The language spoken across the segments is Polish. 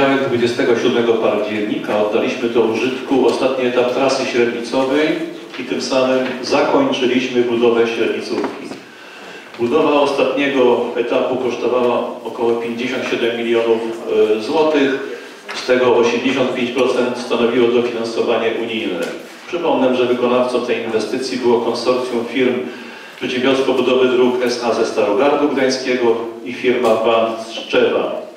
poniedziałek 27 października oddaliśmy do użytku ostatni etap trasy średnicowej i tym samym zakończyliśmy budowę średnicówki. Budowa ostatniego etapu kosztowała około 57 milionów e, złotych, z tego 85% stanowiło dofinansowanie unijne. Przypomnę, że wykonawcą tej inwestycji było konsorcjum firm Przedsiębiorstwo Budowy Dróg S.A. ze Starogardu Gdańskiego i firma Ban z Szczewa.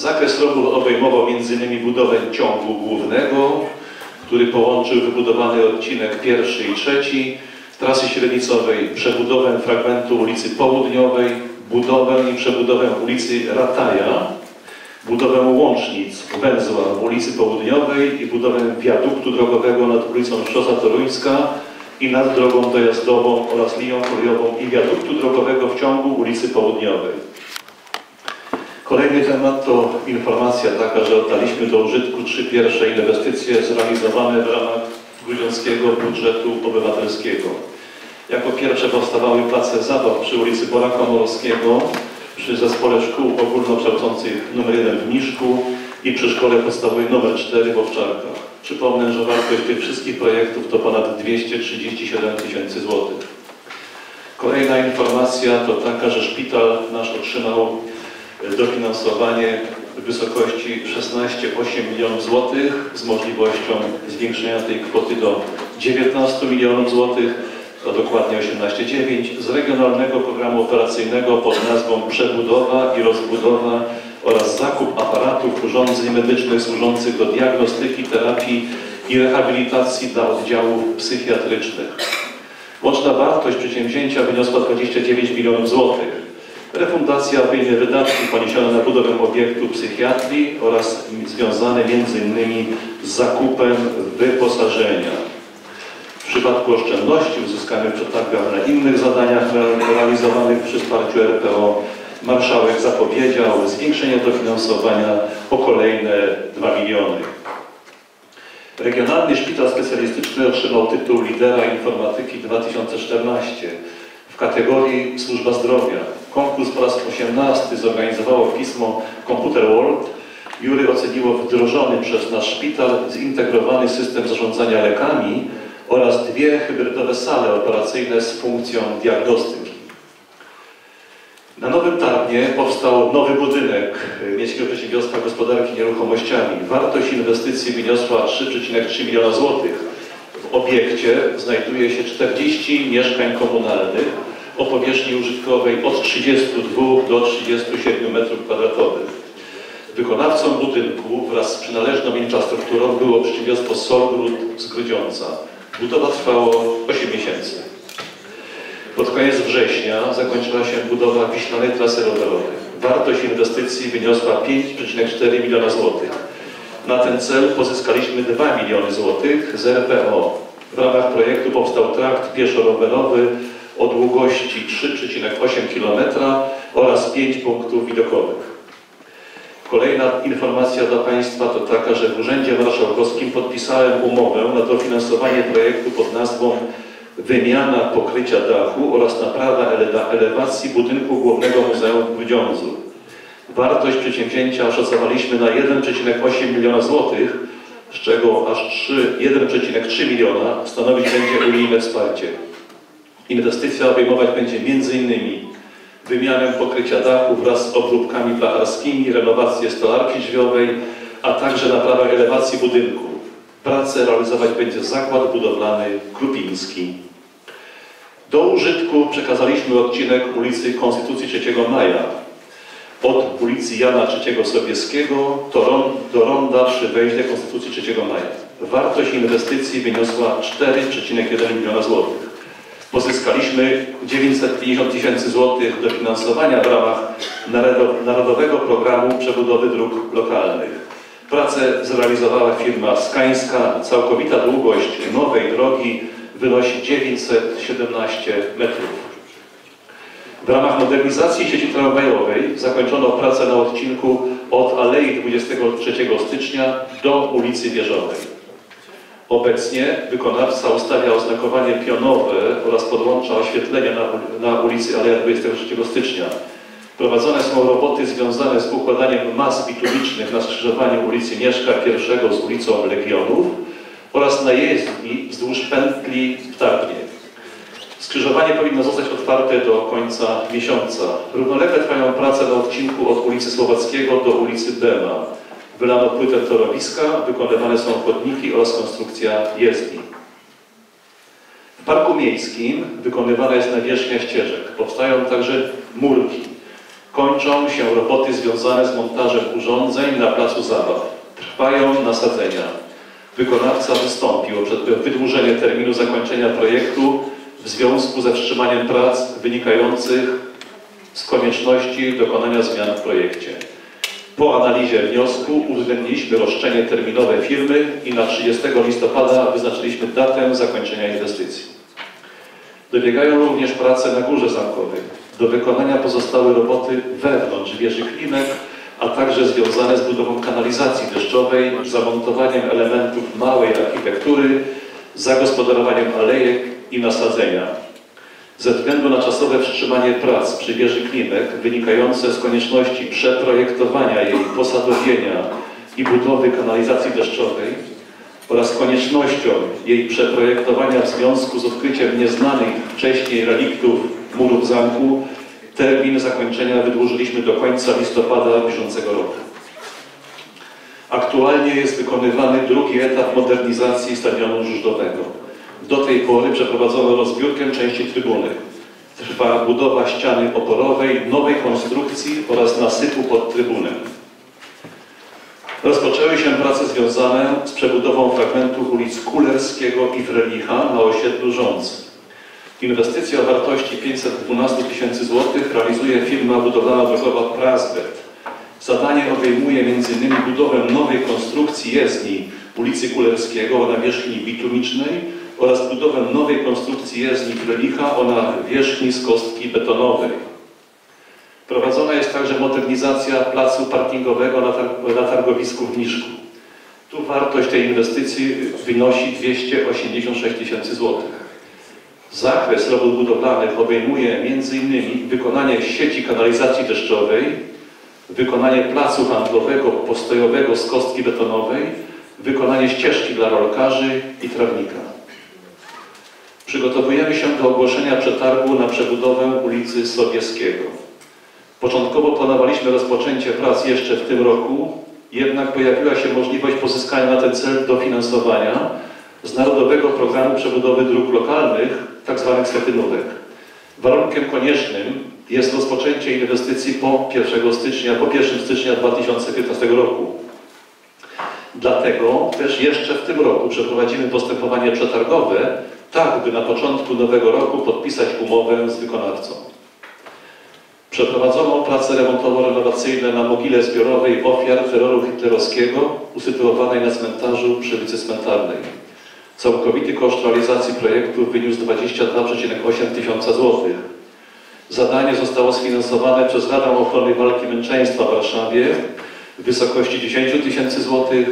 Zakres robót obejmował m.in. budowę ciągu głównego, który połączył wybudowany odcinek pierwszy i trzeci, trasy średnicowej, przebudowę fragmentu ulicy Południowej, budowę i przebudowę ulicy Rataja, budowę łącznic węzła ulicy Południowej i budowę wiaduktu drogowego nad ulicą Szosa Toruńska i nad drogą dojazdową oraz linią kolejową i wiaduktu drogowego w ciągu ulicy Południowej. Kolejny temat to informacja taka, że oddaliśmy do użytku trzy pierwsze inwestycje zrealizowane w ramach grudziąckiego budżetu obywatelskiego. Jako pierwsze powstawały place zabaw przy ulicy Bora Komorowskiego, przy Zespole Szkół Ogólnokształcących nr 1 w Miszku i przy Szkole Podstawowej nr 4 w Owczarkach. Przypomnę, że wartość tych wszystkich projektów to ponad 237 tysięcy złotych. Kolejna informacja to taka, że szpital nasz otrzymał dofinansowanie w wysokości 16,8 milionów złotych z możliwością zwiększenia tej kwoty do 19 milionów złotych, a dokładnie 18,9 z Regionalnego Programu Operacyjnego pod nazwą Przebudowa i Rozbudowa oraz zakup aparatów, urządzeń medycznych służących do diagnostyki, terapii i rehabilitacji dla oddziałów psychiatrycznych. Łączna wartość przedsięwzięcia wyniosła 29 milionów złotych. Refundacja obejmie wydatki poniesione na budowę obiektu psychiatrii oraz związane m.in. z zakupem wyposażenia. W przypadku oszczędności uzyskanych w przetargach na innych zadaniach realizowanych przy wsparciu RPO marszałek zapowiedział zwiększenie dofinansowania o kolejne 2 miliony. Regionalny Szpital Specjalistyczny otrzymał tytuł lidera informatyki 2014 w kategorii Służba Zdrowia. Konkurs po raz 18 zorganizowało pismo Computer World. Jury oceniło wdrożony przez nasz szpital zintegrowany system zarządzania lekami oraz dwie hybrydowe sale operacyjne z funkcją diagnostyki. Na Nowym Tarnie powstał nowy budynek Miejskiego Przedsiębiorstwa Gospodarki Nieruchomościami. Wartość inwestycji wyniosła 3,3 miliona złotych. W obiekcie znajduje się 40 mieszkań komunalnych o powierzchni użytkowej od 32 do 37 m2. Wykonawcą budynku wraz z przynależną infrastrukturą było przedsiębiorstwo Solgród z Grudziądza. Budowa trwała 8 miesięcy. Pod koniec września zakończyła się budowa Wiślanej Trasy Rowerowej. Wartość inwestycji wyniosła 5,4 miliona złotych. Na ten cel pozyskaliśmy 2 miliony złotych z RPO. W ramach projektu powstał trakt pieszo-rowerowy o długości 3,8 km oraz 5 punktów widokowych. Kolejna informacja dla Państwa to taka, że w Urzędzie Marszałkowskim podpisałem umowę na dofinansowanie projektu pod nazwą Wymiana pokrycia dachu oraz naprawa elewacji budynku Głównego Muzeum w Grudziądzu. Wartość przedsięwzięcia oszacowaliśmy na 1,8 miliona złotych, z czego aż 1,3 miliona stanowić będzie unijne wsparcie. Inwestycja obejmować będzie m.in. wymianę pokrycia dachu wraz z obróbkami blacharskimi, renowację stolarki drzwiowej, a także naprawę elewacji budynku. Pracę realizować będzie zakład budowlany Krupiński. Do użytku przekazaliśmy odcinek ulicy Konstytucji 3 Maja od ulicy Jana III Sobieskiego do ronda przy wejściu Konstytucji 3 Maja. Wartość inwestycji wyniosła 4,1 miliona złotych. Pozyskaliśmy 950 tysięcy złotych dofinansowania w ramach Narodowego Programu Przebudowy Dróg Lokalnych. Pracę zrealizowała firma Skańska. Całkowita długość nowej drogi wynosi 917 metrów. W ramach modernizacji sieci tramwajowej zakończono pracę na odcinku od Alei 23 stycznia do ulicy Wieżowej. Obecnie wykonawca ustawia oznakowanie pionowe oraz podłącza oświetlenie na, na ulicy Aleja 23 stycznia. Prowadzone są roboty związane z układaniem mas bitumicznych na skrzyżowaniu ulicy Mieszka I z ulicą Legionów oraz na jezdni wzdłuż pętli w Tarnie. Skrzyżowanie powinno zostać otwarte do końca miesiąca. Równolegle trwają prace na odcinku od ulicy Słowackiego do ulicy Bema. Wylano płytę torowiska, wykonywane są chodniki oraz konstrukcja jezdni. W Parku Miejskim wykonywana jest nawierzchnia ścieżek. Powstają także murki. Kończą się roboty związane z montażem urządzeń na placu zabaw. Trwają nasadzenia. Wykonawca wystąpił o wydłużenie terminu zakończenia projektu w związku ze wstrzymaniem prac wynikających z konieczności dokonania zmian w projekcie. Po analizie wniosku uwzględniliśmy roszczenie terminowe firmy i na 30 listopada wyznaczyliśmy datę zakończenia inwestycji. Dobiegają również prace na Górze Zamkowej. Do wykonania pozostały roboty wewnątrz wieży Klimek, a także związane z budową kanalizacji deszczowej, zamontowaniem elementów małej architektury, zagospodarowaniem alejek i nasadzenia. Ze względu na czasowe wstrzymanie prac przy wieży Klimek wynikające z konieczności przeprojektowania jej posadowienia i budowy kanalizacji deszczowej oraz koniecznością jej przeprojektowania w związku z odkryciem nieznanych wcześniej reliktów murów zamku, termin zakończenia wydłużyliśmy do końca listopada bieżącego roku. Aktualnie jest wykonywany drugi etap modernizacji stadionu żużlowego. Do tej pory przeprowadzono rozbiórkę części trybuny. Trwa budowa ściany oporowej, nowej konstrukcji oraz nasypu pod trybunem. Rozpoczęły się prace związane z przebudową fragmentów ulic Kulerskiego i Frelicha na osiedlu Rządzy. Inwestycję o wartości 512 tysięcy złotych realizuje firma budowlana drogowa Prasbet. Zadanie obejmuje m.in. budowę nowej konstrukcji jezdni ulicy Kulerskiego o nawierzchni bitumicznej oraz budowę nowej konstrukcji jezdni Frelicha o nawierzchni z kostki betonowej. Prowadzona jest także modernizacja placu parkingowego na, tar na targowisku w Niszku. Tu wartość tej inwestycji wynosi 286 tysięcy złotych. Zakres robót budowlanych obejmuje m.in. wykonanie sieci kanalizacji deszczowej, wykonanie placu handlowego postojowego z kostki betonowej, wykonanie ścieżki dla rolkarzy i trawnika. Przygotowujemy się do ogłoszenia przetargu na przebudowę ulicy Sobieskiego. Początkowo planowaliśmy rozpoczęcie prac jeszcze w tym roku, jednak pojawiła się możliwość pozyskania na ten cel dofinansowania z Narodowego Programu Przebudowy Dróg Lokalnych, tzw. schetynówek. Warunkiem koniecznym jest rozpoczęcie inwestycji po 1 stycznia, po 1 stycznia 2015 roku. Dlatego też jeszcze w tym roku przeprowadzimy postępowanie przetargowe tak by na początku nowego roku podpisać umowę z wykonawcą. Przeprowadzono prace remontowo-renowacyjne na mogile zbiorowej ofiar terroru hitlerowskiego usytuowanej na cmentarzu przy ulicy Cmentarnej. Całkowity koszt realizacji projektu wyniósł 22,8 tysiąca złotych. Zadanie zostało sfinansowane przez Radę Ochrony Walki Męczeństwa w Warszawie w wysokości 10 tysięcy złotych,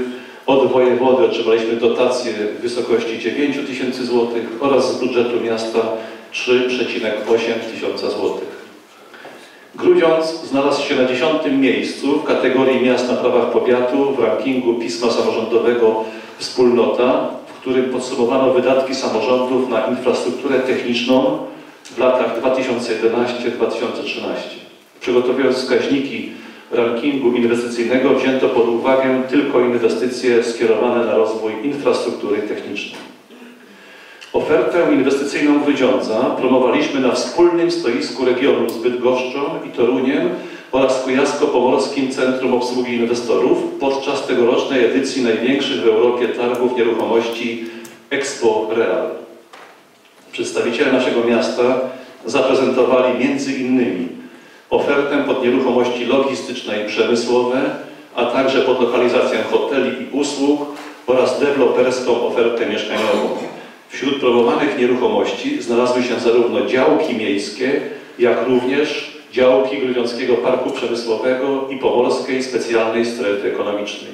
od wojewody otrzymaliśmy dotację w wysokości 9 tysięcy złotych oraz z budżetu miasta 3,8 tysiąca złotych. Grudziądz znalazł się na dziesiątym miejscu w kategorii miast na prawach powiatu w rankingu pisma samorządowego Wspólnota, w którym podsumowano wydatki samorządów na infrastrukturę techniczną w latach 2011-2013. Przygotowując wskaźniki rankingu inwestycyjnego wzięto pod uwagę tylko inwestycje skierowane na rozwój infrastruktury technicznej. Ofertę inwestycyjną Grudziądza promowaliśmy na wspólnym stoisku regionu z Bydgoszczą i Toruniem oraz Kujawsko-Pomorskim Centrum Obsługi Inwestorów podczas tegorocznej edycji największych w Europie targów nieruchomości Expo Real. Przedstawiciele naszego miasta zaprezentowali między innymi ofertę pod nieruchomości logistyczne i przemysłowe, a także pod lokalizację hoteli i usług oraz deweloperską ofertę mieszkaniową. Wśród promowanych nieruchomości znalazły się zarówno działki miejskie, jak również działki Grudziąckiego Parku Przemysłowego i Pomorskiej Specjalnej Strefy Ekonomicznej.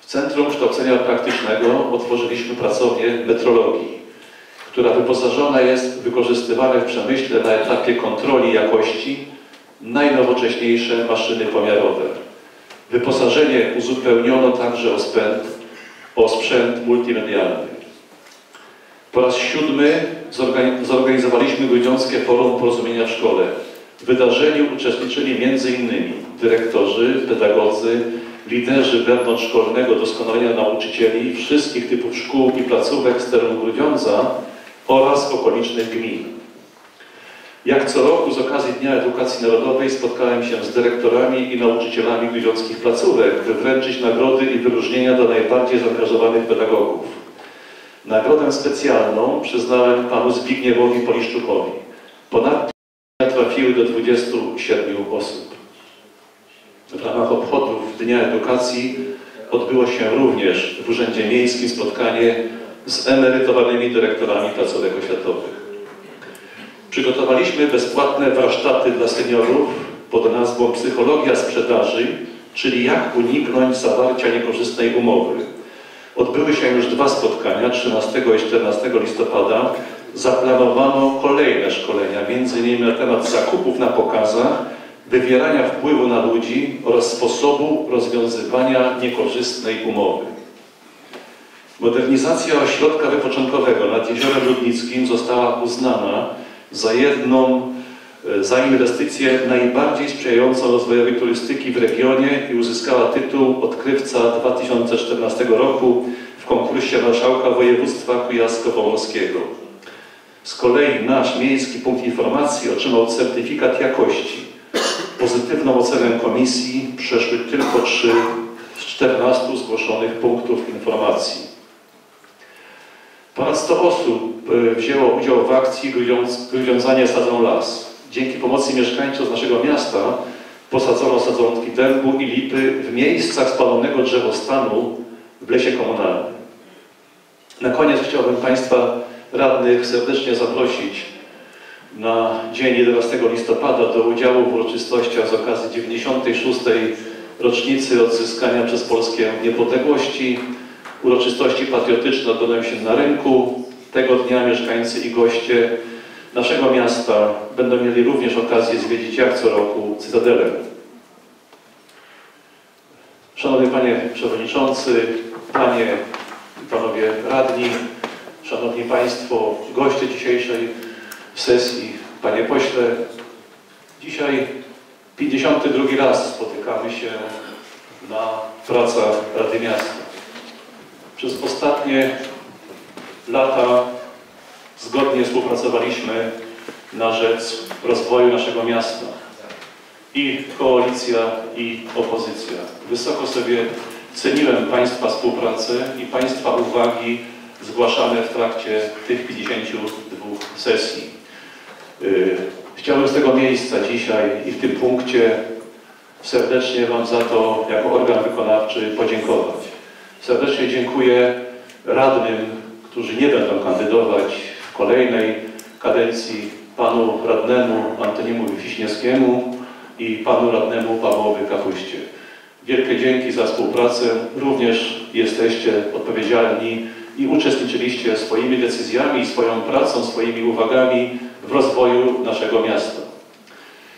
W Centrum Kształcenia Praktycznego otworzyliśmy pracownię metrologii która wyposażona jest w wykorzystywane w przemyśle na etapie kontroli jakości najnowocześniejsze maszyny pomiarowe. Wyposażenie uzupełniono także o sprzęt, o sprzęt multimedialny. Po raz siódmy zorganizowaliśmy Grudziąckie Forum Porozumienia w Szkole. W wydarzeniu uczestniczyli m.in. dyrektorzy, pedagodzy, liderzy wewnątrzszkolnego doskonalenia nauczycieli wszystkich typów szkół i placówek z terenu Grudziądza oraz okolicznych gmin. Jak co roku z okazji Dnia Edukacji Narodowej spotkałem się z dyrektorami i nauczycielami grudziąckich placówek, by wręczyć nagrody i wyróżnienia dla najbardziej zaangażowanych pedagogów. Nagrodę specjalną przyznałem panu Zbigniewowi Poliszczukowi. Ponadto trafiły do 27 osób. W ramach obchodów Dnia Edukacji odbyło się również w Urzędzie Miejskim spotkanie z emerytowanymi dyrektorami placówek oświatowych. Przygotowaliśmy bezpłatne warsztaty dla seniorów pod nazwą Psychologia sprzedaży, czyli jak uniknąć zawarcia niekorzystnej umowy. Odbyły się już dwa spotkania, 13 i 14 listopada. Zaplanowano kolejne szkolenia, m.in. na temat zakupów na pokazach, wywierania wpływu na ludzi oraz sposobu rozwiązywania niekorzystnej umowy. Modernizacja ośrodka wypoczynkowego nad Jeziorem Ludnickim została uznana za jedną, e, za inwestycję najbardziej sprzyjającą rozwojowi turystyki w regionie i uzyskała tytuł odkrywca 2014 roku w konkursie Marszałka Województwa Kujawsko-Pomorskiego. Z kolei nasz Miejski Punkt Informacji otrzymał certyfikat jakości. Pozytywną ocenę komisji przeszły tylko 3 z 14 zgłoszonych punktów informacji. Ponad 100 osób e, wzięło udział w akcji Grudziądzanie sadzą las. Dzięki pomocy mieszkańców naszego miasta posadzono sadzonki dębu i lipy w miejscach spalonego drzewostanu w lesie komunalnym. Na koniec chciałbym Państwa radnych serdecznie zaprosić na dzień 11 listopada do udziału w uroczystościach z okazji 96. rocznicy odzyskania przez Polskę niepodległości. Uroczystości patriotyczne odbędą się na rynku. Tego dnia mieszkańcy i goście naszego miasta będą mieli również okazję zwiedzić jak co roku Cytadelę. Szanowny Panie Przewodniczący, Panie i Panowie Radni, Szanowni Państwo, goście dzisiejszej sesji, Panie Pośle, dzisiaj 52 raz spotykamy się na pracach Rady Miasta. Przez ostatnie lata zgodnie współpracowaliśmy na rzecz rozwoju naszego miasta. I koalicja, i opozycja. Wysoko sobie ceniłem Państwa współpracę i Państwa uwagi zgłaszane w trakcie tych 52 sesji. Y, chciałbym z tego miejsca dzisiaj i w tym punkcie serdecznie Wam za to jako organ wykonawczy podziękować. Serdecznie dziękuję radnym, którzy nie będą kandydować w kolejnej kadencji, panu radnemu Antoniemu Wiśniewskiemu i panu radnemu Pawłowi Kapuście. Wielkie dzięki za współpracę. Również jesteście odpowiedzialni i uczestniczyliście swoimi decyzjami, swoją pracą, swoimi uwagami w rozwoju naszego miasta.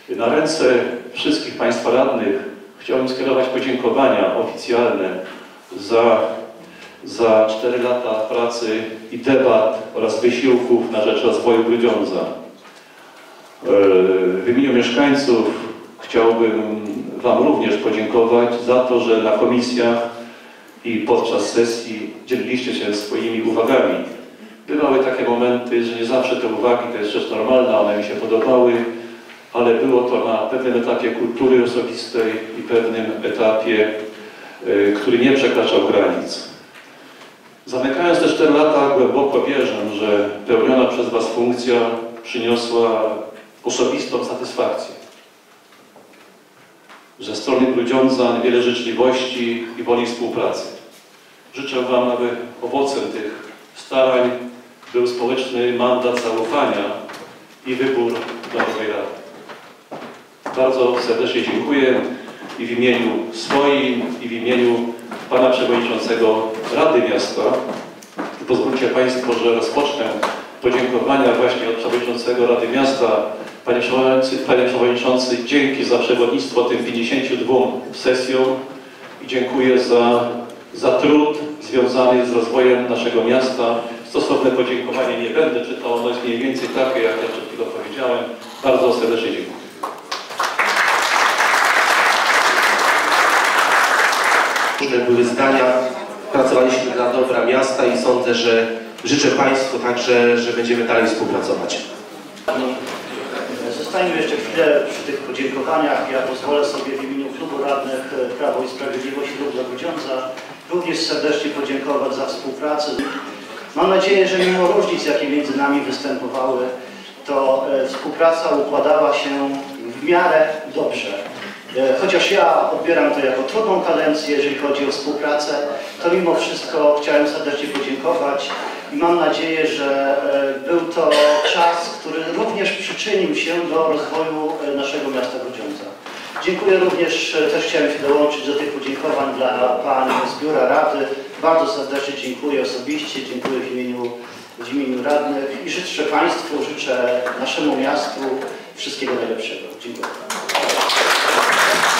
Na ręce wszystkich Państwa radnych chciałbym skierować podziękowania oficjalne za, za 4 lata pracy i debat oraz wysiłków na rzecz rozwoju Grudziądza. E, w imieniu mieszkańców chciałbym Wam również podziękować za to, że na komisjach i podczas sesji dzieliliście się swoimi uwagami. Bywały takie momenty, że nie zawsze te uwagi to jest rzecz normalna, one mi się podobały, ale było to na pewnym etapie kultury osobistej i pewnym etapie który nie przekraczał granic. Zamykając te 4 lata, głęboko wierzę, że pełniona przez Was funkcja przyniosła osobistą satysfakcję. Ze strony Grudziądza wiele życzliwości i woli współpracy. Życzę Wam, aby owocem tych starań był społeczny mandat zaufania i wybór do nowej Rady. Bardzo serdecznie dziękuję i w imieniu swoim, i w imieniu Pana Przewodniczącego Rady Miasta. Pozwólcie Państwo, że rozpocznę podziękowania właśnie od Przewodniczącego Rady Miasta Panie Przewodniczący, Panie Przewodniczący, dzięki za przewodnictwo tym 52 sesjom i dziękuję za, za trud związany z rozwojem naszego miasta. Stosowne podziękowanie nie będę czytał, ono jest mniej więcej takie, jak ja przed chwilą powiedziałem. Bardzo serdecznie dziękuję. Różne były zdania, pracowaliśmy dla dobra miasta i sądzę, że życzę Państwu także, że będziemy dalej współpracować. Zostańmy jeszcze chwilę przy tych podziękowaniach. Ja pozwolę sobie w imieniu Klubu Radnych Prawo i Sprawiedliwość dla Grudziądza również serdecznie podziękować za współpracę. Mam nadzieję, że mimo różnic, jakie między nami występowały, to e, współpraca układała się w miarę dobrze. E, Chociaż ja odbieram to jako trudną kadencję, jeżeli chodzi o współpracę, to mimo wszystko chciałem serdecznie podziękować i mam nadzieję, że e, był to czas, który również przyczynił się do rozwoju e, naszego miasta Grudziądza. Dziękuję również, też chciałem się dołączyć do tych podziękowań dla Pań z Biura Rady. Bardzo serdecznie dziękuję osobiście, dziękuję w imieniu, w imieniu radnych i życzę Państwu, życzę naszemu miastu wszystkiego najlepszego. Dziękuję.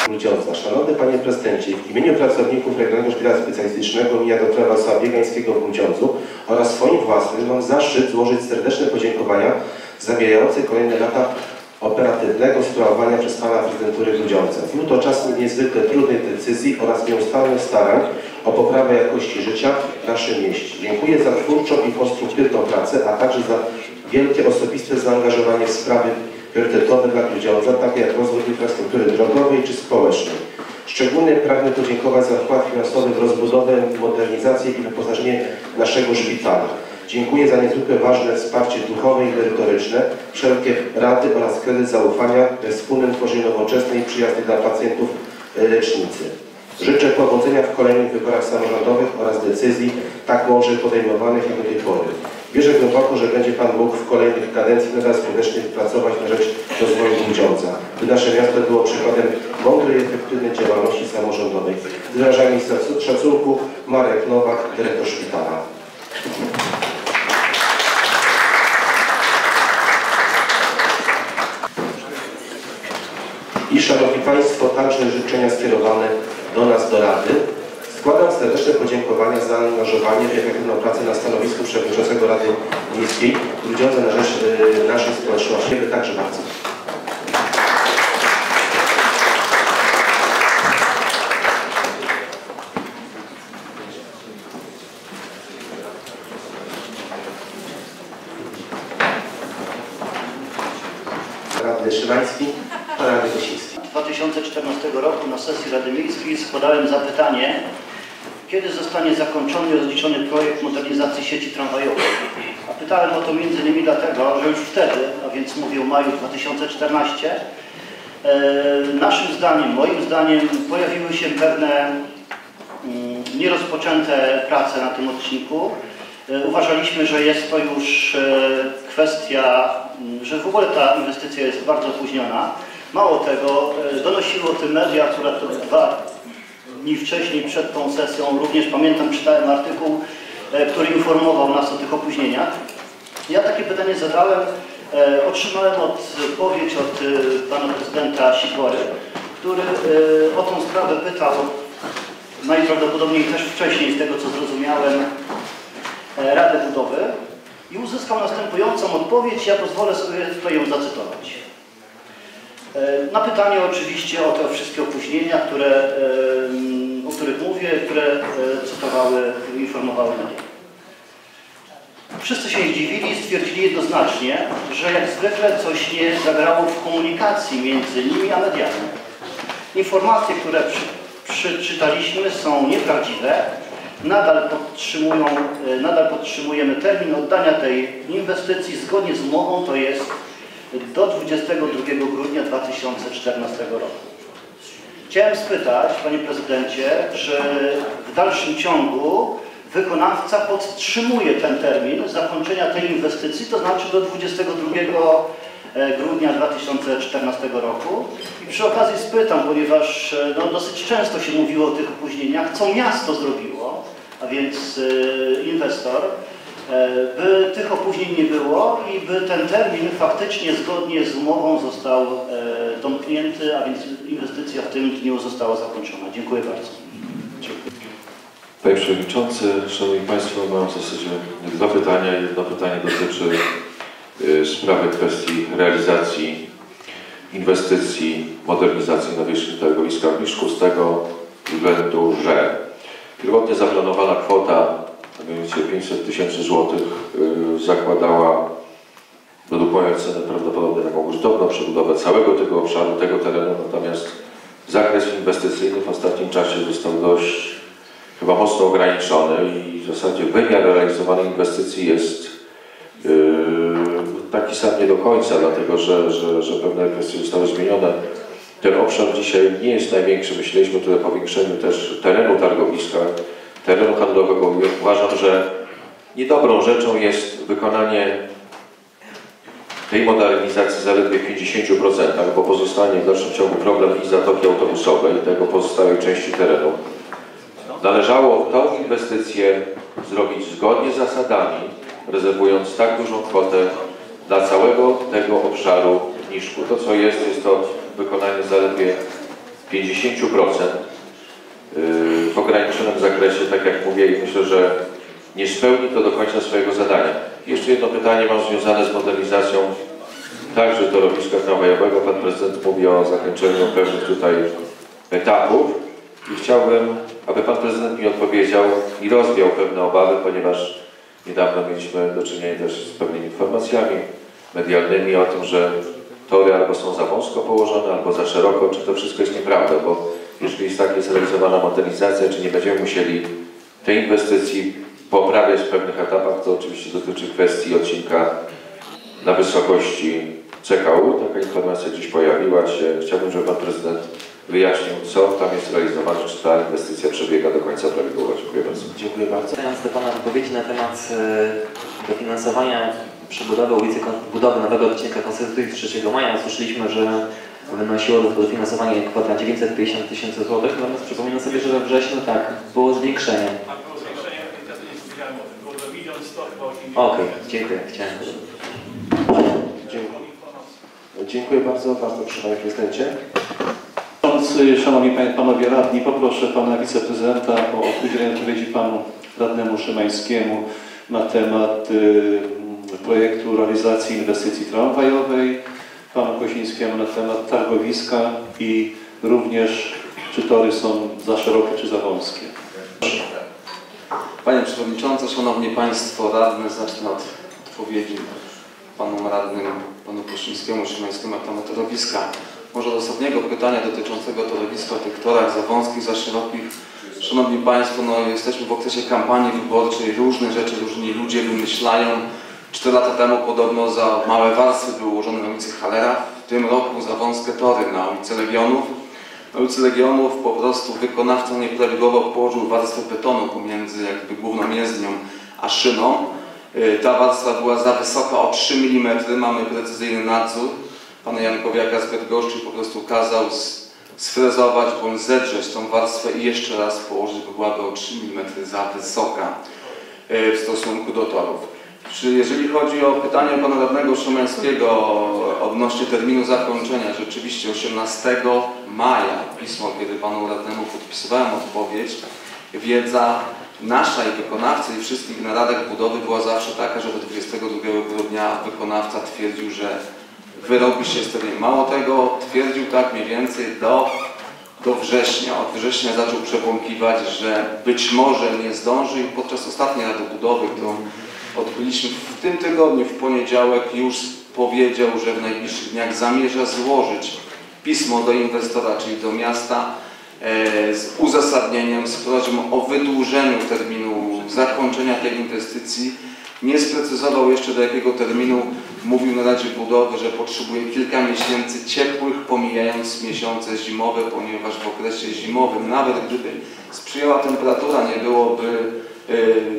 Grudziądza. Szanowny Panie Prezydencie, w imieniu pracowników Regionalnego Szpitala Specjalistycznego imienia dr. Wacława Biegańskiego w Grudziądzu oraz swoim własnym mam zaszczyt złożyć serdeczne podziękowania zabierające kolejne lata operatywnego sprawowania przez Pana Prezydentury Grudziądza. Był to czas niezwykle trudnych decyzji oraz nieustannych starań o poprawę jakości życia w naszym mieście. Dziękuję za twórczą i konstruktywną pracę, a także za wielkie osobiste zaangażowanie w sprawy priorytetowe dla Grudziądza, takie jak rozwój infrastruktury drogowej czy społecznej. Szczególnie pragnę podziękować za wkład finansowy w rozbudowę, modernizację i wyposażenie naszego szpitala. Dziękuję za niezwykle ważne wsparcie duchowe i merytoryczne, wszelkie rady oraz kredyt zaufania we wspólnym tworzeniu nowoczesnej i przyjaznej dla pacjentów e, lecznicy. Życzę powodzenia w kolejnych wyborach samorządowych oraz decyzji tak mądrze podejmowanych jak do tej pory. Wierzę głęboko, że będzie Pan mógł w kolejnych kadencji nadal skutecznie pracować na rzecz rozwoju Grudziądza, by nasze miasto było przykładem mądrej i efektywnej działalności samorządowej. Z szacunku Marek Nowak, dyrektor szpitala. I Szanowni Państwo, także życzenia skierowane do nas, do Rady. Składam serdeczne podziękowania za zaangażowanie w efektywną pracę na stanowisku Przewodniczącego Rady Miejskiej Grudziądza na rzecz y, naszej społeczności. Wy także bardzo. Radny Szymański, Pan Radny Kosiński. 2014 roku na sesji Rady Miejskiej składałem zapytanie, kiedy zostanie zakończony i rozliczony projekt modernizacji sieci tramwajowej. A pytałem o to innymi dlatego, że już wtedy, a więc mówię o maju 2014, e, naszym zdaniem, moim zdaniem pojawiły się pewne mm, nierozpoczęte prace na tym odcinku. E, Uważaliśmy, że jest to już e, kwestia, m, że w ogóle ta inwestycja jest bardzo opóźniona. Mało tego, donosiły o tym media, akurat dwa dni wcześniej, przed tą sesją, również pamiętam, czytałem artykuł, e, który informował nas o tych opóźnieniach. Ja takie pytanie zadałem, e, otrzymałem odpowiedź od e, pana prezydenta Sikory, który o tą sprawę pytał najprawdopodobniej też wcześniej, z tego co zrozumiałem, Radę Budowy i uzyskał następującą odpowiedź. Ja pozwolę sobie tutaj ją zacytować. E, Na pytanie oczywiście o te wszystkie opóźnienia, które, e, o których mówię, które e, cytowały, informowały mnie. Wszyscy się zdziwili i stwierdzili jednoznacznie, że jak zwykle coś nie zagrało w komunikacji między nimi a mediami. Informacje, które przeczytaliśmy są nieprawdziwe. Nadal, nadal podtrzymujemy termin oddania tej inwestycji zgodnie z umową, to jest do 22 grudnia 2014 roku. Chciałem spytać, Panie Prezydencie, czy w dalszym ciągu wykonawca podtrzymuje ten termin zakończenia tej inwestycji, to znaczy do 22 e, grudnia 2014 roku. I przy okazji spytam, ponieważ e, no, dosyć często się mówiło o tych opóźnieniach, co miasto zrobiło, a więc e, inwestor, by tych opóźnień nie było i by ten termin faktycznie zgodnie z umową został e, domknięty, a więc inwestycja w tym dniu została zakończona. Dziękuję bardzo. Panie Przewodniczący, Szanowni Państwo, mam w zasadzie dwa pytania. Jedno pytanie dotyczy y, sprawy kwestii realizacji inwestycji modernizacji nawierzchni targowiska w Miszku z tego względu, że pierwotnie zaplanowana kwota, a mianowicie 500 tysięcy złotych, y, zakładała mojej oceny prawdopodobnie taką gruntowną przebudowę całego tego obszaru, tego terenu, natomiast zakres inwestycyjny w ostatnim czasie został dość chyba mocno ograniczony i w zasadzie wymiar realizowanej inwestycji jest yy, taki sam nie do końca, dlatego że, że, że pewne kwestie zostały zmienione. Ten obszar dzisiaj nie jest największy. Myśleliśmy tutaj o powiększeniu też terenu targowiska, terenu handlowego uważam, że niedobrą rzeczą jest wykonanie tej modernizacji zaledwie w 50%, bo pozostanie w dalszym ciągu problem i zatoki autobusowej, tego pozostałej części terenu. Należało tą inwestycję zrobić zgodnie z zasadami, rezerwując tak dużą kwotę dla całego tego obszaru niżku. To co jest, jest to wykonanie zaledwie 50% yy, w ograniczonym zakresie, tak jak mówię i myślę, że nie spełni to do końca swojego zadania. Jeszcze jedno pytanie mam związane z modernizacją także torowiska tramwajowego. Pan prezydent mówi o zakończeniu pewnych tutaj etapów i chciałbym, aby Pan Prezydent mi odpowiedział i rozwiał pewne obawy, ponieważ niedawno mieliśmy do czynienia też z pewnymi informacjami medialnymi o tym, że tory albo są za wąsko położone, albo za szeroko. Czy to wszystko jest nieprawda? Bo jeżeli tak jest realizowana modernizacja, czy nie będziemy musieli tej inwestycji poprawiać w pewnych etapach, to oczywiście dotyczy kwestii odcinka na wysokości CKU. Taka informacja dziś pojawiła się. Chciałbym, żeby Pan Prezydent wyjaśnił, co tam jest realizowane, czy ta inwestycja przebiega do końca prawidłowo. Dziękuję bardzo. Dziękuję bardzo. Wracając do Pana wypowiedzi na temat e, dofinansowania przebudowy ulicy, budowy nowego odcinka Konstytucji 3 Maja, słyszeliśmy, że wynosiło to dofinansowanie kwota 950 tysięcy złotych, natomiast przypominam sobie, że we wrześniu tak, było zwiększenie. Tak, było zwiększenie, było. Okej, dziękuję, chciałem. Dziękuję. Dziękuję bardzo, bardzo proszę Panie Prezydencie. Szanowni Panowie Radni, poproszę Pana Wiceprezydenta o udzielenie odpowiedzi Panu Radnemu Szymańskiemu na temat y, projektu realizacji inwestycji tramwajowej, Panu Kozińskiemu na temat targowiska i również czy tory są za szerokie czy za wąskie. Panie Przewodniczący, Szanowni Państwo Radny, zacznę od odpowiedzi Panom Radnym, Panu Poszyńskiemu, Szymańskiemu na temat torowiska. Może do ostatniego pytania dotyczącego torowiska tych torach za wąskich, za szerokich. Szanowni Państwo, no jesteśmy w okresie kampanii wyborczej, różne rzeczy różni ludzie wymyślają. Cztery lata temu podobno za małe warstwy były ułożone na ulicy Halera, w tym roku za wąskie tory na ulicy Legionów. Na ulicy Legionów po prostu wykonawca nieprawidłowo położył warstwę betonu pomiędzy jakby główną jezdnią a szyną. Y, Ta warstwa była za wysoka o 3 mm, mamy precyzyjny nadzór. Pan Jankowiaka z Bydgoszczy po prostu kazał sfrezować bądź zedrzeć tą warstwę i jeszcze raz położyć, bo byłaby o 3 mm za wysoka y, w stosunku do torów. Czy jeżeli chodzi o pytanie pana radnego Szymańskiego odnośnie terminu zakończenia, rzeczywiście 18 maja pismo, kiedy panu radnemu podpisywałem odpowiedź, wiedza nasza i wykonawcy i wszystkich na radach budowy była zawsze taka, że do 22 grudnia wykonawca twierdził, że wyrobi się z terminem. Mało tego, twierdził tak mniej więcej do, do września. Od września zaczął przebąkiwać, że być może nie zdąży i podczas ostatniej rady budowy, którą odbyliśmy w tym tygodniu, w poniedziałek, już powiedział, że w najbliższych dniach zamierza złożyć pismo do inwestora, czyli do miasta, e, z uzasadnieniem, z prośbą o wydłużeniu terminu zakończenia tej inwestycji. Nie sprecyzował jeszcze do jakiego terminu. Mówił na Radzie Budowy, że potrzebuje kilka miesięcy ciepłych, pomijając miesiące zimowe, ponieważ w okresie zimowym, nawet gdyby sprzyjała temperatura, nie byłoby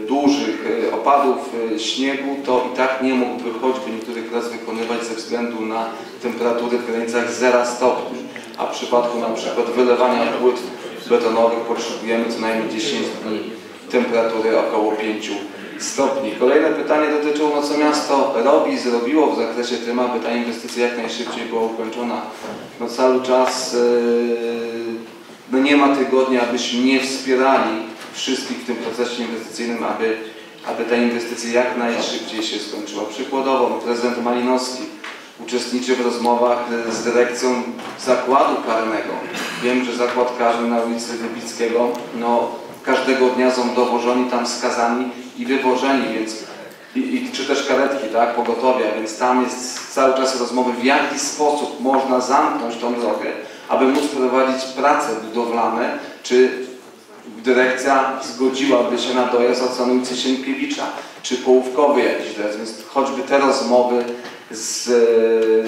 dużych e, opadów e, śniegu, to i tak nie mógłby choćby niektórych prac wykonywać ze względu na temperatury w granicach 0 stopni, a w przypadku na przykład wylewania płyt betonowych potrzebujemy co najmniej 10 dni temperatury około 5 stopni. Kolejne pytanie dotyczyło, no co miasto robi, zrobiło w zakresie tym, aby ta inwestycja jak najszybciej była ukończona. No cały czas no nie ma tygodnia, abyśmy nie wspierali wszystkich w tym procesie inwestycyjnym, aby, aby ta inwestycja jak najszybciej się skończyła. Przykładowo prezydent Malinowski uczestniczy w rozmowach z dyrekcją zakładu karnego. Wiem, że zakład karny na ulicy Wybickiego, no każdego dnia są dowożeni tam skazani i wywożeni, więc i, i, czy też karetki, tak, pogotowia, więc tam jest cały czas rozmowy, w jaki sposób można zamknąć tą drogę, aby móc prowadzić prace budowlane, czy dyrekcja zgodziłaby się na dojazd od strony ulicy Sienkiewicza, czy połówkowy jakiś dojazd, więc choćby te rozmowy z,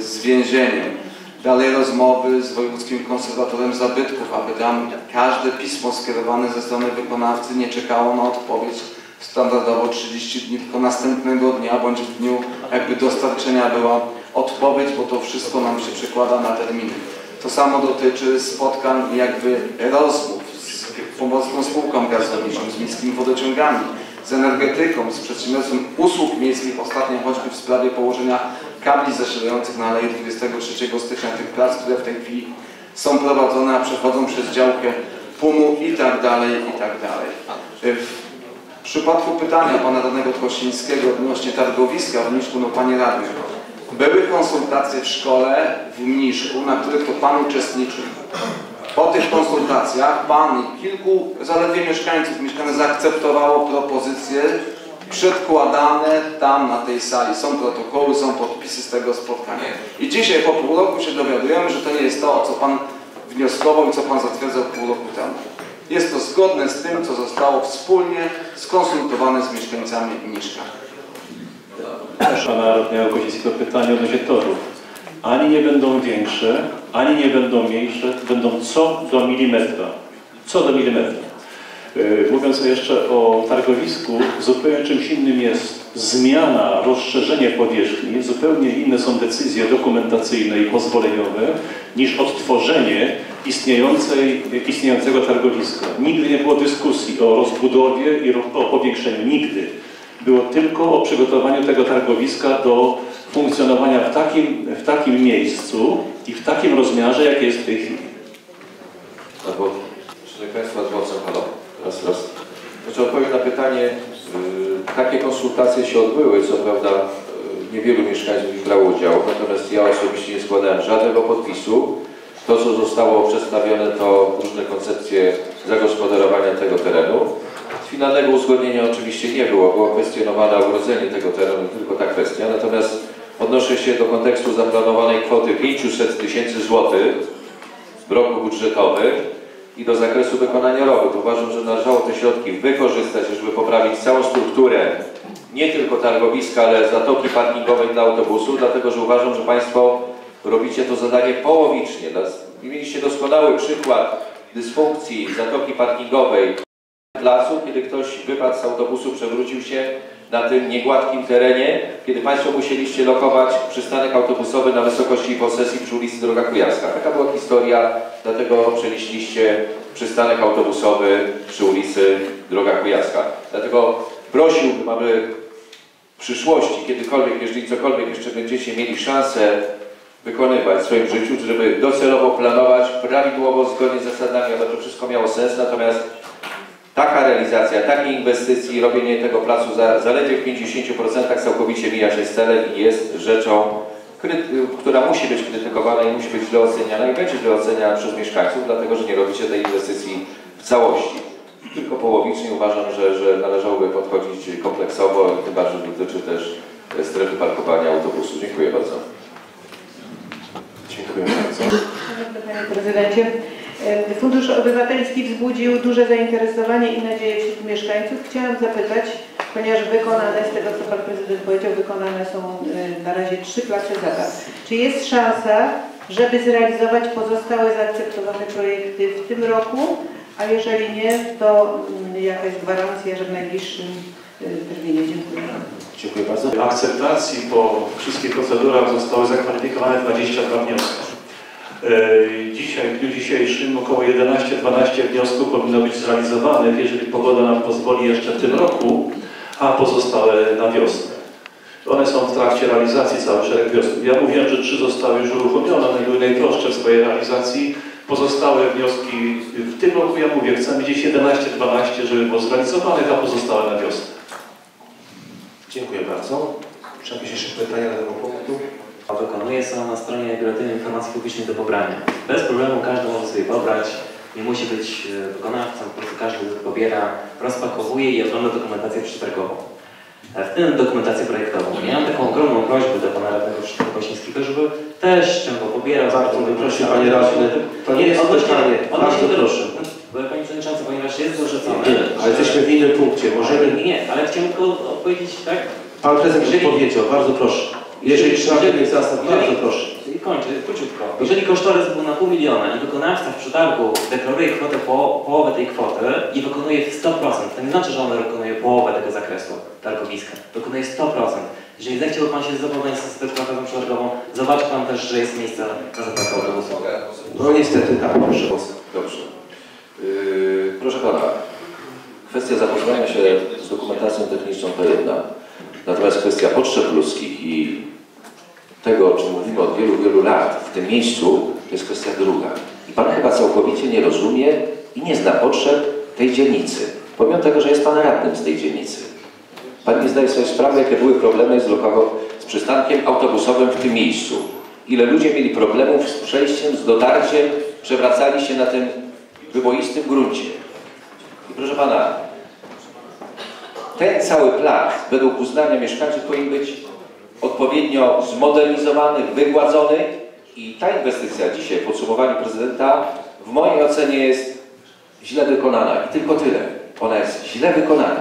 z więzieniem, dalej rozmowy z Wojewódzkim Konserwatorem Zabytków, aby tam każde pismo skierowane ze strony wykonawcy nie czekało na odpowiedź standardowo 30 dni, tylko następnego dnia bądź w dniu jakby dostarczenia była odpowiedź, bo to wszystko nam się przekłada na terminy. To samo dotyczy spotkań jakby rozmów z Pomorską Spółką Gazowniczą, z miejskimi wodociągami, z energetyką, z przedsiębiorstwem usług miejskich, ostatnio choćby w sprawie położenia kabli zasilających na Alei 23 stycznia tych prac, które w tej chwili są prowadzone, a przechodzą przez działkę PUM-u i tak dalej, i tak dalej. W przypadku pytania pana radnego Kosińskiego odnośnie targowiska w Mniszku, no panie radny, były konsultacje w szkole w Mniszku, na których to pan uczestniczył. Po tych konsultacjach pan i kilku zaledwie mieszkańców mieszkania zaakceptowało propozycje przedkładane tam na tej sali. Są protokoły, są podpisy z tego spotkania. I dzisiaj po pół roku się dowiadujemy, że to nie jest to, co pan wnioskował i co pan zatwierdzał pół roku temu. Jest to zgodne z tym, co zostało wspólnie skonsultowane z mieszkańcami Mniszka. Pana Radnego Kosińskiego pytanie odnośnie torów. Ani nie będą większe, ani nie będą mniejsze, będą co do milimetra. Co do milimetra. Yy, Mówiąc jeszcze o targowisku, zupełnie czymś innym jest zmiana, rozszerzenie powierzchni, zupełnie inne są decyzje dokumentacyjne i pozwoleniowe niż odtworzenie istniejącej, istniejącego targowiska. Nigdy nie było dyskusji o rozbudowie i o powiększeniu. Nigdy. Było tylko o przygotowaniu tego targowiska do funkcjonowania w takim, w takim miejscu i w takim rozmiarze, jakie jest w tej chwili. Albo, Szanowni Państwo, odwrócę, halo, raz, raz. Znaczy odpowiem na pytanie, y, takie konsultacje się odbyły, co prawda y, niewielu mieszkańców ich brało udział, natomiast ja osobiście nie składałem żadnego podpisu. To, co zostało przedstawione, to różne koncepcje zagospodarowania tego terenu. Finalnego uzgodnienia oczywiście nie było, było kwestionowane ogrodzenie tego terenu, tylko ta kwestia, natomiast odnoszę się do kontekstu zaplanowanej kwoty 500 tysięcy złotych w roku budżetowym i do zakresu wykonania robót. Uważam, że należało te środki wykorzystać, żeby poprawić całą strukturę nie tylko targowiska, ale zatoki parkingowej dla autobusu, dlatego że uważam, że Państwo robicie to zadanie połowicznie. Mieliście doskonały przykład dysfunkcji zatoki parkingowej placu, kiedy ktoś wypadł z autobusu, przewrócił się na tym niegładkim terenie, kiedy Państwo musieliście lokować przystanek autobusowy na wysokości posesji przy ulicy Droga Kujawska. Taka była historia, dlatego przenieśliście przystanek autobusowy przy ulicy Droga Kujawska. Dlatego prosiłbym, aby w przyszłości, kiedykolwiek, jeżeli cokolwiek jeszcze będziecie mieli szansę wykonywać w swoim życiu, żeby docelowo planować prawidłowo, zgodnie z zasadami, aby to wszystko miało sens, natomiast taka realizacja, takiej inwestycji, robienie tego placu za, zaledwie w 50% całkowicie mija się z celem i jest rzeczą, która musi być krytykowana i musi być źle oceniana i będzie źle oceniana przez mieszkańców, dlatego że nie robicie tej inwestycji w całości. Tylko połowicznie uważam, że, że należałoby podchodzić kompleksowo i tym bardziej dotyczy też strefy parkowania autobusu. Dziękuję bardzo. Dziękuję bardzo. Panie Prezydencie, Fundusz Obywatelski wzbudził duże zainteresowanie i nadzieję wśród mieszkańców. Chciałam zapytać, ponieważ wykonane, z tego co Pan Prezydent powiedział, wykonane są e, na razie trzy place zabaw. Czy jest szansa, żeby zrealizować pozostałe zaakceptowane projekty w tym roku, a jeżeli nie, to mm, jaka jest gwarancja, że w najbliższym e, terminie? Dziękuję. Dziękuję bardzo. akceptacji po wszystkich procedurach zostały zakwalifikowane 22 wnioski. E, Dzisiaj, w dniu dzisiejszym około 11-12 wniosków powinno być zrealizowanych, jeżeli pogoda nam pozwoli jeszcze w tym roku, a pozostałe na wiosnę. One są w trakcie realizacji, cały szereg wniosków. Ja mówiłem, że trzy zostały już uruchomione, one były najprostsze w swojej realizacji. Pozostałe wnioski w tym roku, ja mówię, chcemy gdzieś 11-12, żeby było zrealizowanych, a pozostałe na wiosnę. Dziękuję bardzo. Czy jakieś jeszcze pytania do tego punktu? A wykonuje są na stronie Biuletynu Informacji Publicznej do pobrania. Bez problemu każdy może sobie pobrać, nie musi być e, wykonawcą, po prostu każdy pobiera, rozpakowuje i ogląda dokumentację przetargową. E, W tym dokumentację projektową. Ja mam taką ogromną prośbę do pana radnego Krzysztofa żeby też czymbo pobierał. Bardzo proszę, panie radny, to nie jest pytanie. Bardzo proszę. Panie Przewodniczący, ponieważ jest dorzucone... Nie, ale jesteśmy w innym punkcie. Możemy... Nie, ale chciałem tylko odpowiedzieć, tak? Pan prezydent Jeżeli- powiedział, bardzo proszę. Jeżeli trzeba zasad, bardzo proszę. I kończę, króciutko. Jeżeli kosztorys był na pół miliona i wykonawca w przetargu deklaruje kwotę po, połowę tej kwoty i wykonuje w 100%, to nie znaczy, że on wykonuje połowę tego zakresu targowiska. Wykonuje 100%. Jeżeli zechciałby Pan się zapoznać z deklaracją przetargową, zobaczy Pan też, że jest miejsce na zapłatę autobusu. No niestety tak, proszę. Dobrze. Yy, proszę Pana, kwestia zapoznania się z dokumentacją techniczną to jedna. Natomiast kwestia potrzeb ludzkich i tego, o czym mówimy od wielu, wielu lat w tym miejscu, to jest kwestia druga. I Pan chyba całkowicie nie rozumie i nie zna potrzeb tej dzielnicy. Pomimo tego, że jest Pan radnym z tej dzielnicy. Pan nie zdaje sobie sprawy, jakie były problemy z, lokało, z przystankiem autobusowym w tym miejscu. Ile ludzie mieli problemów z przejściem, z dotarciem, przewracali się na tym wyboistym gruncie. I proszę Pana, ten cały plac, według uznania mieszkańców, powinien być odpowiednio zmodernizowany, wygładzony i ta inwestycja dzisiaj w podsumowaniu prezydenta w mojej ocenie jest źle wykonana i tylko tyle. Ona jest źle wykonana.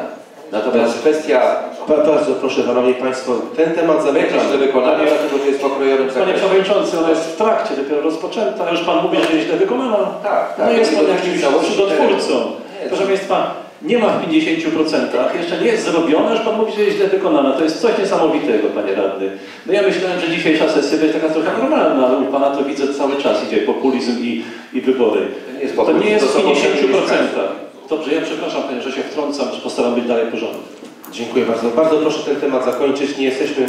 Natomiast kwestia Ba- Bardzo proszę, Panowie Państwo, ten temat będzie źle wykonana, dlatego że jest pokrojonym Panie zakresie. Przewodniczący, ona jest w trakcie, dopiero rozpoczęta, już Pan mówi, że jest źle wykonana. Tak, tak. No jest Pan jakimś cudotwórcą. Proszę Państwa, nie ma w 50%, jeszcze nie jest zrobiona, już Pan mówi, że jest źle wykonana. To jest coś niesamowitego, Panie Radny. No ja myślałem, że dzisiejsza sesja będzie taka trochę normalna, ale u Pana to widzę cały czas idzie populizm i, i wybory. To nie jest To nie jest to w są potrzeby 50%. mieszkańców. Dobrze, ja przepraszam Panie, że się wtrącam, że postaram być dalej porządny. Dziękuję bardzo. Bardzo proszę ten temat zakończyć. Nie jesteśmy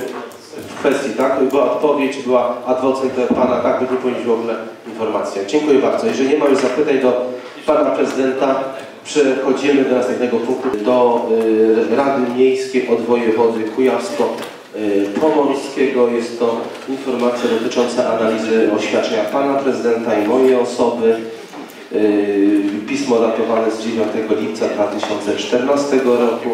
w kwestii, tak? Była odpowiedź, była adwocem do Pana, tak? By nie w ogóle informacja. Dziękuję bardzo. Jeżeli nie ma już zapytań do Pana Prezydenta, przechodzimy do następnego punktu, do y, Rady Miejskiej od wojewody Kujawsko-Pomorskiego. Jest to informacja dotycząca analizy oświadczenia Pana Prezydenta i mojej osoby. Yy, Pismo datowane z 9 lipca 2014 roku.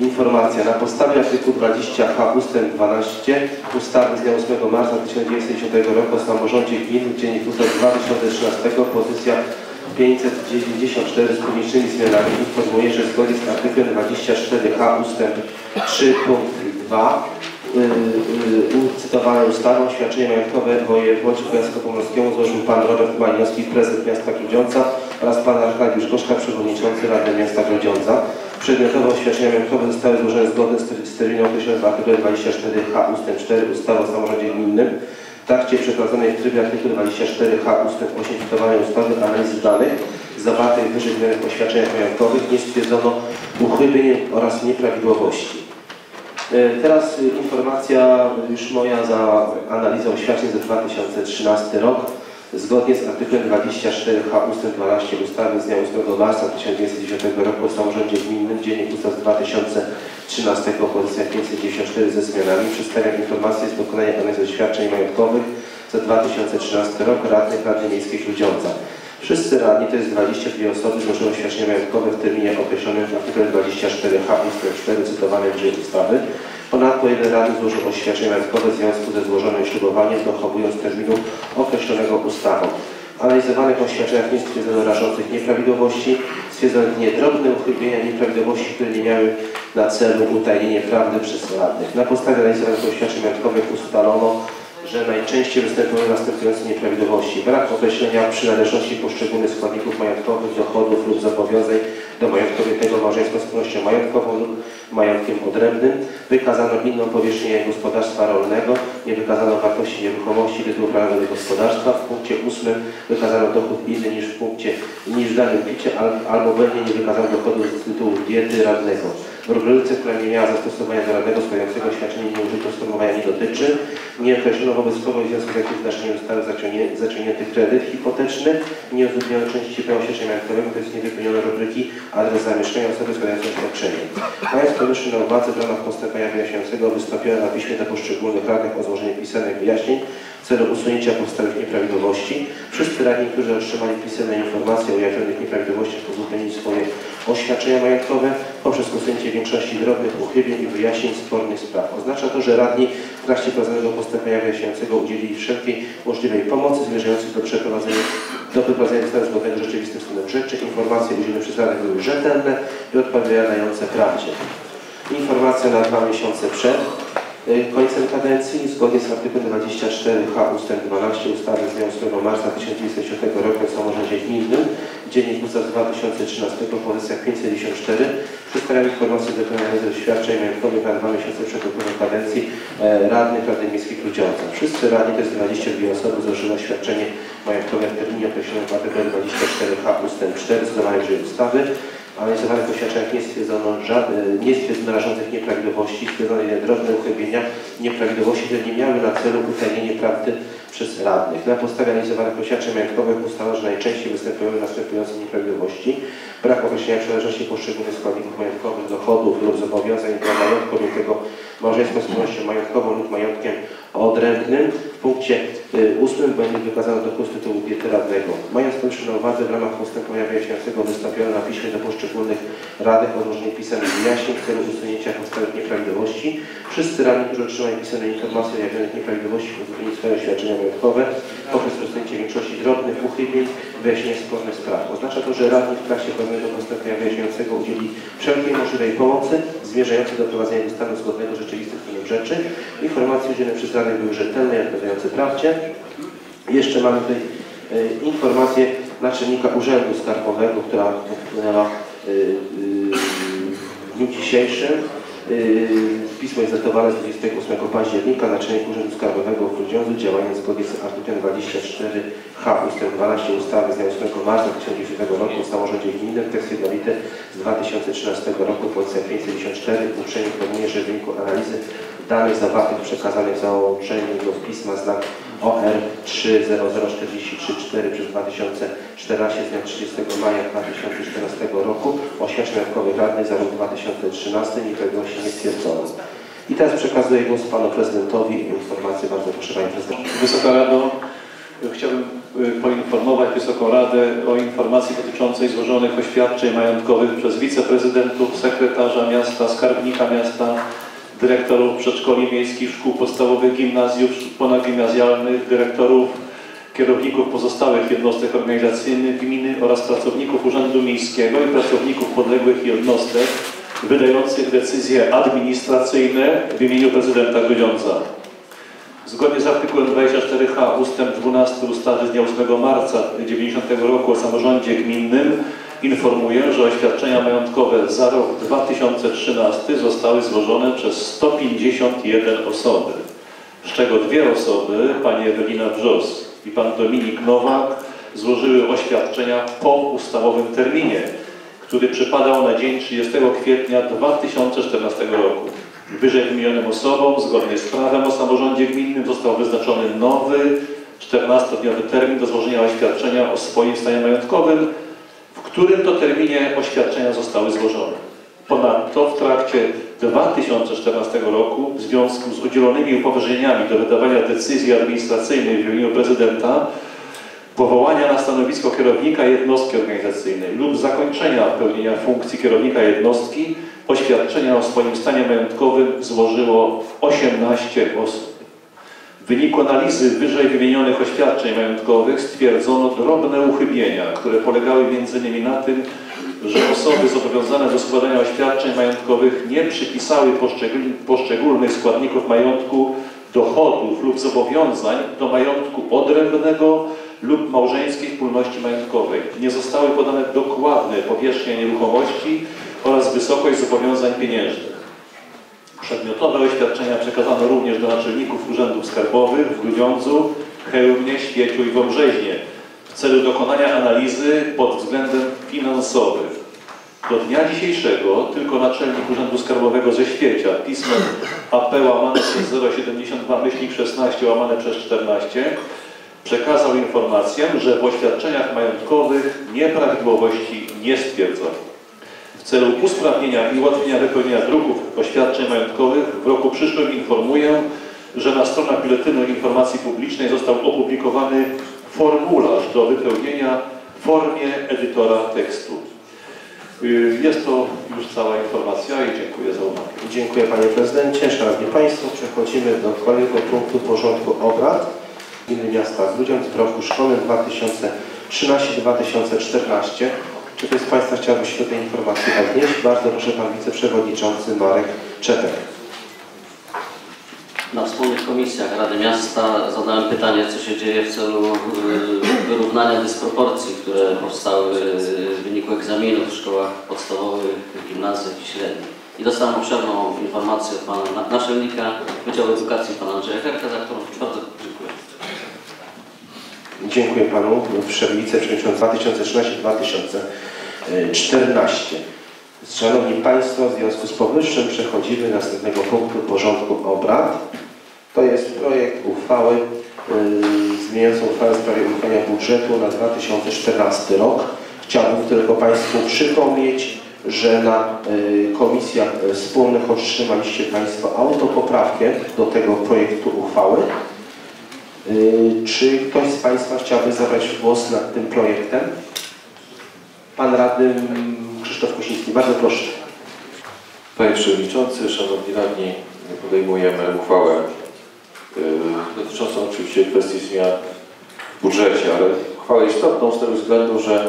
Informacja. Na podstawie artykułu 20h ust. 12 ustawy z dnia 8 marca 1910 roku o samorządzie gminy Dziennik Ustaw 2013 pozycja 594 z publicznymi zmianami informuje, że zgodnie z artykułem 24h ust. 3 punkt 2 yy, yy, cytowanej ustawy świadczenie majątkowe wojewodzie kujawsko-pomorskiemu złożył pan Robert Majnowski, prezes miasta Grudziądza oraz pan Arkadiusz Koszka, przewodniczący Rady Miasta Grudziądza. Przedmiotowe oświadczenia majątkowe zostały złożone zgodnie z terminem określonym w artykule 24h ust. 4 ustawy o samorządzie gminnym. W trakcie przeprowadzonej w trybie artykułu 24h ust. 8 cytowanej ustawy analizy danych zawartych w wyżej wymienionych oświadczeniach majątkowych nie stwierdzono uchybień oraz nieprawidłowości. E, Teraz y, informacja już moja za analizę oświadczeń za 2013 rok. Zgodnie z artykułem 24h ust. 12 ustawy z dnia 8 marca 1910 roku o samorządzie gminnym Dziennik Ustaw z 2013 pozycja 594 ze zmianami przedstawiam informację z dokonania analizy oświadczeń majątkowych za 2013 rok radnych Rady Miejskiej Grudziądza. Wszyscy radni, to jest 22 osoby, złożyły oświadczenia majątkowe w terminie określonym w artykule 24h ust. 4 cytowanej wyżej ustawy. Ponadto jeden radny złożył oświadczenie majątkowe w związku ze złożonym ślubowaniem, dochowując terminu określonego ustawą. W analizowanych oświadczeniach nie stwierdzono rażących nieprawidłowości, stwierdzono jedynie drobne uchybienia, nieprawidłowości, które nie miały na celu utajnienie prawdy przez radnych. Na podstawie analizowanych oświadczeń majątkowych ustalono, że najczęściej występują następujące nieprawidłowości. Brak określenia przynależności poszczególnych składników majątkowych, dochodów lub zobowiązań do majątku objętego małżeńską wspólnością majątkową lub majątkiem odrębnym. Wykazano inną powierzchnię gospodarstwa rolnego, nie wykazano wartości nieruchomości tytułu prawa do gospodarstwa. W punkcie ósmym wykazano dochód inny niż w punkcie niż w danym picie, al, albo błędnie nie wykazano dochodu z tytułu diety radnego. W rubryce, która nie miała zastosowania do radnego składającego świadczenie nieużyto sformułowania nie dotyczy, nie określono wobec kogo w związku z jakim znaczeniem został zaciągnięty, kredyt hipoteczny, nie uwzględniono części prawa świadczenia majątkowego, to jest nie wypełniono rubryki adres zamieszkania osoby składającej świadczenie. Mając powyższe na uwadze w ramach postępowania wyjaśniającego wystąpiono na piśmie do poszczególnych radnych o złożenie pisemnych wyjaśnień celu usunięcia powstałych nieprawidłowości. Wszyscy radni, którzy otrzymali pisemne informacje o ujawnionych nieprawidłowościach, uzupełnili swoje oświadczenia majątkowe poprzez usunięcie większości drobnych uchybień i wyjaśnień spornych spraw. Oznacza to, że radni w trakcie prowadzonego postępowania wyjaśniającego udzielili wszelkiej możliwej pomocy zmierzającej do przeprowadzenia do wyprowadzenia stanu zgodnego rzeczywistym stanem rzeczy. Informacje udzielone przez radnych były rzetelne i odpowiadające prawdzie. Informacja na dwa miesiące przed końcem kadencji, zgodnie z artykułem 24h ust. 12 ustawy z dnia 8 marca 1910 roku o samorządzie gminnym, Dziennik Ustaw z 2013, pozycja 594, przedstawiam informację dokonania ze świadczeń majątkowych na dwa miesiące przed upływem kadencji e, radnych Rady Miejskiej Grudziądza. Wszyscy radni, to jest 22 osoby, złożyły świadczenie majątkowe w terminie określonym w artykule 24h ust. 4 zdawanej ustawy. Analizowanych oświadczeniach nie stwierdzono, żadne, nie stwierdzono rażących nieprawidłowości, stwierdzono jedynie drobne uchybienia, nieprawidłowości, które nie miały na celu utajnienie prawdy przez radnych. Na podstawie analizowanych oświadczeń majątkowych ustalono, że najczęściej występują następujące nieprawidłowości. Brak określenia przynależności poszczególnych składników majątkowych, dochodów lub zobowiązań do majątku lub tego małżeństwa z wspólnością majątkową lub majątkiem odrębnym. W punkcie y, ósmym będzie wykazano dochód z tytułu diety radnego. Mając powyższe na uwadze, w ramach postępowania wyjaśniającego wystąpiono na piśmie do poszczególnych radnych o złożenie pisemnych wyjaśnień w celu usunięcia powstałych nieprawidłowości. Wszyscy radni, którzy otrzymają pisemne informacje o ujawnionych nieprawidłowościach, uzupełnili swoje oświadczenia majątkowe poprzez usunięcie większości drobnych uchybień, wyjaśnienie spornych spraw. Oznacza to, że radni w trakcie pewnego postępowania wyjaśniającego udzieli wszelkiej możliwej pomocy zmierzającej do prowadzenia stanu zgodnego z rzeczywistym rzeczy. Informacje udzielone przez radnych były rzetelne i odpowiadające prawdzie. Jeszcze mamy tutaj e, informację naczelnika Urzędu Skarbowego, która wpłynęła e, e, w dniu dzisiejszym. Pismo jest datowane z 28 października. Naczelnik Urzędu Skarbowego w Grudziądzu działając zgodnie z artykułem 24h ust. 12 ustawy z dnia 8 marca 1910 roku o samorządzie gminnym tekst jednolity z 2013 roku pozycja 554 uprzejmie informuje, że w wyniku analizy danych zawartych w przekazanych w załączeniu do pisma znak OR 30043 przez 2014 z dnia 30 maja 2014 roku oświadczeń majątkowych radnych za rok 2013 niepewności nie stwierdzono. I teraz przekazuję głos panu prezydentowi. Informację bardzo proszę panie prezydencie. Wysoka Rado, chciałbym y, poinformować Wysoką Radę o informacji dotyczącej złożonych oświadczeń majątkowych przez wiceprezydentów, sekretarza miasta, skarbnika miasta, dyrektorów przedszkoli miejskich, szkół podstawowych, gimnazjów, ponadgimnazjalnych, dyrektorów, kierowników pozostałych jednostek organizacyjnych gminy oraz pracowników Urzędu Miejskiego i pracowników podległych jednostek wydających decyzje administracyjne w imieniu prezydenta Grudziądza. Zgodnie z artykułem 24h ustęp 12 ustawy z dnia 8 marca 1990 roku o samorządzie gminnym informuję, że oświadczenia majątkowe za rok 2013 zostały złożone przez 151 osoby, z czego dwie osoby, pani Ewelina Wrzos i pan Dominik Nowak, złożyły oświadczenia po ustawowym terminie, który przypadał na dzień 30 kwietnia 2014 roku. Wyżej wymienionym osobom, zgodnie z prawem o samorządzie gminnym, został wyznaczony nowy, 14-dniowy termin do złożenia oświadczenia o swoim stanie majątkowym, w którym to terminie oświadczenia zostały złożone. Ponadto w trakcie 2014 roku w związku z udzielonymi upoważnieniami do wydawania decyzji administracyjnych w imieniu prezydenta powołania na stanowisko kierownika jednostki organizacyjnej lub zakończenia pełnienia funkcji kierownika jednostki oświadczenia o swoim stanie majątkowym złożyło 18 osób. W wyniku analizy wyżej wymienionych oświadczeń majątkowych stwierdzono drobne uchybienia, które polegały m.in. na tym, że osoby zobowiązane do składania oświadczeń majątkowych nie przypisały poszczególnych składników majątku dochodów lub zobowiązań do majątku odrębnego lub małżeńskiej wspólności majątkowej. Nie zostały podane dokładne powierzchnie nieruchomości oraz wysokość zobowiązań pieniężnych. Przedmiotowe oświadczenia przekazano również do naczelników urzędów skarbowych w Grudziądzu, Chełmie, Świeciu i Wąbrzeźnie w celu dokonania analizy pod względem finansowym. Do dnia dzisiejszego tylko naczelnik Urzędu Skarbowego ze Świecia pismem AP łamane przez 072 myślnik 16 łamane przez 14 przekazał informację, że w oświadczeniach majątkowych nieprawidłowości nie stwierdzono. W celu usprawnienia i ułatwienia wypełnienia druków oświadczeń majątkowych w roku przyszłym informuję, że na stronach Biuletynu Informacji Publicznej został opublikowany formularz do wypełnienia w formie edytora tekstu. Y, Jest to już cała informacja i dziękuję za uwagę. Dziękuję Panie Prezydencie. Szanowni Państwo, przechodzimy do kolejnego punktu porządku obrad Gminy Miasta Grudziądz w roku szkolnym 2013-2014. Czy ktoś z Państwa chciałby się do tej informacji odnieść? Bardzo proszę Pan Wiceprzewodniczący Marek Czepek. Na wspólnych komisjach Rady Miasta zadałem pytanie, co się dzieje w celu y, wyrównania dysproporcji, które powstały y, w wyniku egzaminów w szkołach podstawowych, gimnazjach i średnich. I dostałem obszerną informację od pana na- naczelnika Wydziału Edukacji, pana Andrzeja Herka, za którą bardzo dziękuję. Dziękuję Panu Wiceprzewodniczący 2013-2014. Szanowni Państwo, w związku z powyższym przechodzimy do następnego punktu porządku obrad. To jest projekt uchwały yy, zmieniającej uchwałę w sprawie uchwalenia budżetu na 2014 rok. Chciałbym tylko Państwu przypomnieć, że na yy, komisjach wspólnych otrzymaliście Państwo autopoprawkę do tego projektu uchwały. Yy, Czy ktoś z Państwa chciałby zabrać głos nad tym projektem? Pan radny Krzysztof Kosiński, bardzo proszę. Panie Przewodniczący, Szanowni Radni, podejmujemy uchwałę yy, dotyczącą oczywiście kwestii zmian w budżecie, ale uchwałę istotną z tego względu, że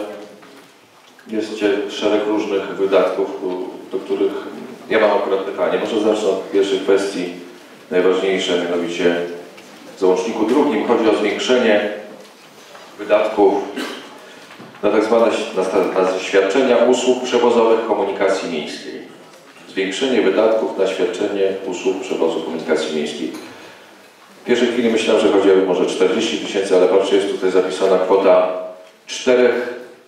jest szereg różnych wydatków, do których ja mam akurat pytanie. Może zacznę od pierwszej kwestii, najważniejszej, mianowicie w załączniku drugim chodzi o zwiększenie wydatków na tak zwane świadczenia usług przewozowych komunikacji miejskiej. Zwiększenie wydatków na świadczenie usług przewozu komunikacji miejskiej. W pierwszej chwili myślałem, że chodzi o może 40 tysięcy, ale patrzcie, jest tutaj zapisana kwota 4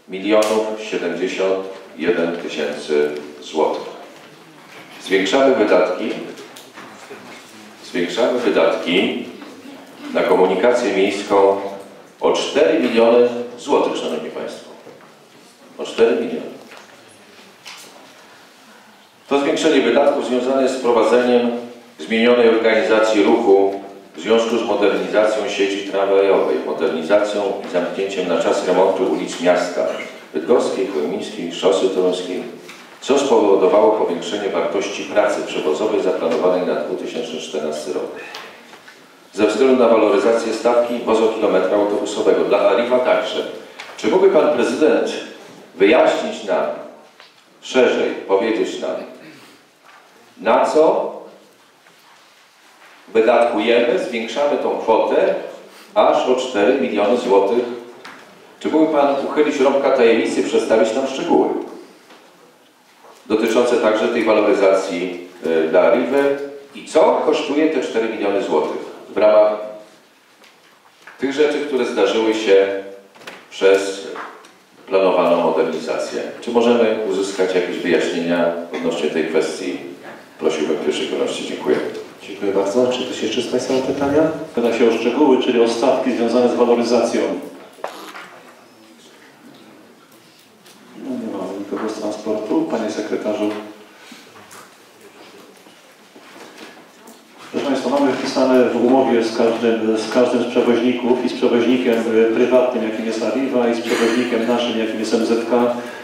milionów 71 tysięcy złotych. Zwiększamy wydatki, zwiększamy wydatki na komunikację miejską o 4 miliony złotych, Szanowni Państwo. O 4 miliony. To zwiększenie wydatków związane jest z prowadzeniem zmienionej organizacji ruchu w związku z modernizacją sieci tramwajowej, modernizacją i zamknięciem na czas remontu ulic miasta Bydgoskiej, Chełmińskiej, Szosy Toruńskiej, co spowodowało powiększenie wartości pracy przewozowej zaplanowanej na 2014 rok. Ze względu na waloryzację stawki wozokilometra autobusowego dla Arriva także. Czy mógłby Pan Prezydent wyjaśnić nam, szerzej powiedzieć nam, na co wydatkujemy, zwiększamy tą kwotę aż o 4 miliony złotych. Czy mógłby Pan uchylić rąbka tajemnicy przedstawić nam szczegóły dotyczące także tej waloryzacji y, dla Arrivy i co kosztuje te 4 miliony złotych w ramach tych rzeczy, które zdarzyły się przez planowaną modernizację. Czy możemy uzyskać jakieś wyjaśnienia odnośnie tej kwestii? Prosiłbym w pierwszej kolejności. Dziękuję. Dziękuję bardzo. Czy ktoś jeszcze z Państwa ma pytania? Pyta się o szczegóły, czyli o stawki związane z waloryzacją. No nie mamy nikogo z transportu. Panie sekretarzu. Proszę Państwa, mamy wpisane w umowie z każdym, z każdym z przewoźników i z przewoźnikiem y, prywatnym, jakim jest Arriva i z przewoźnikiem naszym, jakim jest MZK,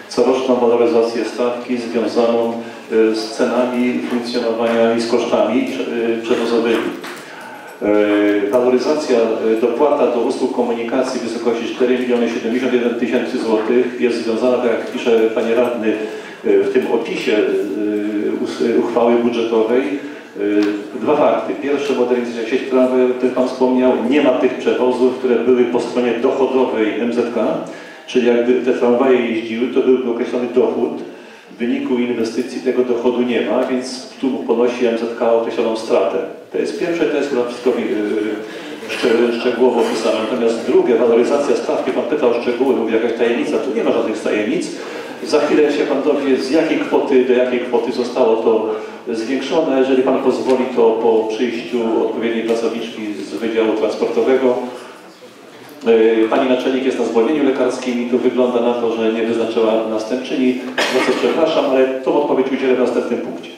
coroczną waloryzację stawki związaną y, z cenami funkcjonowania i z kosztami y, przewozowymi. Waloryzacja, dopłata do usług komunikacji w wysokości 4 miliony 71 tysięcy złotych jest związana, tak jak pisze Panie Radny, w tym opisie uchwały budżetowej Dwa fakty. Pierwsze, modernizacja sieci tramwajowej, o której Pan wspomniał, nie ma tych przewozów, które były po stronie dochodowej MZK, czyli jakby te tramwaje jeździły, to byłby określony dochód. W wyniku inwestycji tego dochodu nie ma, więc tu ponosi MZK określoną stratę. To jest pierwsze, to jest chyba wszystko yy, szczeg- szczegółowo opisane. Natomiast drugie, waloryzacja stawki, Pan pytał o szczegóły, mówi jakaś tajemnica, tu nie ma żadnych tajemnic. Za chwilę się Pan dowie, z jakiej kwoty do jakiej kwoty zostało to zwiększone. Jeżeli Pan pozwoli, to po przyjściu odpowiedniej pracowniczki z Wydziału Transportowego Yy, Pani naczelnik jest na zwolnieniu lekarskim i tu wygląda na to, że nie wyznaczyła następczyni, za co przepraszam, ale tą odpowiedź udzielę w następnym punkcie.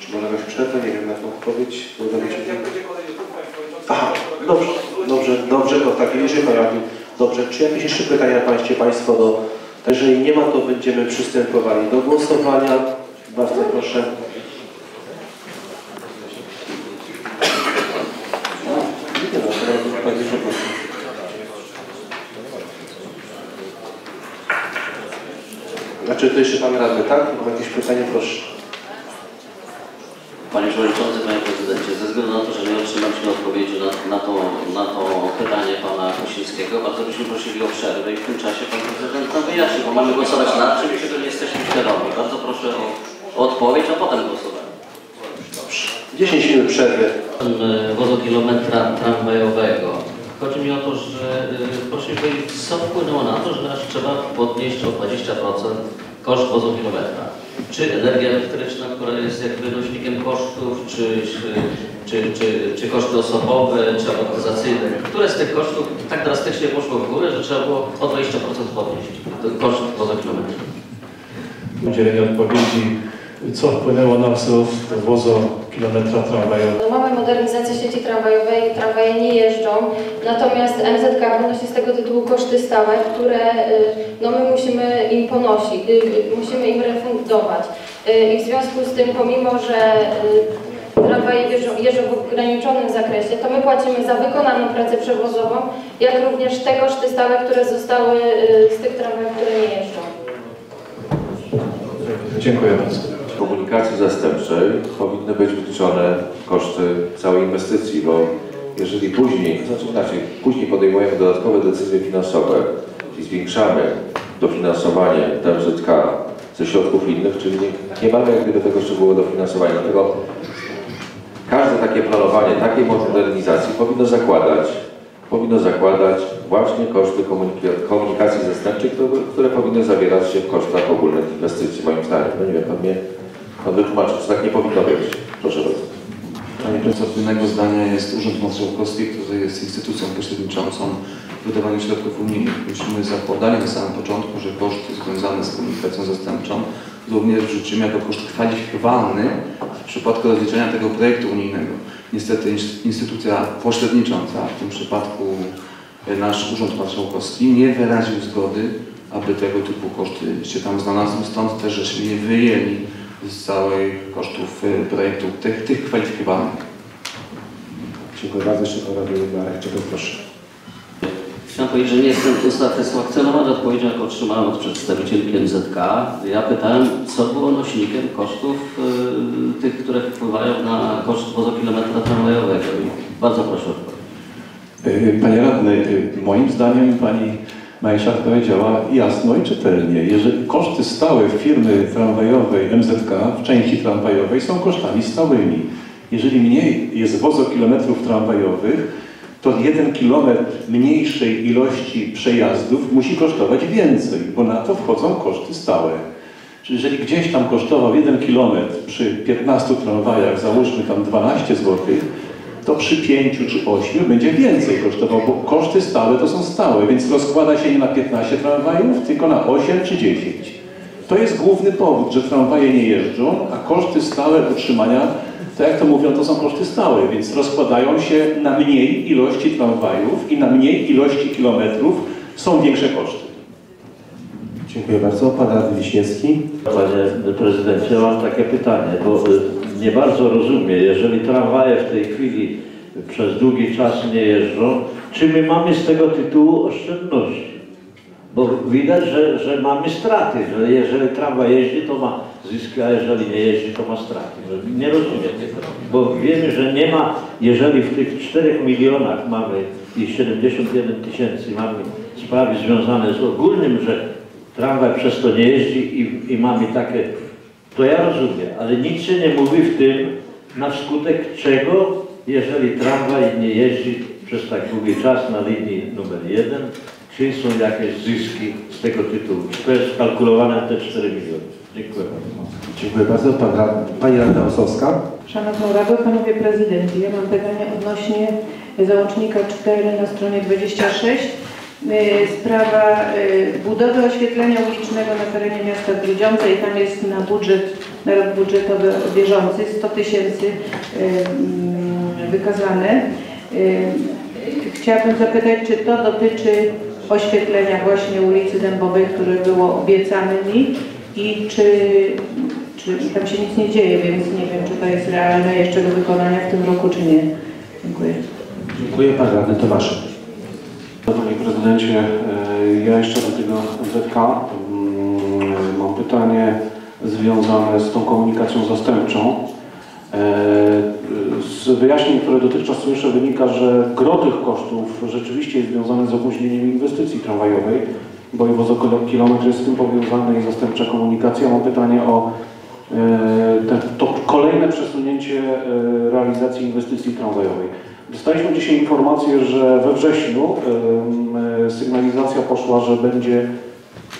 Czy może jakaś przerwę? Nie wiem na tą odpowiedź. Aha, dobrze, dobrze, dobrze, to w takim razie. Dobrze, czy jakieś jeszcze pytania Państwo, Państwo do... Jeżeli nie ma, to będziemy przystępowali do głosowania. Bardzo proszę. No. Znaczy to jeszcze Pan Radny, tak? Ma jakieś pytanie? Proszę. Panie Przewodniczący, Panie Prezydencie, ze względu na to, że nie otrzymaliśmy odpowiedzi na, na, to, na to pytanie Pana Kosińskiego, bardzo byśmy prosili o przerwę i w tym czasie Pan Prezydent nam wyjaśni, bo mamy głosować nad czymś, czego nie jesteśmy świadomi. Bardzo proszę o, o odpowiedź, a potem głosowanie. 10 minut przerwy. e, wozokilometra tramwajowego. Chodzi mi o to, że y, proszę powiedzieć, co wpłynęło na to, że teraz trzeba podnieść o 20% koszt wozokilometra. Czy energia elektryczna, która jest jakby nośnikiem kosztów, czy, czy, czy, czy, koszty osobowe, czy amortyzacyjne. Które z tych kosztów tak drastycznie poszło w górę, że trzeba było o 20% podnieść koszt wozokilometra? udzielenie odpowiedzi, co wpłynęło na wzrost wozo kilometra tramwajowego. No mamy modernizację sieci tramwajowej, tramwaje nie jeżdżą, natomiast MZK ponosi z tego tytułu koszty stałe, które y, no my musimy im ponosić, y, y, musimy im refundować. I w związku z tym, pomimo że tramwaje jeżdżą, jeżdżą w ograniczonym zakresie, to my płacimy za wykonaną pracę przewozową, jak również te koszty stałe, które zostały z tych tramwajów, które nie jeżdżą. Dziękuję bardzo. Komunikacji zastępczej powinny być wyliczone koszty całej inwestycji, bo jeżeli później, znaczy inaczej, później podejmujemy dodatkowe decyzje finansowe i zwiększamy dofinansowanie DMZK ze środków innych, czyli nie, nie mamy jak gdyby tego szczegółowego dofinansowania. Dlatego każde takie planowanie, takiej modernizacji powinno zakładać, powinno zakładać właśnie koszty komunika- komunikacji zastępczej, które, które powinny zawierać się w kosztach ogólnych inwestycji, moim zdaniem. No nie wiem, pan mnie pan wytłumaczy, czy tak nie powinno być. Proszę bardzo. Panie profesor, innego zdania jest Urząd Marszałkowski, który jest instytucją pośredniczącą w wydawaniu środków unijnych. Musimy zakładali na samym początku, że koszty związane z komunikacją zastępczą również wrzucimy jako koszt kwalifikowalny w przypadku rozliczenia tego projektu unijnego. Niestety ins- instytucja pośrednicząca, w tym przypadku e, nasz Urząd Marszałkowski, nie wyraził zgody, aby tego typu koszty się tam znalazły, stąd też żeśmy nie wyjęli z całych kosztów e, projektu tych, tych kwalifikowalnych. Dziękuję bardzo. Jeszcze Pan Radny Marek Czekaj, proszę. Chciałem powiedzieć, że nie jestem tu satysfakcjonowany odpowiedzią, jaką otrzymałem od przedstawicielki MZK. Ja pytałem, co było nośnikiem kosztów y, tych, które wpływają na koszt wozokilometra tramwajowego. I bardzo proszę o odpowiedź. Y, Panie radny, y, moim zdaniem pani Majszak powiedziała jasno i czytelnie. Jeżeli koszty stałe firmy tramwajowej MZK w części tramwajowej są kosztami stałymi. Jeżeli mniej jest wozokilometrów tramwajowych, to jeden kilometr mniejszej ilości przejazdów musi kosztować więcej, bo na to wchodzą koszty stałe. Czyli jeżeli gdzieś tam kosztował jeden kilometr przy 15 tramwajach, załóżmy tam 12 zł, to przy 5 czy 8 będzie więcej kosztował, bo koszty stałe to są stałe, więc rozkłada się nie na 15 tramwajów, tylko na 8 czy 10. To jest główny powód, że tramwaje nie jeżdżą, a koszty stałe utrzymania, tak jak to mówią, to są koszty stałe, więc rozkładają się na mniej ilości tramwajów i na mniej ilości kilometrów są większe koszty. Dziękuję bardzo. Pan Radny Wiśniewski. Panie prezydencie, mam takie pytanie, bo y, nie bardzo rozumiem, jeżeli tramwaje w tej chwili przez długi czas nie jeżdżą, czy my mamy z tego tytułu oszczędności? Bo widać, że, że mamy straty, że jeżeli tramwaj jeździ, to ma zyski, a jeżeli nie jeździ, to ma straty. No, Nie rozumiem tego, bo wiemy, że nie ma, jeżeli w tych 4 milionach mamy i 71 tysięcy mamy sprawy związane z ogólnym, że tramwaj przez to nie jeździ i, i mamy takie, to ja rozumiem, ale nic się nie mówi w tym, na skutek czego, jeżeli tramwaj nie jeździ przez tak długi czas na linii numer jeden, czy są jakieś zyski z tego tytułu? Czy to jest kalkulowane te 4 miliony? Dziękuję bardzo. Dziękuję bardzo. Pan, Pani Radna Osowska. Szanowna Rado, Panowie Prezydenci, ja mam pytanie odnośnie załącznika 4 na stronie 26. Y, Sprawa y, budowy oświetlenia ulicznego na terenie miasta Grudziądza i tam jest na budżet, na rok budżetowy bieżący 100 tysięcy y, mm, wykazane. Chciałabym zapytać, czy to dotyczy oświetlenia właśnie ulicy Dębowej, które było obiecane mi i czy, czy tam się nic nie dzieje, więc nie wiem, czy to jest realne jeszcze do wykonania w tym roku, czy nie. Dziękuję. Dziękuję. Pan Radny Tomaszek. Panie Prezydencie, e, ja jeszcze do tego MZK mm, mam pytanie związane z tą komunikacją zastępczą. E, Z wyjaśnień, które dotychczas słyszę, wynika, że gro tych kosztów rzeczywiście jest związane z opóźnieniem inwestycji tramwajowej, bo i wozokilometr jest z tym powiązany i zastępcza komunikacja. Mam pytanie o e, te, to kolejne przesunięcie realizacji inwestycji tramwajowej. Dostaliśmy dzisiaj informację, że we wrześniu e, sygnalizacja poszła, że będzie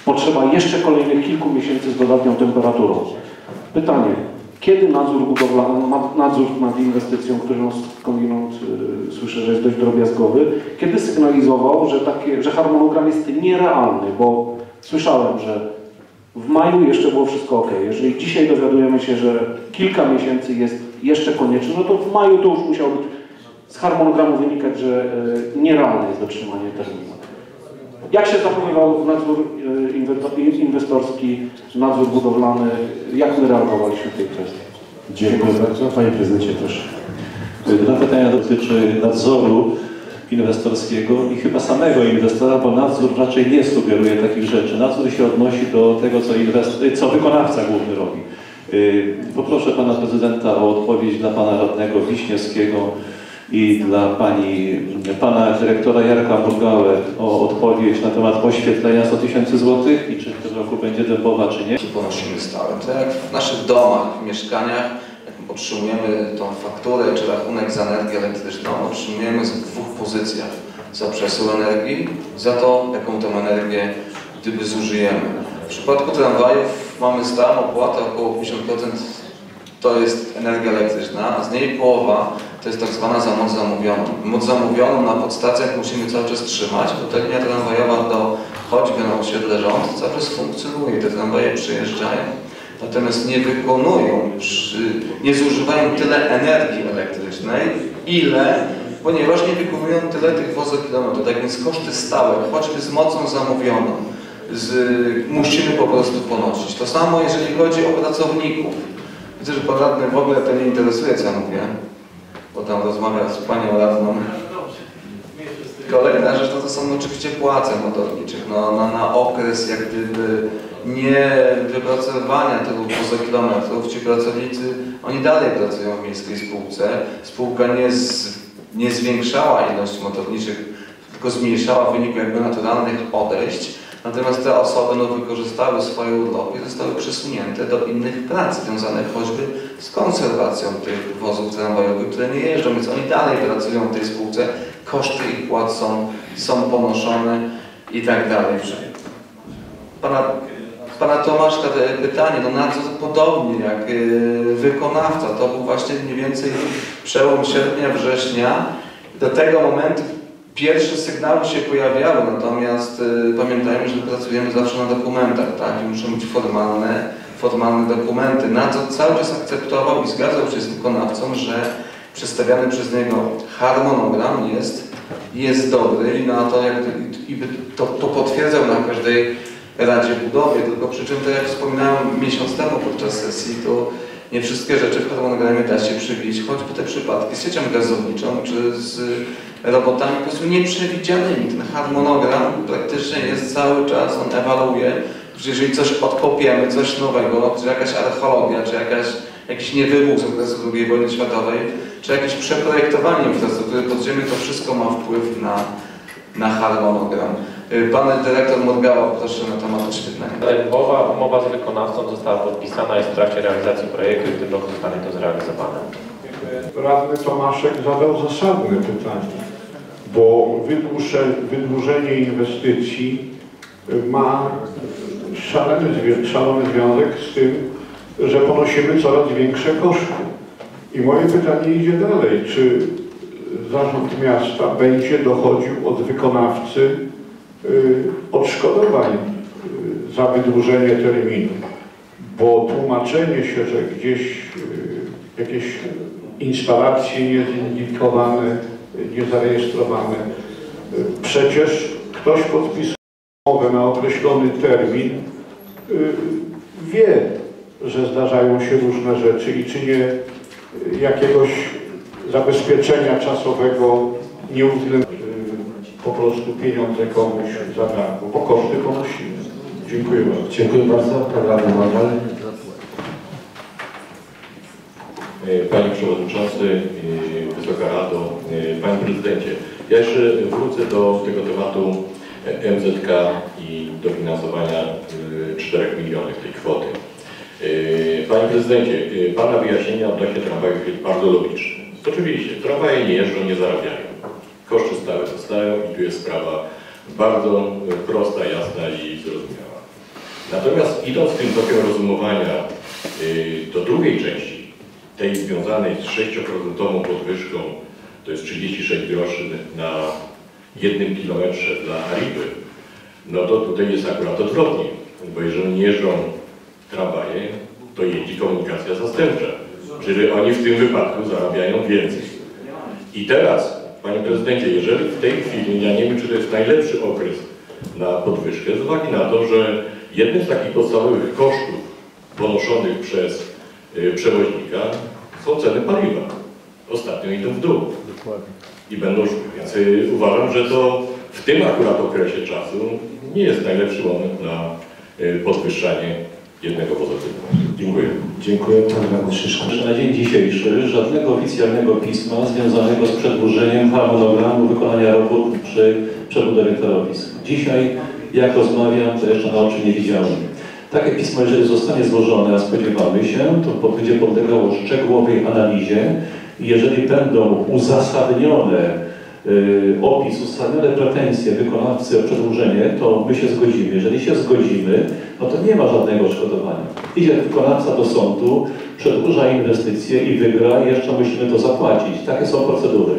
potrzeba jeszcze kolejnych kilku miesięcy z dodatnią temperaturą. Pytanie, kiedy nadzór budowlany, nadzór nad inwestycją, którą skądinąd y, słyszę, że jest dość drobiazgowy, kiedy sygnalizował, że, takie, że harmonogram jest nierealny, bo słyszałem, że w maju jeszcze było wszystko ok. Jeżeli dzisiaj dowiadujemy się, że kilka miesięcy jest jeszcze konieczne, no to w maju to już musiało być z harmonogramu wynikać, że e, nierealne jest dotrzymanie terminu. Jak się zachowywał nadzór e, inwesto- inwestorski, nadzór budowlany? Jak my reagowaliśmy w tej kwestii? Dziękuję bardzo. Panie Prezydencie, proszę. Dwa pytania dotyczy nadzoru inwestorskiego i chyba samego inwestora, bo nadzór raczej nie sugeruje takich rzeczy. Nadzór się odnosi do tego, co, co wykonawca główny robi. Yy, Poproszę pana prezydenta o odpowiedź dla pana radnego Wiśniewskiego i dla pani, pana dyrektora Jarka Burgałę o odpowiedź na temat oświetlenia 100 tysięcy złotych i czy w tym roku będzie dębowa, czy nie. ponosimy stałe. To jak w naszych domach, w mieszkaniach, jak otrzymujemy tą fakturę czy rachunek za energię elektryczną, otrzymujemy z dwóch pozycjach. Za przesył energii, za to, jaką tę energię gdyby zużyjemy. W przypadku tramwajów mamy stałą opłatę, około 50% to jest energia elektryczna, a z niej połowa to jest tak zwana za moc zamówioną. Moc zamówioną na podstacjach musimy cały czas trzymać, bo linia tramwajowa do choćby na osiedle rząd cały czas funkcjonuje, te tramwaje przyjeżdżają. Natomiast nie wykonują, przy, nie zużywają tyle energii elektrycznej, ile, ponieważ nie wykonują tyle tych wozokilometrów. Tak więc koszty stałe, choćby z mocą zamówioną, z, musimy po prostu ponosić. To samo jeżeli chodzi o pracowników. Widzę, że pan radny w ogóle to nie interesuje, co mówię, bo tam rozmawia z panią radną. Kolejna rzecz no to są oczywiście płace motorniczych. No, na, na okres jak gdyby nie wypracowania tylu kilometrów ci pracownicy, oni dalej pracują w miejskiej spółce. Spółka nie, z, nie zwiększała ilości motorniczych, tylko zmniejszała w wyniku jakby naturalnych odejść. Natomiast te osoby no, wykorzystały swoje urlopy i zostały przesunięte do innych prac związanych choćby z konserwacją tych wozów tramwajowych, które nie jeżdżą, więc oni dalej pracują w tej spółce, koszty ich płac są, są ponoszone i tak dalej. Pana, pana Tomaszka te pytanie, no nadzór podobnie jak yy, wykonawca, to był właśnie mniej więcej przełom sierpnia, września. Do tego momentu Pierwsze sygnały się pojawiały, natomiast y, pamiętajmy, że pracujemy zawsze na dokumentach, tak? I muszą być formalne, formalne dokumenty. Nadzór cały czas akceptował i zgadzał się z wykonawcą, że przedstawiany przez niego harmonogram jest, jest dobry i na to, jak, i to, to potwierdzał na każdej Radzie Budowy, tylko przy czym, tak jak wspominałem miesiąc temu podczas sesji, to nie wszystkie rzeczy w harmonogramie da się przewidzieć, choćby te przypadki z siecią gazowniczą czy z robotami po prostu nieprzewidzianymi. Ten harmonogram praktycznie jest cały czas, on ewaluuje że jeżeli coś odkopiemy, coś nowego, czy jakaś archeologia, czy jakaś, jakiś niewybuch z okresu II wojny światowej, czy jakieś przeprojektowanie infrastruktury podziemnej, to wszystko ma wpływ na, na harmonogram. Y, Pan dyrektor Morgała, proszę na temat oświetlenia. Umowa, umowa z wykonawcą została podpisana, jest w trakcie realizacji projektu i w tym roku zostanie to zrealizowane. Radny Tomaszek zadał zasadne pytanie, bo wydłuże, wydłużenie inwestycji ma szalony, szalony związek z tym, że ponosimy coraz większe koszty. I moje pytanie idzie dalej. Czy zarząd miasta będzie dochodził od wykonawcy y, odszkodowań y, za wydłużenie terminu? Bo tłumaczenie się, że gdzieś y, jakieś instalacje niezindykowane, niezarejestrowane, y, przecież ktoś podpisał umowę na określony termin, y, wie, że zdarzają się różne rzeczy i czy nie y, jakiegoś zabezpieczenia czasowego nie uwzględnia y, po prostu pieniądze komuś zabrakło, bo koszty ponosimy. Dziękuję bardzo. Dziękuję bardzo. Pan radny Marwal. E, Panie Przewodniczący, e, Wysoka Rado, e, Panie Prezydencie. Ja jeszcze wrócę do tego tematu MZK i dofinansowania e, 4 milionów tej kwoty. Panie Prezydencie, Pana wyjaśnienia odnośnie tramwajów jest bardzo logiczne. Oczywiście, tramwaje nie jeżdżą, nie zarabiają. Koszty stałe zostają i tu jest sprawa bardzo prosta, jasna i zrozumiała. Natomiast idąc tym tokiem rozumowania y, do drugiej części, tej związanej z 6% podwyżką, to jest 36 groszy na jednym kilometrze dla Ariby, no to tutaj jest akurat odwrotnie, bo jeżeli nie jeżdżą tramwaje, to jeździ komunikacja zastępcza, czyli oni w tym wypadku zarabiają więcej. I teraz, Panie Prezydencie, jeżeli w tej chwili, ja nie wiem, czy to jest najlepszy okres na podwyżkę, z uwagi na to, że jednym z takich podstawowych kosztów ponoszonych przez y, przewoźnika są ceny paliwa. Ostatnio idą w dół i będą szły. Więc y, uważam, że to w tym akurat okresie czasu nie jest najlepszy moment na y, podwyższanie jednego pozytywu. Dziękuję. Dziękuję. Pan radny Szyszko. Na dzień dzisiejszy żadnego oficjalnego pisma związanego z przedłużeniem harmonogramu wykonania robót przy przebudowie torowisk. Dzisiaj, jak rozmawiam, to jeszcze na oczy nie widziałem. Takie pismo, jeżeli zostanie złożone, a spodziewamy się, to będzie podlegało szczegółowej analizie i jeżeli będą uzasadnione opis, uzasadnione pretensje wykonawcy o przedłużenie, to my się zgodzimy. Jeżeli się zgodzimy, no to nie ma żadnego odszkodowania. Idzie wykonawca do sądu, przedłuża inwestycje i wygra i jeszcze musimy to zapłacić. Takie są procedury.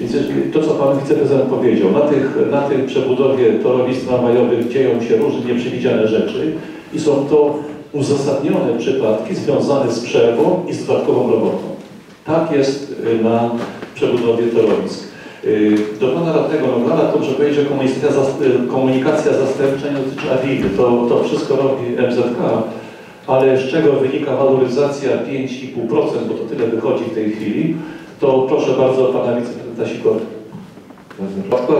Więc to, co Pan Wiceprezydent powiedział, na, tych, na tej przebudowie torowisk tramwajowych dzieją się różne nieprzewidziane rzeczy i są to uzasadnione przypadki związane z przerwą i z dodatkową robotą. Tak jest y, na przebudowie torowisk. Y, Do Pana Radnego Nowala to, że powiedział, że komunikacja, y, komunikacja zastępcza nie dotyczy AWID. To, to wszystko robi MZK, ale z czego wynika waloryzacja 5,5%, bo to tyle wychodzi w tej chwili, to proszę bardzo Pana Wiceprezydenta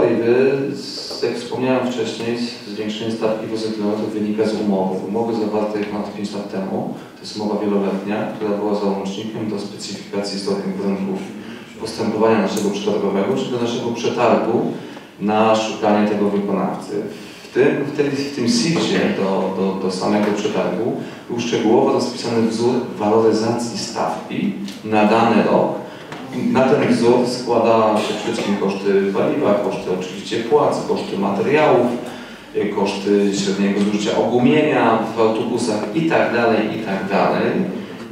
Ariby, z- jak wspomniałem wcześniej, zwiększenie stawki WZT wynika z umowy. Umowy zawartej ponad 5 lat temu. To jest umowa wieloletnia, która była załącznikiem do specyfikacji istotnych warunków postępowania naszego przetargowego, czy do naszego przetargu na szukanie tego wykonawcy. W tym, w tej, w tym SIG-zie do, do, do samego przetargu był szczegółowo rozpisany wzór waloryzacji stawki na dany rok na ten wzór składa się przede wszystkim koszty paliwa, koszty oczywiście płac, koszty materiałów, koszty średniego zużycia ogumienia w autobusach i tak dalej,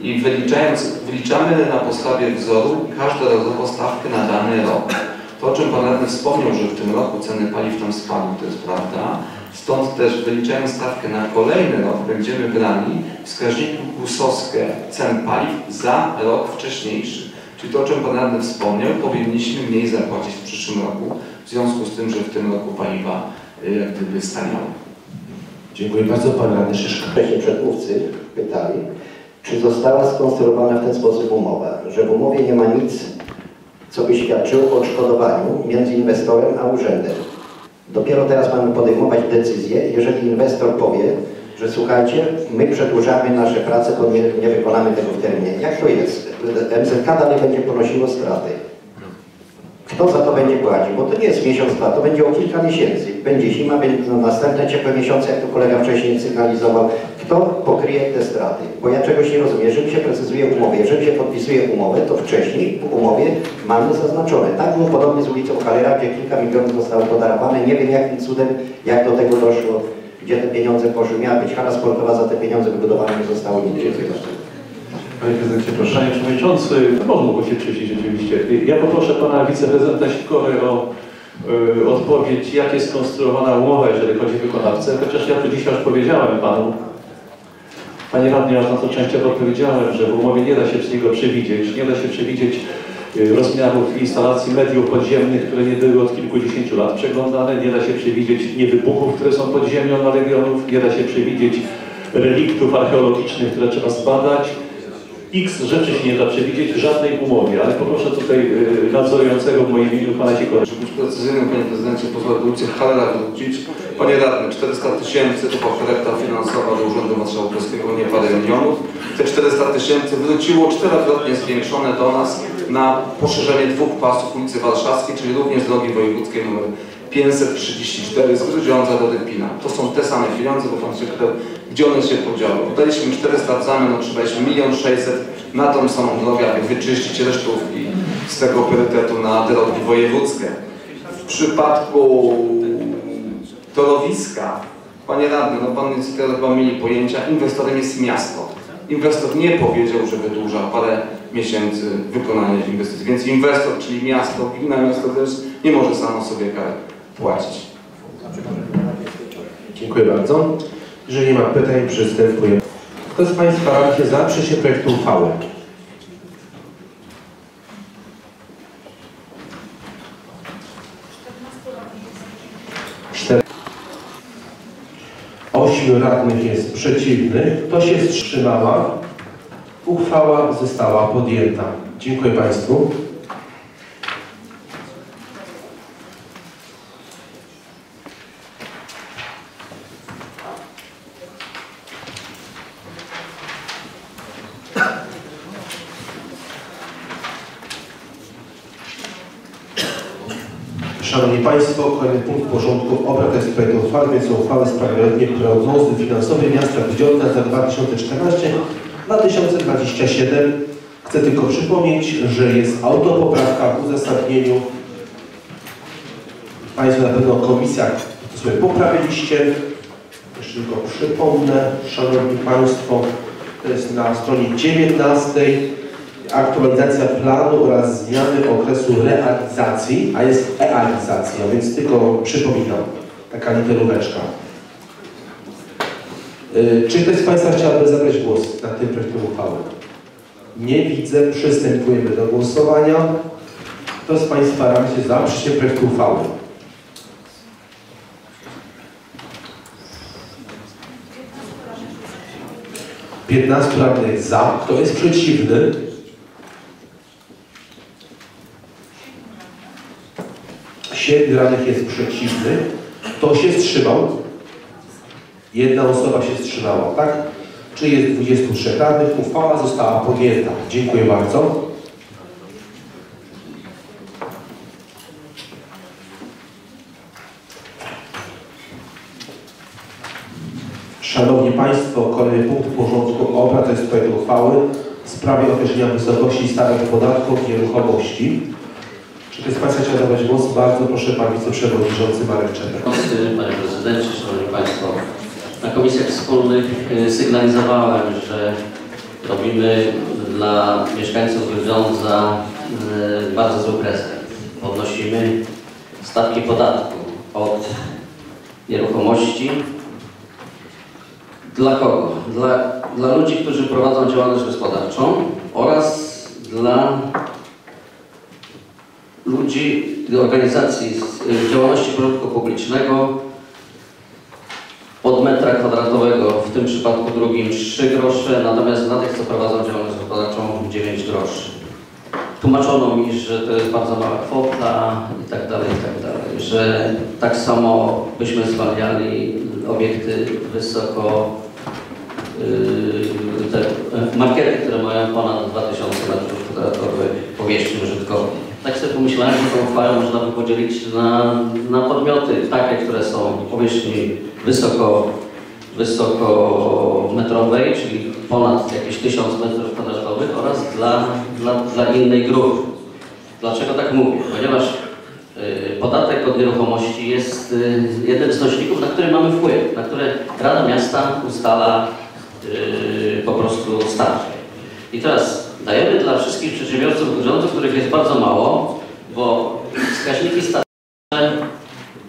i wyliczając, wyliczamy na podstawie wzoru każdorazowo stawkę na dany rok. To, o czym Pan Radny wspomniał, że w tym roku ceny paliw tam spadły, to jest prawda. Stąd też wyliczając stawkę na kolejny rok będziemy brali wskaźniku kusowskie cen paliw za rok wcześniejszy. Czyli to, o czym Pan Radny wspomniał, powinniśmy mniej zapłacić w przyszłym roku, w związku z tym, że w tym roku paliwa y, jak gdyby staniały. Dziękuję bardzo. Pan radny Szyszko. Wcześniej przedmówcy pytali, czy została skonstruowana w ten sposób umowa, że w umowie nie ma nic, co by świadczyło o odszkodowaniu między inwestorem a urzędem. Dopiero teraz mamy podejmować decyzję, jeżeli inwestor powie, że słuchajcie, my przedłużamy nasze prace, bo nie, nie wykonamy tego w terminie. Jak to jest? MZK dalej będzie ponosiło straty. Kto za to będzie płacił? Bo to nie jest miesiąc, dwa, to będzie o kilka miesięcy. Będzie zima, będą następne ciepłe miesiące, jak to kolega wcześniej sygnalizował. Kto pokryje te straty? Bo ja czegoś nie rozumiem. Jeżeli się precyzuje w umowie, jeżeli się podpisuje umowę, to wcześniej w umowie mamy zaznaczone. Tak było podobnie z ulicą Halera, gdzie kilka milionów zostało podarowane. Nie wiem jakim cudem, jak do tego doszło, gdzie te pieniądze poszły. Miała być hala sportowa, za te pieniądze wybudowane nie zostało nic. Dziękuję. Panie prezydencie, proszę. Panie przewodniczący, może mogło się przyjść rzeczywiście. Ja poproszę pana wiceprezydenta Sikory o y, odpowiedź, jak jest skonstruowana umowa, jeżeli chodzi o wykonawcę, chociaż ja tu dzisiaj już powiedziałem panu, Panie radny, ja na to częściowo odpowiedziałem, że w umowie nie da się wszystkiego przewidzieć, nie da się przewidzieć y, rozmiarów instalacji mediów podziemnych, które nie były od kilkudziesięciu lat przeglądane, nie da się przewidzieć niewybuchów, które są pod ziemią na regionów, nie da się przewidzieć reliktów archeologicznych, które trzeba zbadać, X rzeczy się nie da przewidzieć w żadnej umowie, ale poproszę tutaj y, nadzorującego w moim imieniu pana Sikora. Żeby być precyzyjnym, panie prezydencie, pozwolę ulicy Halera wrócić. Panie radny, 400 tysięcy to korekta finansowa do Urzędu Marszałkowskiego, nie parę milionów. Te 400 tysięcy wróciło czterokrotnie zwiększone do nas na poszerzenie dwóch pasów ulicy Warszawskiej, czyli również drogi wojewódzkiej nr 534 z Grudziądza do Dępina. To są te same pieniądze, bo pan sekretarz, gdzie one się podziały? Daliśmy 400 w zamian, otrzymaliśmy 1 600 na tą samą drogę, aby wyczyścić resztówki z tego priorytetu na drogi wojewódzkie. W przypadku torowiska, panie radny, no pan jest chyba mieli pojęcia, inwestorem jest miasto. Inwestor nie powiedział, że wydłuża parę miesięcy wykonania inwestycji, więc inwestor, czyli miasto, gmina miasto też nie może samo sobie karę płacić. Dziękuję bardzo. Jeżeli nie ma pytań, przystępujemy. Kto z Państwa radnych za przyjęciem projektu uchwały? Ośmiu radnych jest przeciwnych. Kto się wstrzymała? Uchwała została podjęta. Dziękuję Państwu. 9 za 2014 2027. Chcę tylko przypomnieć, że jest autopoprawka w uzasadnieniu. Państwo na pewno komisja to sobie poprawiliście. Jeszcze tylko przypomnę, Szanowni Państwo, to jest na stronie 19 aktualizacja planu oraz zmiany okresu realizacji, a jest e-realizacja, więc tylko przypominam, taka literóweczka. Yy, Czy ktoś z Państwa chciałby zabrać głos na tym projekcie uchwały? Nie widzę, przystępujemy do głosowania. Kto z Państwa radnych jest za przyjęciem projektu uchwały? Piętnastu radnych za. Kto jest przeciwny? Siedmiu radnych jest przeciwnych. Kto się wstrzymał? Jedna osoba się wstrzymała, tak? Czyli jest 23 radnych. Uchwała została podjęta. Dziękuję bardzo. Szanowni Państwo, kolejny punkt porządku obrad to jest projekt uchwały w sprawie określenia wysokości stawek podatku od nieruchomości. Czy ktoś z Państwa chciał zabrać głos? Bardzo proszę Pan Wiceprzewodniczący Marek Czernek. Panie Prezydencie, Szanowni Państwo, na komisjach wspólnych y, sygnalizowałem, że robimy dla mieszkańców Grudziądza y, bardzo zły prezent. Podnosimy stawki podatku od nieruchomości. Dla kogo? Dla, dla ludzi, którzy prowadzą działalność gospodarczą oraz dla ludzi, organizacji z y, działalności pożytku publicznego od metra kwadratowego, w tym przypadku drugim 3 grosze, natomiast dla tych, co prowadzą działalność gospodarczą 9 groszy. Tłumaczono mi, że to jest bardzo mała kwota i tak dalej, i tak dalej, że tak samo byśmy zwalniali obiekty wysoko yy, te markety, które mają ponad 2000 m2 powierzchni użytkowej. Tak sobie pomyślałem, że tą uchwałę można by podzielić na, na podmioty takie, które są o powierzchni wysoko, wysokometrowej, czyli ponad jakieś 1000 m2 oraz dla, dla, dla innej grupy. Dlaczego tak mówię? Ponieważ y, podatek od nieruchomości jest y, jednym z nośników, na który mamy wpływ, na które Rada Miasta ustala y, po prostu stawkę. I teraz dajemy dla wszystkich przedsiębiorców budżetu, których jest bardzo mało, bo wskaźniki statystyczne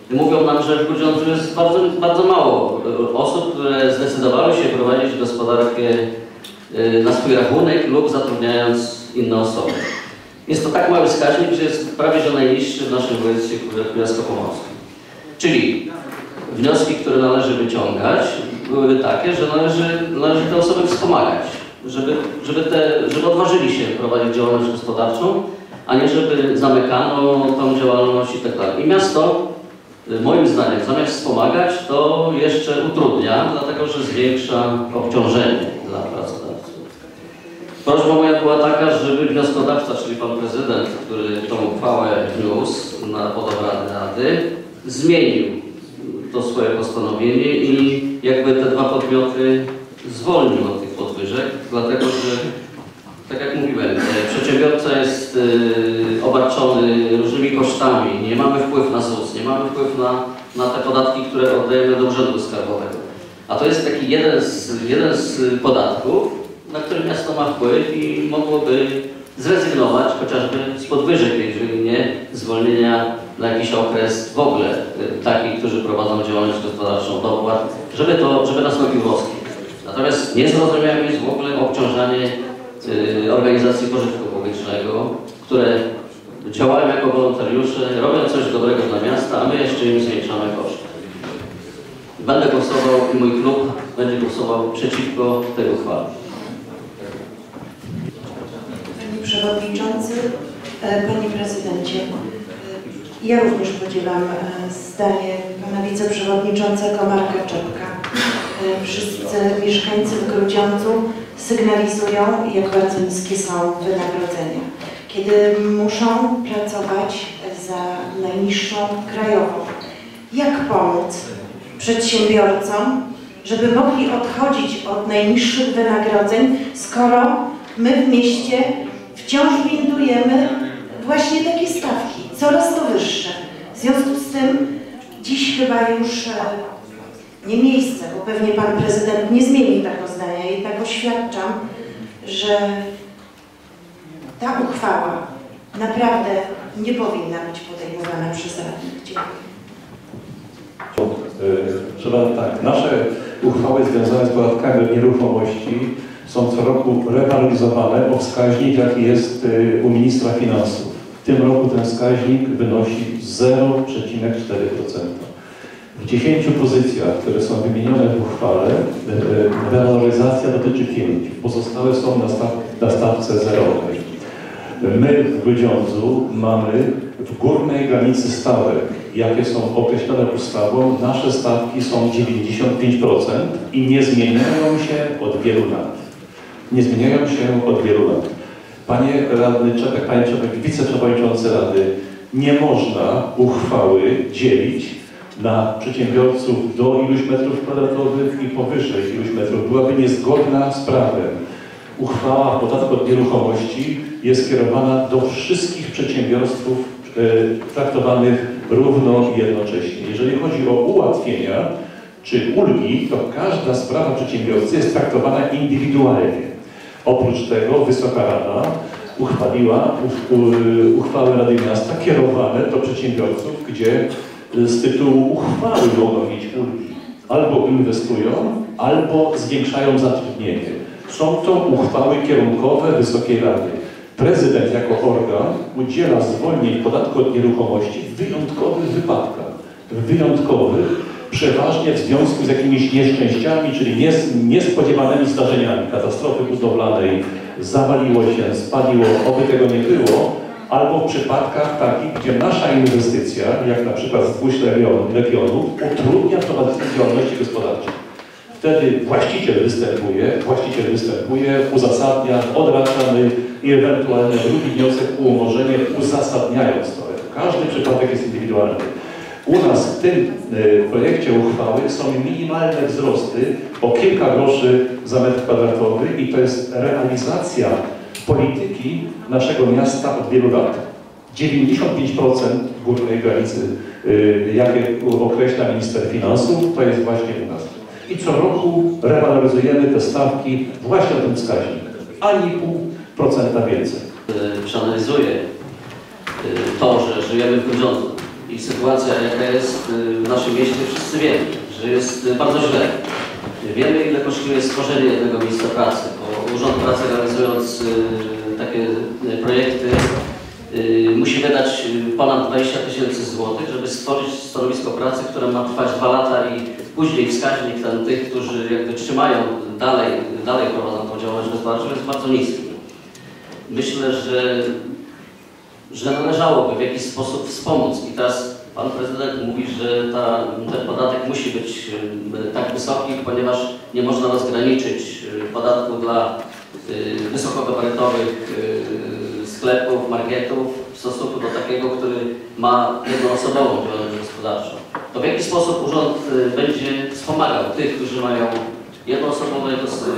mówią nam, że w Grudziądzu jest bardzo, bardzo mało osób, które zdecydowały się prowadzić gospodarkę y, na swój rachunek lub zatrudniając inne osoby. Jest to tak mały wskaźnik, że jest prawie że najniższy w naszym województwie kujawsko-pomorskim. Czyli wnioski, które należy wyciągać, były takie, że należy, należy te osoby wspomagać, żeby, żeby, te, żeby odważyli się prowadzić działalność gospodarczą, a nie żeby zamykano tą działalność i tak dalej. I miasto, y, moim zdaniem, zamiast wspomagać, to jeszcze utrudnia, dlatego że zwiększa obciążenie dla pracodawców. Prośba moja była taka, żeby wnioskodawca, czyli pan prezydent, który tą uchwałę wniósł na podobrane rady, zmienił to swoje postanowienie i jakby te dwa podmioty zwolnił od tych podwyżek, dlatego że, tak jak mówiłem, e, przedsiębiorca jest e, obarczony różnymi kosztami, nie mamy wpływu na ZUS, nie mamy wpływu na, na te podatki, które oddajemy do Urzędu Skarbowego. A to jest taki jeden z, jeden z podatków, na który miasto ma wpływ i mogłoby zrezygnować chociażby z podwyżek, jeżeli nie zwolnienia na jakiś okres w ogóle y, takich, którzy prowadzą działalność gospodarczą dopłat, żeby to, żeby nastąpił rozkwit. Natomiast niezrozumiałe jest w ogóle obciążanie y, organizacji pożytku publicznego, które działają jako wolontariusze, robią coś dobrego dla miasta, a my jeszcze im zwiększamy koszty. Będę głosował i mój klub będzie głosował przeciwko tej uchwale. Panie Przewodniczący, e, Panie Prezydencie, e, ja również podzielam e, zdanie Pana Wiceprzewodniczącego Marka Czepka. E, Wszyscy mieszkańcy w Grudziądzu sygnalizują, jak bardzo niskie są wynagrodzenia. Kiedy muszą pracować za najniższą krajową. Jak pomóc przedsiębiorcom, żeby mogli odchodzić od najniższych wynagrodzeń, skoro my w mieście wciąż windujemy właśnie takie stawki, coraz to wyższe. W związku z tym dziś chyba już e, nie miejsce, bo pewnie Pan Prezydent nie zmienił tego zdania, jednak oświadczam, że ta uchwała naprawdę nie powinna być podejmowana przez radnych. Dziękuję. E, Trzeba tak, nasze uchwały związane z podatkami od nieruchomości są co roku rewaloryzowane o wskaźnik, jaki jest e, u ministra finansów. W tym roku ten wskaźnik wynosi 0,4%. W 10 pozycjach, które są wymienione w uchwale, e, rewaloryzacja dotyczy 5. Pozostałe są na, staw, na stawce zerowej. My w Grudziądzu mamy w górnej granicy stawek, jakie są określone ustawą, nasze stawki są 95% i nie zmieniają się od wielu lat. Nie zmieniają się od wielu lat. Panie radny Czepek, panie Czepek, wiceprzewodniczący rady, nie można uchwały dzielić na przedsiębiorców do iluś metrów kwadratowych i powyżej iluś metrów. Byłaby niezgodna z prawem. Uchwała podatku od nieruchomości jest kierowana do wszystkich przedsiębiorstwów e, traktowanych równo i jednocześnie. Jeżeli chodzi o ułatwienia czy ulgi, to każda sprawa przedsiębiorcy jest traktowana indywidualnie. Oprócz tego Wysoka Rada uchwaliła uchwały Rady Miasta kierowane do przedsiębiorców, gdzie z tytułu uchwały ulgi. Albo inwestują, albo zwiększają zatrudnienie. Są to uchwały kierunkowe Wysokiej Rady. Prezydent jako organ udziela zwolnień podatku od nieruchomości w wyjątkowych wypadkach. W wyjątkowych, przeważnie w związku z jakimiś nieszczęściami, czyli nies, niespodziewanymi zdarzeniami, katastrofy budowlanej, zawaliło się, spaliło, oby tego nie było, albo w przypadkach takich, gdzie nasza inwestycja, jak na przykład zbóż regionu, regionu utrudnia prowadzenie działalności gospodarczej. Wtedy właściciel występuje, właściciel występuje, uzasadnia, odraczamy i ewentualny drugi wniosek o umorzenie, uzasadniając to. Każdy przypadek jest indywidualny. U nas w tym y, projekcie uchwały są minimalne wzrosty o kilka groszy za metr kwadratowy i to jest realizacja polityki naszego miasta od wielu lat. 95% górnej granicy, y, jakie określa minister finansów, to jest właśnie u nas. I co roku rewaloryzujemy te stawki właśnie o ten wskaźnik. Ani pół procenta więcej. y, przeanalizuję y, to, że żyjemy w Grudziądzu i sytuacja jaka jest y, w naszym mieście, wszyscy wiemy, że jest y, bardzo źle. Wiemy ile kosztuje stworzenie jednego miejsca pracy, bo Urząd Pracy realizując y, takie y, projekty y, musi wydać ponad 20 tysięcy złotych, żeby stworzyć stanowisko pracy, które ma trwać dwa lata i później wskaźnik ten tych, którzy jakby trzymają dalej, dalej prowadzą tą działalność gospodarczą jest bardzo niski. Myślę, że, że należałoby w jakiś sposób wspomóc i teraz Pan Prezydent mówi, że ta, ten podatek musi być y, tak wysoki, ponieważ nie można rozgraniczyć y, podatku dla wysokogabarytowych y, sklepów, marketów w stosunku do takiego, który ma jednoosobową działalność gospodarczą. To w jaki sposób urząd będzie wspomagał tych, którzy mają jednoosobowy,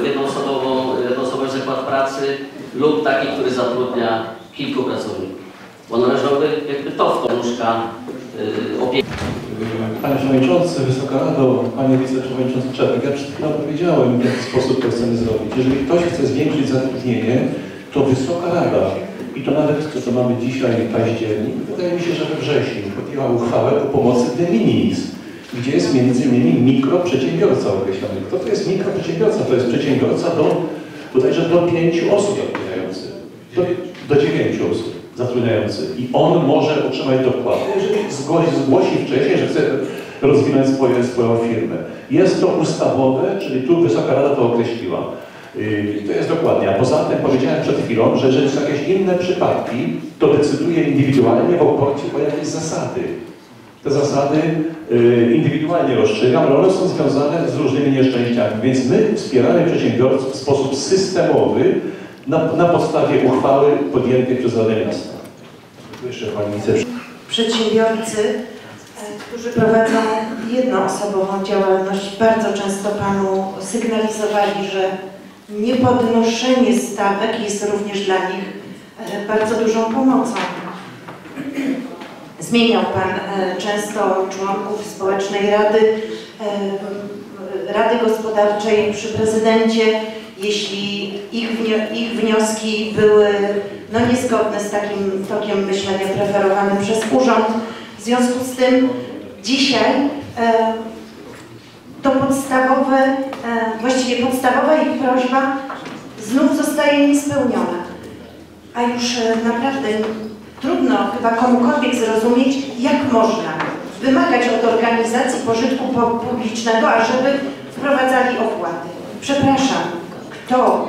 jednoosobową, jednoosobowy zakład pracy lub taki, który zatrudnia kilku pracowników. Bo należałoby jakby to w nóżka y, opieki. Panie Przewodniczący, Wysoka Rado, Panie Wiceprzewodniczący Czernek, ja przed chwilą powiedziałem, w jaki sposób to chcemy zrobić. Jeżeli ktoś chce zwiększyć zatrudnienie, to Wysoka Rada, i to nawet to, co mamy dzisiaj październik, wydaje mi się, że we wrześniu podjęła uchwałę o pomocy de minimis, gdzie jest między innymi mikroprzedsiębiorca określony. Kto to jest mikroprzedsiębiorca? To jest przedsiębiorca do, bodajże do pięciu osób zatrudniający, do, do dziewięciu osób zatrudniający. I on może otrzymać dopłatę, jeżeli zgłosi, zgłosi wcześniej, że chce rozwinąć swoje, swoją firmę. Jest to ustawowe, czyli tu Wysoka Rada to określiła. Yy, To jest dokładnie. A poza tym powiedziałem przed chwilą, że jeżeli są jakieś inne przypadki, to decyduje indywidualnie w oparciu o jakieś zasady. Te zasady y, indywidualnie rozstrzygam, ale one są związane z różnymi nieszczęściami. Więc my wspieramy przedsiębiorców w sposób systemowy na, na podstawie uchwały podjętej przez Radę Miasta. Jeszcze Pani. Przedsiębiorcy, e, którzy prowadzą jednoosobową działalność, bardzo często Panu sygnalizowali, że niepodnoszenie stawek jest również dla nich e, bardzo dużą pomocą. Zmieniał Pan e, często członków Społecznej Rady, Rady Gospodarczej przy prezydencie, jeśli ich, ich wnioski były no, niezgodne z takim tokiem myślenia preferowanym przez urząd. W związku z tym dzisiaj e, to podstawowe, e, właściwie podstawowa ich prośba znów zostaje niespełniona. A już e, naprawdę trudno chyba komukolwiek zrozumieć, jak można wymagać od organizacji pożytku pu- publicznego, ażeby wprowadzali opłaty. Przepraszam, kto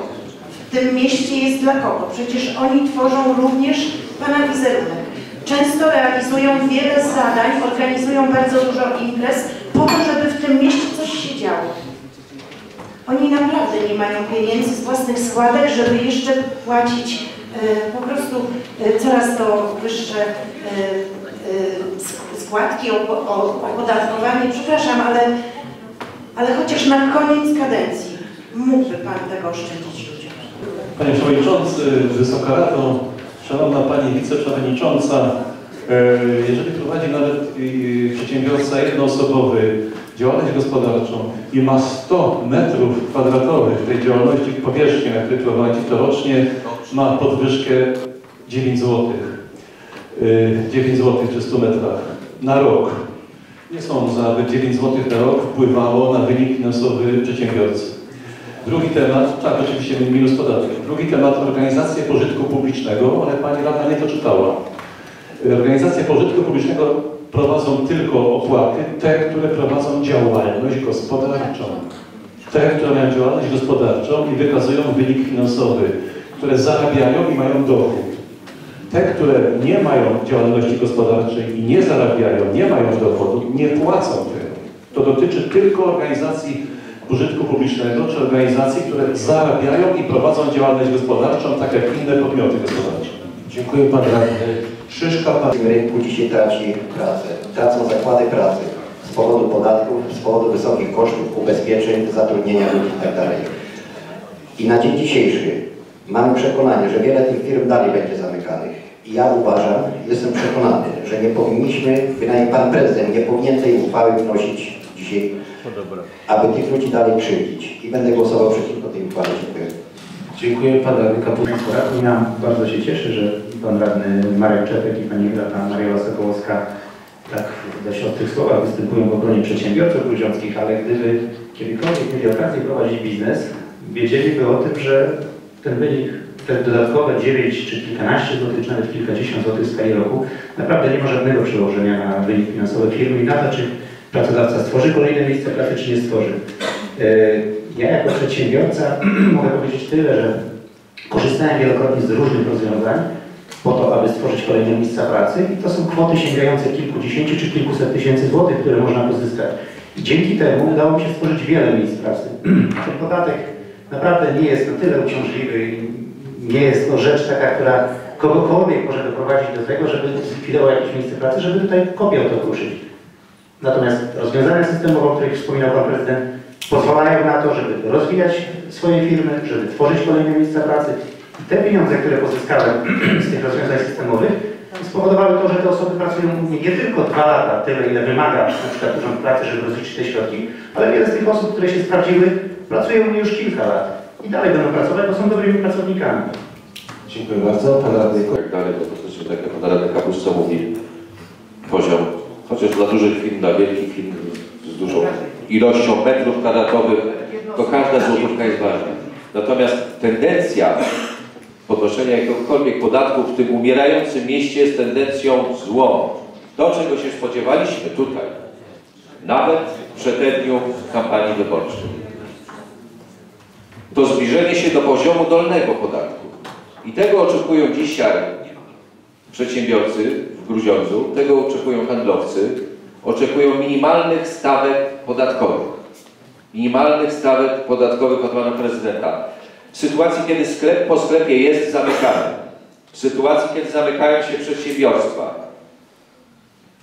w tym mieście jest dla kogo? Przecież oni tworzą również Pana wizerunek. Często realizują wiele zadań, organizują bardzo dużo imprez po to, żeby w tym mieście coś się działo. Oni naprawdę nie mają pieniędzy z własnych składek, żeby jeszcze płacić e, po prostu e, coraz to wyższe sk- składki, opodatkowanie. Przepraszam, ale, ale chociaż na koniec kadencji mógłby Pan tego oszczędzić ludziom. Panie Przewodniczący, Wysoka Rado, Szanowna Pani Wiceprzewodnicząca, e, jeżeli prowadzi nawet e, przedsiębiorca jednoosobowy działalność gospodarczą i ma 100 metrów kwadratowych tej działalności powierzchni, na której prowadzi, to rocznie ma podwyżkę 9 zł. 9 zł przy 100 metrach na rok. Nie sądzę, aby 9 zł na rok wpływało na wynik finansowy przedsiębiorcy. Drugi temat, tak oczywiście minus podatek. Drugi temat, organizacje pożytku publicznego, ale Pani Rada nie to czytała. Organizacje pożytku publicznego prowadzą tylko opłaty, te, które prowadzą działalność gospodarczą. Te, które mają działalność gospodarczą i wykazują wynik finansowy, które zarabiają i mają dochód. Te, które nie mają działalności gospodarczej i nie zarabiają, nie mają dochodu, nie płacą tego. To dotyczy tylko organizacji użytku publicznego czy organizacji, które zarabiają i prowadzą działalność gospodarczą, tak jak inne podmioty gospodarcze. Dziękuję Pan Radny. Szyszka Pan. W tym rynku dzisiaj traci pracę. Tracą zakłady pracy z powodu podatków, z powodu wysokich kosztów ubezpieczeń, zatrudnienia ludzi itd. I na dzień dzisiejszy mamy przekonanie, że wiele tych firm dalej będzie zamykanych. I ja uważam, jestem przekonany, że nie powinniśmy, bynajmniej Pan Prezydent nie powinien tej uchwały wnosić dzisiaj, aby tych ludzi dalej krzywdzić. I będę głosował przeciwko tej uchwale. Dziękuję. Dziękuję Pan Radny ja bardzo się cieszę, że Pan Radny Marek Czepek i Pani Radna Maria Sokołowska tak w dość ostrych słowach występują w obronie przedsiębiorców grudziąckich, ale gdyby kiedykolwiek mieli okazję prowadzić biznes, wiedzieliby o tym, że ten wynik, te dodatkowe 9 czy kilkanaście złotych, czy nawet kilkadziesiąt złotych w skali roku naprawdę nie ma żadnego przełożenia na wynik finansowy firmy i na to, czy pracodawca stworzy kolejne miejsce pracy, czy nie stworzy. E, Ja jako przedsiębiorca mogę powiedzieć tyle, że korzystałem wielokrotnie z różnych rozwiązań po to, aby stworzyć kolejne miejsca pracy i to są kwoty sięgające kilkudziesięciu czy kilkuset tysięcy złotych, które można pozyskać. I dzięki temu udało mi się stworzyć wiele miejsc pracy. Ten podatek naprawdę nie jest na tyle uciążliwy nie jest to rzecz taka, która kogokolwiek może doprowadzić do tego, żeby zlikwidował jakieś miejsce pracy, żeby tutaj kopię to ruszyć. Natomiast rozwiązania systemowe, o których wspominał Pan Prezydent, pozwalają na to, żeby rozwijać swoje firmy, żeby tworzyć kolejne miejsca pracy. I te pieniądze, które pozyskałem z tych rozwiązań systemowych, spowodowały to, że te osoby pracują u mnie nie tylko dwa lata, tyle ile wymaga na przykład Urząd Pracy, żeby rozliczyć te środki, ale wiele z tych osób, które się sprawdziły, pracują u mnie już kilka lat i dalej będą pracować, bo są dobrymi pracownikami. Dziękuję bardzo. Pan Radny i tak dalej, bo faktycznie tak jak pan radny Kapustka mówi, poziom, chociaż dla dużych firm, dla wielkich firm z dużą ilością metrów kwadratowych, to każda złotówka jest ważna. Natomiast tendencja podnoszenia jakiegokolwiek podatku w tym umierającym mieście jest tendencją złą. To, czego się spodziewaliśmy tutaj, nawet w przededniu kampanii wyborczej, to zbliżenie się do poziomu dolnego podatku. I tego oczekują dzisiaj przedsiębiorcy w Gruziądzu, tego oczekują handlowcy, oczekują minimalnych stawek podatkowych. Minimalnych stawek podatkowych od pana prezydenta. W sytuacji, kiedy sklep po sklepie jest zamykany, w sytuacji, kiedy zamykają się przedsiębiorstwa,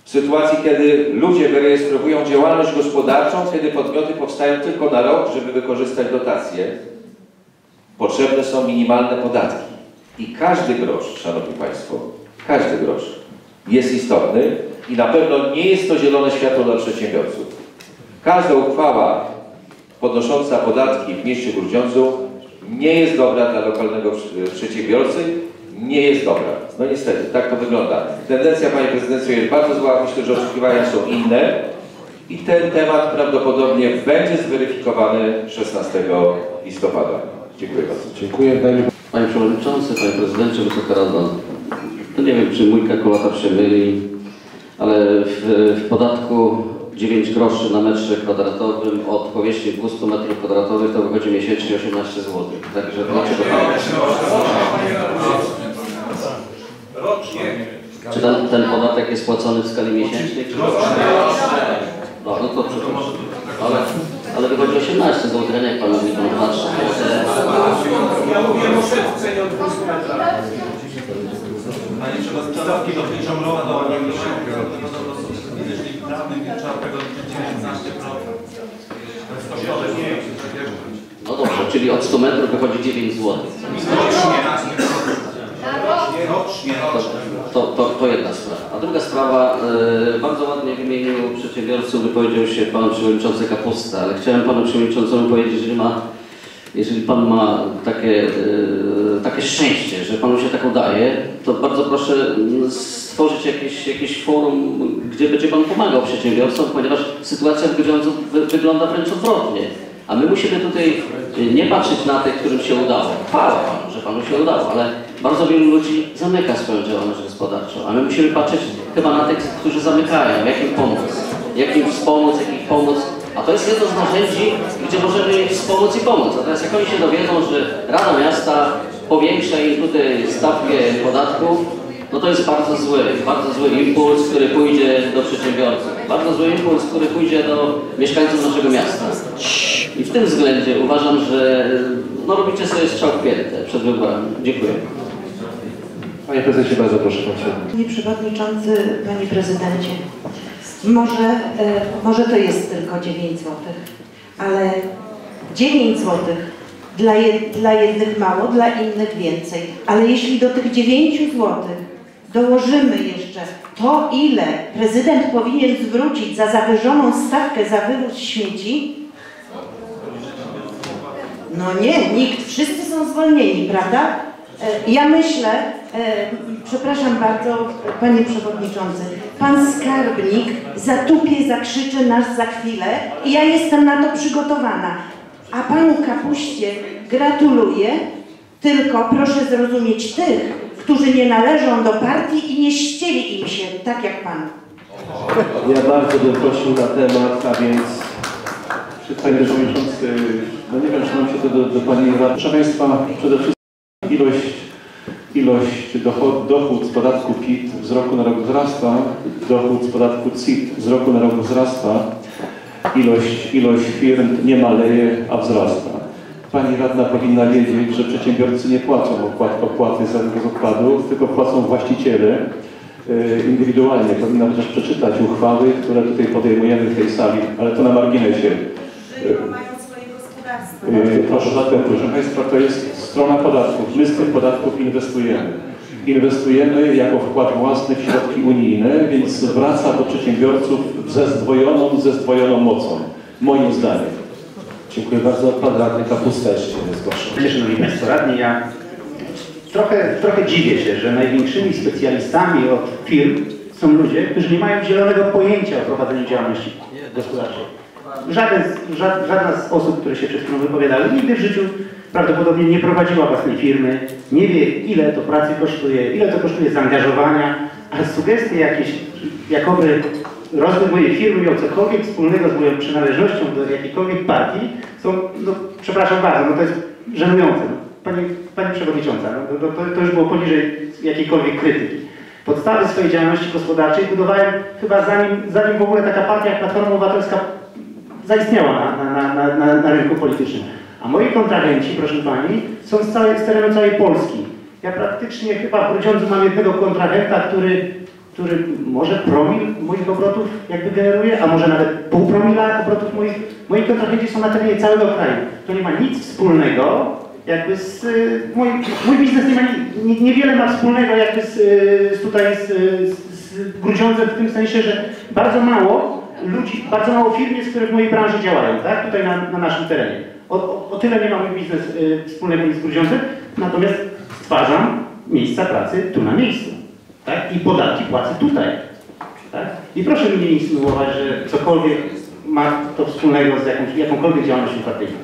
w sytuacji, kiedy ludzie wyrejestrowują działalność gospodarczą, kiedy podmioty powstają tylko na rok, żeby wykorzystać dotacje, potrzebne są minimalne podatki. I każdy grosz, Szanowni Państwo, każdy grosz jest istotny i na pewno nie jest to zielone światło dla przedsiębiorców. Każda uchwała podnosząca podatki w mieście Grudziądzu nie jest dobra dla lokalnego przedsiębiorcy, nie jest dobra. No niestety, tak to wygląda. Tendencja, Panie Prezydencie, jest bardzo zła, myślę, że oczekiwania są inne i ten temat prawdopodobnie będzie zweryfikowany 16 listopada. Dziękuję bardzo. Dziękuję. Panie Przewodniczący, Panie Prezydencie, Wysoka Rado. Nie wiem, czy mój kalkulator się myli, ale w, w podatku 9 groszy na metrze kwadratowym od powierzchni 200 metrów kwadratowych to wychodzi miesięcznie 18 zł. Także dlaczego Rocznie. Czy ten, ten podatek jest płacony w skali miesięcznej? Czy... No, no to przepraszam. Ale, ale wychodzi 18 zł, jak Pan mówi, tam 2 3 Ja mówię o cenie od 200 metrach. Panie Przewodniczący, stawki dotyczą rok do jeżeli prawny trzeba tego 19%. No dobrze, czyli od 100 metrów wychodzi 9 zł. Rocznie. To, to, to jedna sprawa. A druga sprawa, e, bardzo ładnie w imieniu przedsiębiorców wypowiedział się Pan Przewodniczący Kapusta, ale chciałem Panu Przewodniczącemu powiedzieć, jeżeli ma, jeżeli Pan ma takie, e, takie szczęście, że Panu się tak udaje, to bardzo proszę mm, stworzyć jakieś, jakieś forum, gdzie będzie Pan pomagał przedsiębiorcom, ponieważ sytuacja wygląda wręcz odwrotnie. A my musimy tutaj nie patrzeć na tych, którym się udało. Chwała Panu, że Panu się udało, ale bardzo wielu ludzi zamyka swoją działalność gospodarczą, a my musimy patrzeć chyba na tych, którzy zamykają, jak im pomóc, jak im wspomóc, jak ich pomóc. A to jest jedno z narzędzi, gdzie możemy im wspomóc i pomóc. Natomiast jak oni się dowiedzą, że Rada Miasta powiększa im tutaj stawkę podatków, no to jest bardzo zły, bardzo zły impuls, który pójdzie do przedsiębiorców. Bardzo zły impuls, który pójdzie do mieszkańców naszego miasta. I w tym względzie uważam, że no, robicie sobie strzał w przed wyborami. Dziękuję. Panie prezesie, bardzo proszę. Panie Przewodniczący, Panie Prezydencie, może, e, może to jest tylko 9 zł, ale 9 zł dla, jed, dla jednych mało, dla innych więcej. Ale jeśli do tych 9 zł dołożymy jeszcze to, ile prezydent powinien zwrócić za zawyżoną stawkę za wywóz śmieci, no nie, nikt, wszyscy są zwolnieni, prawda? E, Ja myślę, e, przepraszam bardzo, panie przewodniczący, pan skarbnik zatupie, zakrzyczy nas za chwilę i ja jestem na to przygotowana. A panu kapuście gratuluję, tylko proszę zrozumieć tych, którzy nie należą do partii i nie ścieli im się, tak jak pan. Ja bardzo bym prosił na temat, a więc Panie Przewodniczący, no nie wiem, czy mam się to do, do Pani rady. Proszę Państwa, przede wszystkim ilość, ilość dochod, dochód z podatku PIT z roku na rok wzrasta, dochód z podatku CIT z roku na rok wzrasta, ilość, ilość firm nie maleje, a wzrasta. Pani radna powinna wiedzieć, że przedsiębiorcy nie płacą opłat, opłaty za wywóz odpadów, tylko płacą właściciele e, indywidualnie. Powinna chociaż przeczytać uchwały, które tutaj podejmujemy w tej sali, ale to na marginesie. Proszę zatem, proszę Państwa, to jest strona podatków. My z tych podatków inwestujemy. Inwestujemy jako wkład własny w środki unijne, więc wraca do przedsiębiorców ze zdwojoną, ze zdwojoną mocą, moim zdaniem. Dziękuję bardzo. Pan radny Kapusta jeszcze się zgłaszał. Szanowni Państwo Radni, ja trochę, trochę dziwię się, że największymi specjalistami od firm są ludzie, którzy nie mają zielonego pojęcia o prowadzeniu działalności gospodarczej. Żaden, ża- żadna z osób, które się przed chwilą wypowiadały, nigdy w życiu prawdopodobnie nie prowadziła własnej firmy, nie wie ile to pracy kosztuje, ile to kosztuje zaangażowania, a sugestie jakieś, jakoby rozwój mojej firmy miał cokolwiek wspólnego z moją przynależnością do jakiejkolwiek partii, są, no przepraszam bardzo, no to jest żenujące. No. Pani, pani Przewodnicząca, no, to, to, to już było poniżej jakiejkolwiek krytyki. Podstawy swojej działalności gospodarczej budowałem chyba zanim, zanim w ogóle taka partia jak Platforma Obywatelska zaistniała na, na, na, na, na rynku politycznym. A moi kontrahenci, proszę Pani, są z, całej, z terenu całej Polski. Ja praktycznie chyba w Grudziądzu mam jednego kontrahenta, który, który może promil moich obrotów jakby generuje, a może nawet pół promila obrotów moich. Moi kontrahenci są na terenie całego kraju. To nie ma nic wspólnego jakby z... y, Mój, mój biznes nie ma, ni- ni- niewiele ma wspólnego jakby z, y, z tutaj z, z, z Grudziądzem w tym sensie, że bardzo mało ludzi, bardzo mało firm jest, które w mojej branży działają, tak? Tutaj na, na naszym terenie. O, o, o tyle nie ma mój biznes y, wspólnego z Grudziądzem, natomiast stwarzam miejsca pracy tu na miejscu, tak? I podatki płacę tutaj, tak? I proszę mi nie insynuować, że cokolwiek ma to wspólnego z jakąś, jakąkolwiek działalnością partyjną.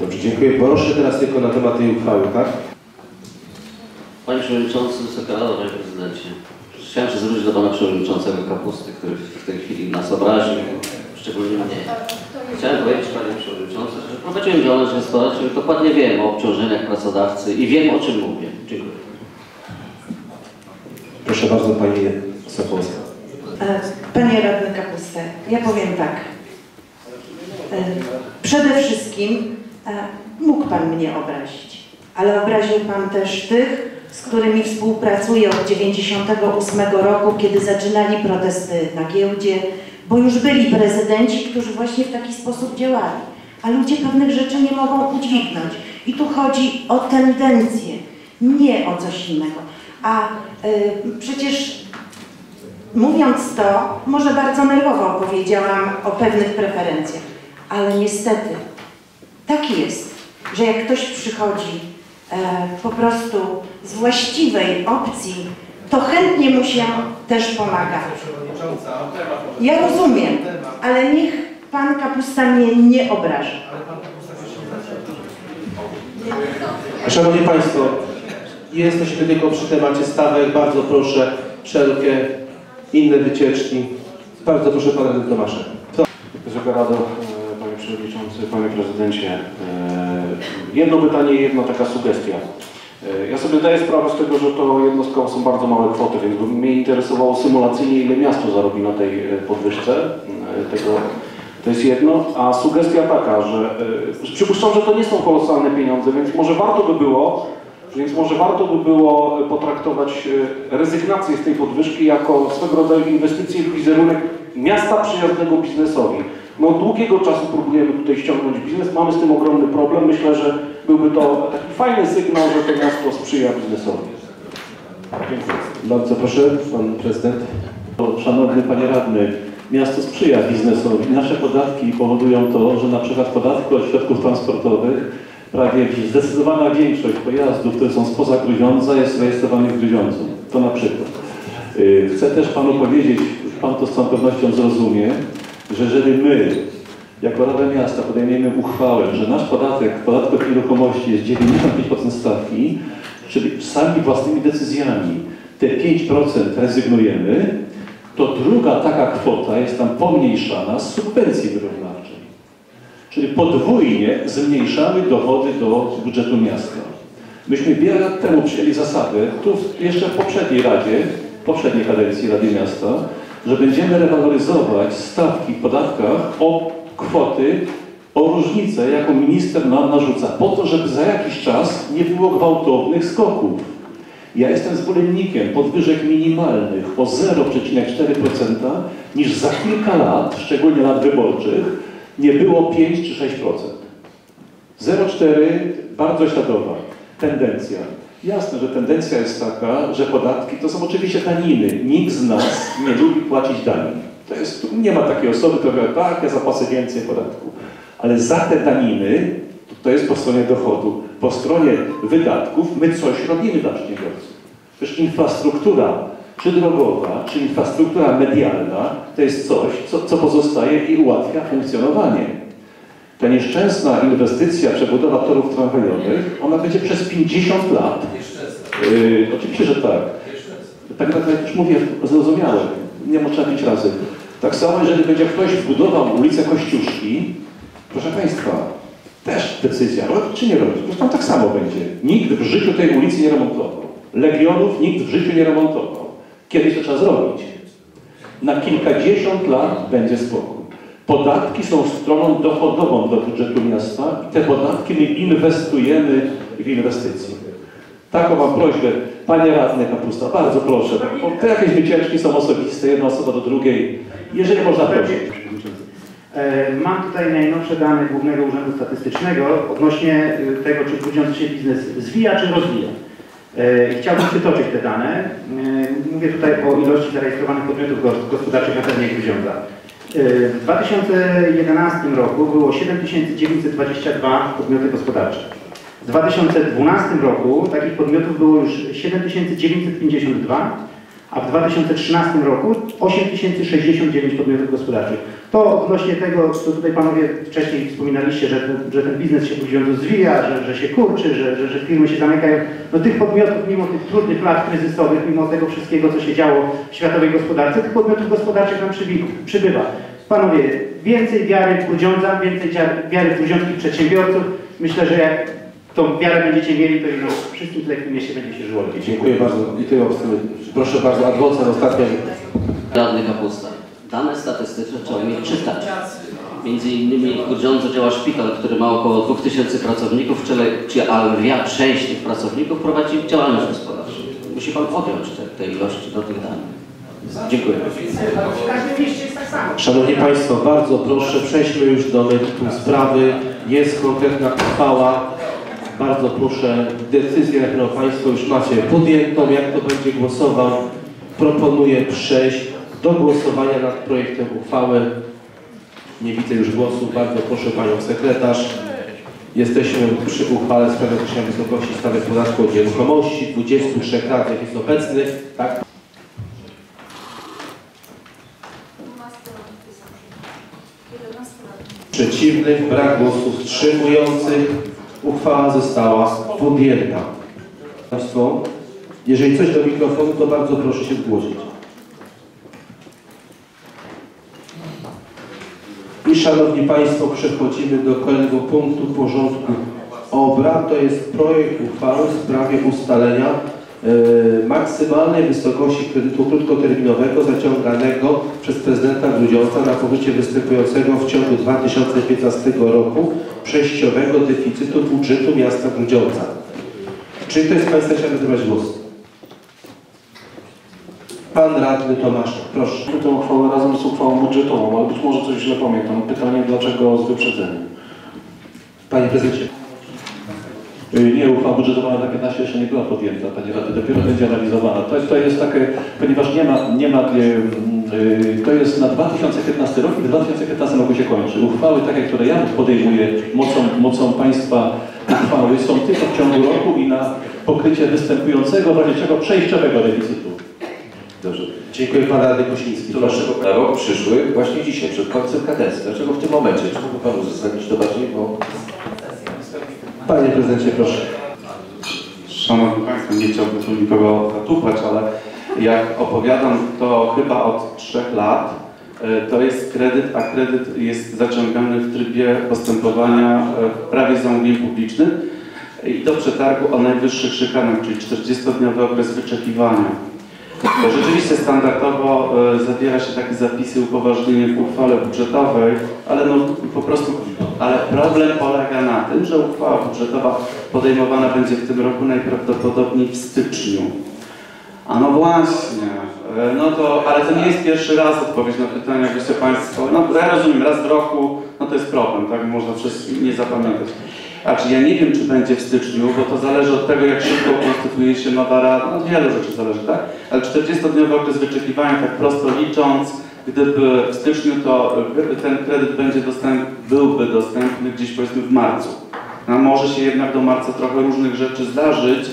Dobrze, dziękuję. Proszę teraz tylko na temat tej uchwały, tak? Panie Przewodniczący, Wysoka Rado, Panie Prezydencie. Chciałem się zwrócić do Pana Przewodniczącego Kapusty, który w tej chwili nas obraził, szczególnie mnie. Chciałem powiedzieć Panie Przewodniczący, że prowadziłem działalność gospodarczą i dokładnie wiem o obciążeniach pracodawcy i wiem o czym mówię. Dziękuję. Proszę bardzo, Pani Sokołowska. E, Panie Radny Kapustę, ja powiem tak. E, Przede wszystkim e, mógł Pan mnie obrazić, ale obraził Pan też tych, z którymi współpracuję od 98 roku, kiedy zaczynali protesty na giełdzie, bo już byli prezydenci, którzy właśnie w taki sposób działali. A ludzie pewnych rzeczy nie mogą udźwignąć. I tu chodzi o tendencję, nie o coś innego. A y, przecież Mówiąc to, może bardzo nerwowo powiedziałam o pewnych preferencjach, ale niestety tak jest, że jak ktoś przychodzi po prostu z właściwej opcji, to chętnie mu się też pomaga. Ja rozumiem, ale niech pan kapusta mnie nie obraża. Szanowni Państwo, jesteśmy tylko przy temacie stawek. Bardzo proszę wszelkie inne wycieczki. Bardzo proszę Pana Tomaszek. Wysoka Rado, e, Panie Przewodniczący, Panie Prezydencie. Jedno pytanie i jedna taka sugestia. E, Ja sobie zdaję sprawę z tego, że to jednostkowo są bardzo małe kwoty, więc mnie interesowało symulacyjnie, ile miasto zarobi na tej e, podwyżce e, tego, To jest jedno, a sugestia taka, że przypuszczam, że to nie są kolosalne pieniądze, więc może warto by było, więc może warto by było potraktować rezygnację z tej podwyżki jako swego rodzaju inwestycję w wizerunek miasta przyjaznego biznesowi. No od długiego czasu próbujemy tutaj ściągnąć biznes, mamy z tym ogromny problem. Myślę, że byłby to taki fajny sygnał, że to miasto sprzyja biznesowi. Bardzo proszę, pan prezydent. Szanowny panie radny, miasto sprzyja biznesowi. Nasze podatki powodują to, że na przykład podatku od środków transportowych prawie zdecydowana większość pojazdów, które są spoza Grudziądza jest rejestrowanych w. To na przykład. Y, Chcę też panu powiedzieć, pan to z całą pewnością zrozumie, że jeżeli my jako Rada Miasta podejmiemy uchwałę, że nasz podatek, podatek od nieruchomości jest 95% stawki, czyli sami własnymi decyzjami te 5% rezygnujemy, to druga taka kwota jest tam pomniejszana z subwencji wyrównawczej. Czyli podwójnie zmniejszamy dochody do budżetu miasta. Myśmy wiele lat temu przyjęli zasadę, tu jeszcze w poprzedniej Radzie, w poprzedniej kadencji Rady Miasta, że będziemy rewaloryzować stawki w podatkach o kwoty, o różnicę, jaką minister nam narzuca, po to, żeby za jakiś czas nie było gwałtownych skoków. Ja jestem zwolennikiem podwyżek minimalnych o 0,4% niż za kilka lat, szczególnie lat wyborczych, nie było 5 czy 6%. 0,4 bardzo śladowa tendencja. Jasne, że tendencja jest taka, że podatki to są oczywiście daniny. Nikt z nas nie lubi płacić danin. To jest, nie ma takiej osoby, która powie, tak, ja zapłacę więcej podatku. Ale za te daniny, to jest po stronie dochodu, po stronie wydatków my coś robimy dla przedsiębiorców. Przecież infrastruktura, czy drogowa, czy infrastruktura medialna, to jest coś, co, co pozostaje i ułatwia funkcjonowanie. Ta nieszczęsna inwestycja, przebudowa torów tramwajowych, ona będzie przez 50 lat. Yy, oczywiście, że tak. Tak jak już mówię, zrozumiałem. Nie można pięć razy. Tak samo, jeżeli będzie ktoś wbudował ulicę Kościuszki, proszę Państwa, też decyzja, robić czy nie robić. Zresztą tak samo będzie. Nikt w życiu tej ulicy nie remontował. Legionów nikt w życiu nie remontował. Kiedyś to trzeba zrobić. Na kilkadziesiąt lat będzie spokój. Podatki są stroną dochodową do budżetu miasta i te podatki my inwestujemy w inwestycje. Taką mam prośbę, Panie Radny Kapusta, bardzo proszę, bo te jakieś wycieczki są osobiste, jedna osoba do drugiej. Jeżeli można prosić. E, Mam tutaj najnowsze dane Głównego Urzędu Statystycznego odnośnie e, tego, czy grudziący się biznes zwija, czy rozwija. E, Chciałbym przytoczyć te dane. Mówię tutaj o ilości zarejestrowanych podmiotów gos- gospodarczych na terenie Grudziądza. E, W 2011 roku było 7922 podmioty gospodarcze. W 2012 roku takich podmiotów było już 7952, a w 2013 roku 8069 podmiotów gospodarczych. To odnośnie tego, co tutaj panowie wcześniej wspominaliście, że, ten- że ten biznes się w Grudziądzu zwija, że, że się kurczy, że, że, że firmy się zamykają. No tych podmiotów, mimo tych trudnych lat kryzysowych, mimo tego wszystkiego, co się działo w światowej gospodarce, tych podmiotów gospodarczych nam przybywa. Panowie, więcej wiary w Grudziądza, więcej wiary w grudziąckich przedsiębiorców. Myślę, że jak tą wiarę będziecie mieli, to i no, wszystkim tutaj w tym mieście będzie się żyło lepiej. Dziękuję bardzo. I tyle Proszę bardzo, adwokat, ostatnia. Radny Kapusta. Dane statystyczne trzeba umieć czytać. Między innymi w Grudziądzu działa szpital, który ma około 2000 pracowników, czyli- czy lwia część tych pracowników prowadzi działalność gospodarczą. Musi Pan odjąć te, te ilości do tych danych. Dziękuję. W każdym mieście jest tak samo. Szanowni Państwo, bardzo proszę, przejdźmy już do meritum sprawy. Jest konkretna uchwała. Bardzo proszę, decyzję, którą Państwo już macie podjętą, jak to będzie głosował. Proponuję przejść do głosowania nad projektem uchwały. Nie widzę już głosów. Bardzo proszę Panią Sekretarz. Jesteśmy przy uchwale w sprawie określenia wysokości stawek podatku od nieruchomości. 23 radnych jest obecnych. Tak? Przeciwnych, brak głosów wstrzymujących. Uchwała została podjęta. Państwo, jeżeli coś do mikrofonu, to bardzo proszę się zgłosić. I Szanowni Państwo, przechodzimy do kolejnego punktu porządku obrad. To jest projekt uchwały w sprawie ustalenia maksymalnej wysokości kredytu krótkoterminowego zaciąganego przez prezydenta Grudziądza na pokrycie występującego w ciągu 2015 roku przejściowego deficytu budżetu miasta Grudziądza. Czy ktoś z Państwa chciałby zabrać głos? Pan radny Tomaszek, proszę. Tę uchwałę razem z uchwałą budżetową, ale być może coś źle pamiętam. Pytanie, dlaczego z wyprzedzeniem? Panie prezydencie. Y, Nie, uchwała budżetowa na 15 jeszcze nie była podjęta, panie radny, dopiero będzie analizowana. To, to jest takie, ponieważ nie ma, nie ma, y, y, to jest na 2015 rok i w 2015 roku się kończy. Uchwały takie, które ja podejmuję mocą, mocą państwa uchwały są tylko w ciągu roku i na pokrycie występującego, w razie czego przejściowego deficytu. Dobrze. Dziękuję Pan Radny Kosiński. To Proszę. na rok przyszły właśnie dzisiaj, przed końcem kadencji. Dlaczego w tym momencie? Czy mógłby Pan uzasadnić to bardziej? Bo Panie prezydencie, proszę. Szanowni Państwo, nie chciałbym tu nikogo zatupać, ale jak opowiadam to chyba od trzech lat, e, to jest kredyt, a kredyt jest zaciągany w trybie postępowania e, w prawie zamówień publicznych i do przetargu o najwyższych szykanach, czyli 40-dniowy okres wyczekiwania. Rzeczywiście standardowo e, zawiera się takie zapisy upoważnienie w uchwale budżetowej, ale no po prostu, ale problem polega na tym, że uchwała budżetowa podejmowana będzie w tym roku najprawdopodobniej w styczniu. A no właśnie, e, no to, ale to nie jest pierwszy raz odpowiedź na pytanie, jakbyście Państwo, no ja rozumiem, raz w roku, no to jest problem, tak, można wszystkim nie zapamiętać. A czy ja nie wiem, czy będzie w styczniu, bo to zależy od tego, jak szybko konstytuuje się nowa rada, no wiele rzeczy zależy, tak? Ale 40-dniowy okres wyczekiwania, tak prosto licząc, gdyby w styczniu, to ten kredyt będzie dostęp, byłby dostępny gdzieś powiedzmy w marcu. A może się jednak do marca trochę różnych rzeczy zdarzyć,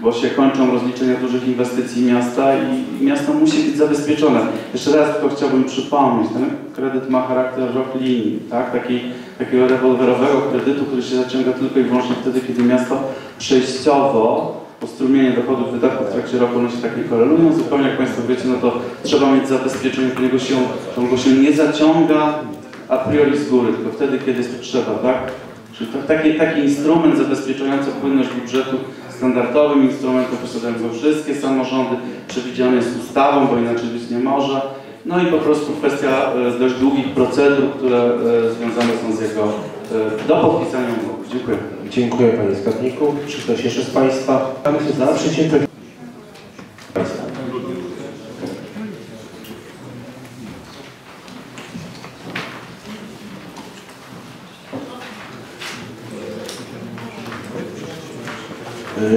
bo się kończą rozliczenia dużych inwestycji miasta i miasto musi być zabezpieczone. Jeszcze raz tylko chciałbym przypomnieć, ten kredyt ma charakter rock linii, tak? Taki, takiego rewolwerowego kredytu, który się zaciąga tylko i wyłącznie wtedy, kiedy miasto przejściowo po strumieniu dochodów wydatków w trakcie roku one się tak nie korelują. Zupełnie jak Państwo wiecie, no to trzeba mieć zabezpieczenie, to niego się, to go się nie zaciąga a priori z góry, tylko wtedy, kiedy jest potrzeba, tak? Czyli to, taki, taki instrument zabezpieczający płynność budżetu standardowym instrumentem posiadającym wszystkie samorządy, przewidziany jest ustawą, bo inaczej być nie może. No i po prostu kwestia e, dość długich procedur, które e, związane są z jego e, do podpisania. Dziękuję. Dziękuję Panie Skarbniku. Czy ktoś jeszcze z Państwa? Mamy się za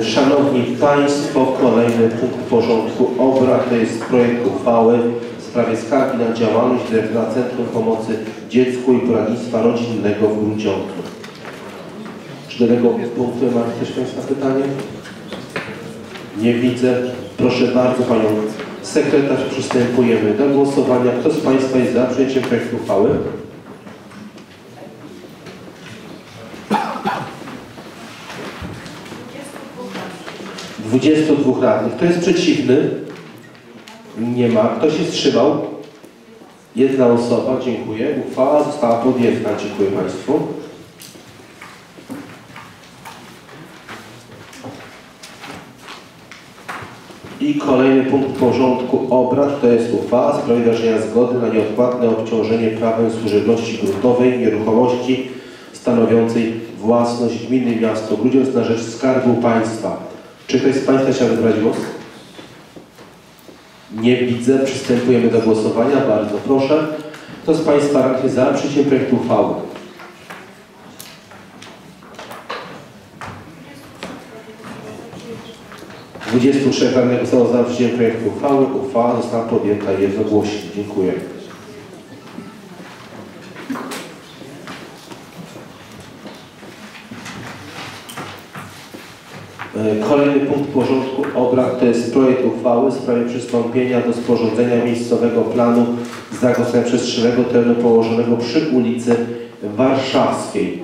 Szanowni Państwo, kolejny punkt porządku obrad to jest projekt uchwały sprawie skargi na działalność dyrektora Centrum Pomocy Dziecku i Poradnictwa Rodzinnego w Grudziądzu. Czy do tego punktu ma ktoś z Państwa pytanie? Nie widzę. Proszę bardzo Panią Sekretarz. Przystępujemy do głosowania. Kto z Państwa jest za przyjęciem projektu uchwały? Dwudziestu dwóch radnych. Kto jest przeciwny? Nie ma. Kto się wstrzymał? Jedna osoba. Dziękuję. Uchwała została podjęta. Dziękuję Państwu. I kolejny punkt porządku obrad to jest uchwała w sprawie wyrażenia zgody na nieodpłatne obciążenie prawem służebności gruntowej nieruchomości stanowiącej własność gminy miasto Grudziądz na rzecz Skarbu Państwa. Czy ktoś z Państwa chciałby zabrać głos? Nie widzę. Przystępujemy do głosowania. Bardzo proszę. Kto z Państwa radnych jest za przyjęciem projektu uchwały? Dwudziestu trzech radnych głosowało za przyjęciem projektu uchwały. Uchwała została podjęta jednogłośnie. Dziękuję. Kolejny punkt porządku obrad to jest projekt uchwały w sprawie przystąpienia do sporządzenia miejscowego planu zagospodarowania przestrzennego terenu położonego przy ulicy Warszawskiej.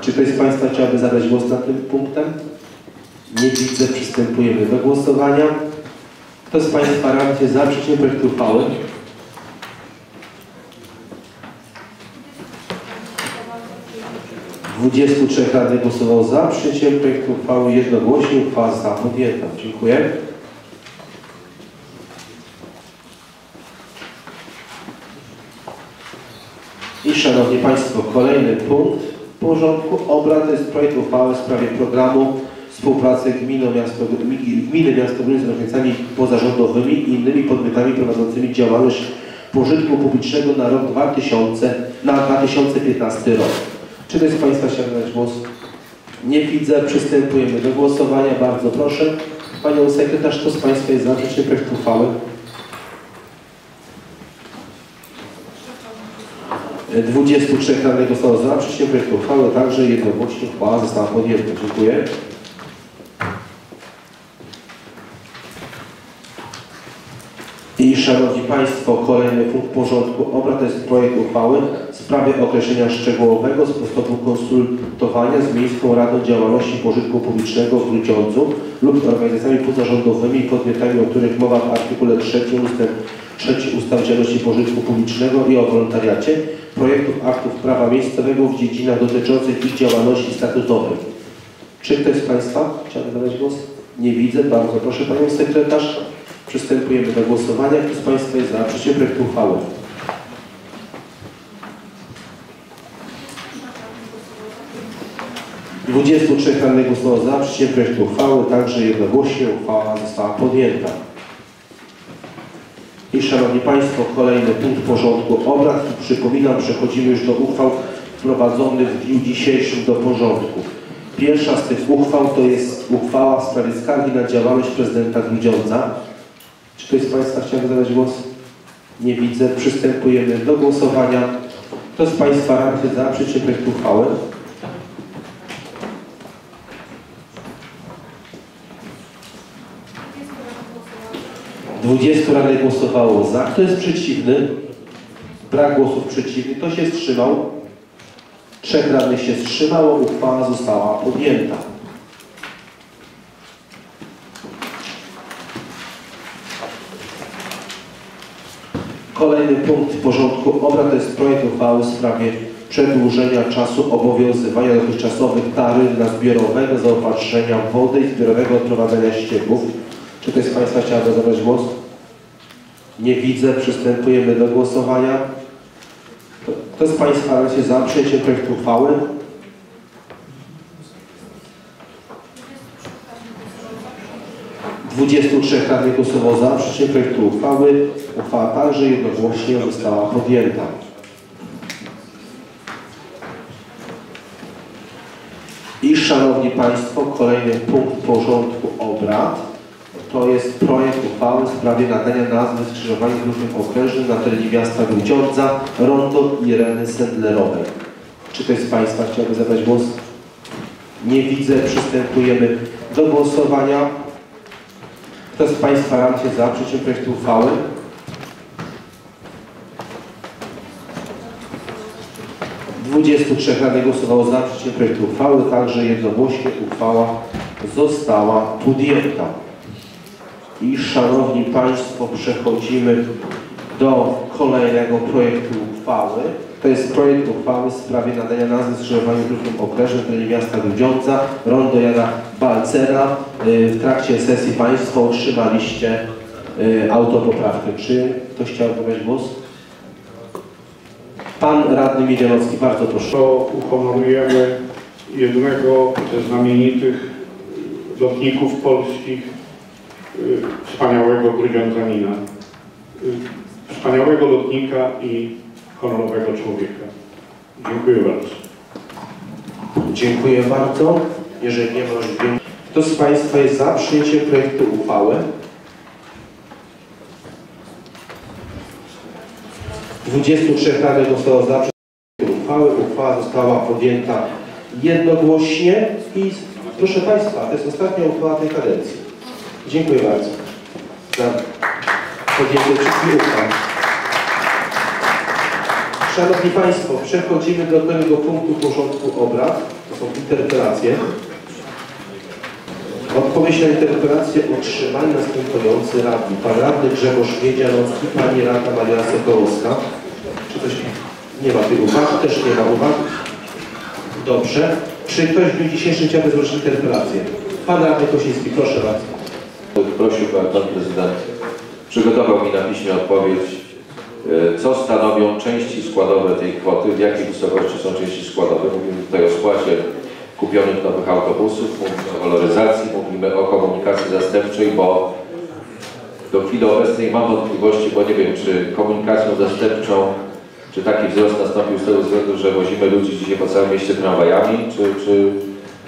Czy ktoś z Państwa chciałby zabrać głos nad tym punktem? Nie widzę. Przystępujemy do głosowania. Kto z Państwa radnych za przyjęciem projektu uchwały? 23 radnych głosowało za przyjęciem projektu uchwały jednogłośnie uchwała została podjęta. Dziękuję. I Szanowni Państwo, kolejny punkt porządku obrad to jest projekt uchwały w sprawie programu współpracy gminy miasto, gminy miasto z organizacjami pozarządowymi i innymi podmiotami prowadzącymi działalność pożytku publicznego na rok 2000, na 2015 rok. Czy ktoś z Państwa chciał zabrać głos? Nie widzę. Przystępujemy do głosowania. Bardzo proszę. Panią sekretarz, kto z Państwa jest za wrześniem projekt uchwały? 23 radnych głosowało za przyjęciem projektu uchwały, także jednogłośnie uchwała została podjęta. Dziękuję. I Szanowni Państwo, kolejny punkt porządku obrad to jest projekt uchwały sprawie określenia szczegółowego sposobu konsultowania z Miejską Radą Działalności Pożytku Publicznego w Grudziądzu lub organizacjami pozarządowymi i podmiotami, o których mowa w artykule 3 ust. 3 ustawy działalności pożytku publicznego i o wolontariacie projektów aktów prawa miejscowego w dziedzinach dotyczących ich działalności statutowej. Czy ktoś z Państwa chciałby zabrać głos? Nie widzę. Bardzo proszę Panią Sekretarz. Przystępujemy do głosowania. Kto z Państwa jest za przyjęciem projektu uchwały? Dwudziestu trzech radnych głosowało za przyjęciem uchwały, także jednogłośnie uchwała została podjęta. I Szanowni Państwo, kolejny punkt porządku obrad. Przypominam, przechodzimy już do uchwał wprowadzonych w dniu dzisiejszym do porządku. Pierwsza z tych uchwał to jest uchwała w sprawie skargi na działalność prezydenta Grudziądza. Czy ktoś z Państwa chciałby zadać głos? Nie widzę. Przystępujemy do głosowania. Kto z Państwa radnych za przyjęciem projektu uchwały? Dwudziestu radnych głosowało za. Kto jest przeciwny? Brak głosów przeciwnych. Kto się wstrzymał? Trzech radnych się wstrzymało. Uchwała została podjęta. Kolejny punkt porządku obrad to jest projekt uchwały w sprawie przedłużenia czasu obowiązywania dotychczasowych taryf dla zbiorowego zaopatrzenia w wodę i zbiorowego odprowadzania ścieków. Czy ktoś z Państwa chciałby zabrać głos? Nie widzę. Przystępujemy do głosowania. Kto- z Państwa jest za przyjęciem projektu uchwały? Dwudziestu trzech radnych głosowało za przyjęciem projektu uchwały. Uchwała także jednogłośnie została podjęta. I Szanowni Państwo, kolejny punkt porządku obrad to jest projekt uchwały w sprawie nadania nazwy skrzyżowania dróg okrężnych na terenie miasta Grudziądza Rondo Ireny Sendlerowej. Czy ktoś z Państwa chciałby zabrać głos? Nie widzę. Przystępujemy do głosowania. Kto z Państwa jest za przyjęciem projektu uchwały? Dwudziestu trzech radnych głosowało za przyjęciem projektu uchwały, także jednogłośnie uchwała została podjęta. I Szanowni Państwo, przechodzimy do kolejnego projektu uchwały. To jest projekt uchwały w sprawie nadania nazwy skrzyżowaniu dróg okrężnym w terenie miasta Grudziądza, rondo Jana Balcera. Y, W trakcie sesji Państwo otrzymaliście y, autopoprawkę. Czy ktoś chciał zabrać głos? Pan Radny Milianowski, bardzo proszę. To uhonorujemy jednego ze znamienitych lotników polskich, wspaniałego grudziądzanina, y, wspaniałego lotnika i honorowego człowieka. Dziękuję bardzo. Dziękuję bardzo. Jeżeli nie ma już Kto z Państwa jest za przyjęciem projektu uchwały? 23 radnych głosowało za przyjęciem uchwały. Uchwała została podjęta jednogłośnie i proszę Państwa, to jest ostatnia uchwała tej kadencji. Dziękuję bardzo za podjęcie wszystkich uchwał. Szanowni Państwo, przechodzimy do kolejnego punktu porządku obrad. To są interpelacje. Odpowiedź na interpelację otrzymali następujący radni. Pan radny Grzegorz Wiedzianowski, Pani radna Maria Sokołowska. Czy ktoś nie ma tych uwag? Też nie ma uwag. Dobrze. Czy ktoś w dniu dzisiejszym chciałby złożyć interpelację? Pan radny Kosiński, proszę bardzo. Prosił pan, prezydent przygotował mi na piśmie odpowiedź e, co stanowią części składowe tej kwoty, w jakiej wysokości są części składowe. Mówimy tutaj o spłacie kupionych nowych autobusów, mówimy o waloryzacji, mówimy o komunikacji zastępczej, bo do chwili obecnej mam wątpliwości, bo nie wiem, czy komunikacją zastępczą, czy taki wzrost nastąpił z tego względu, że wozimy ludzi dzisiaj po całym mieście tramwajami, czy, czy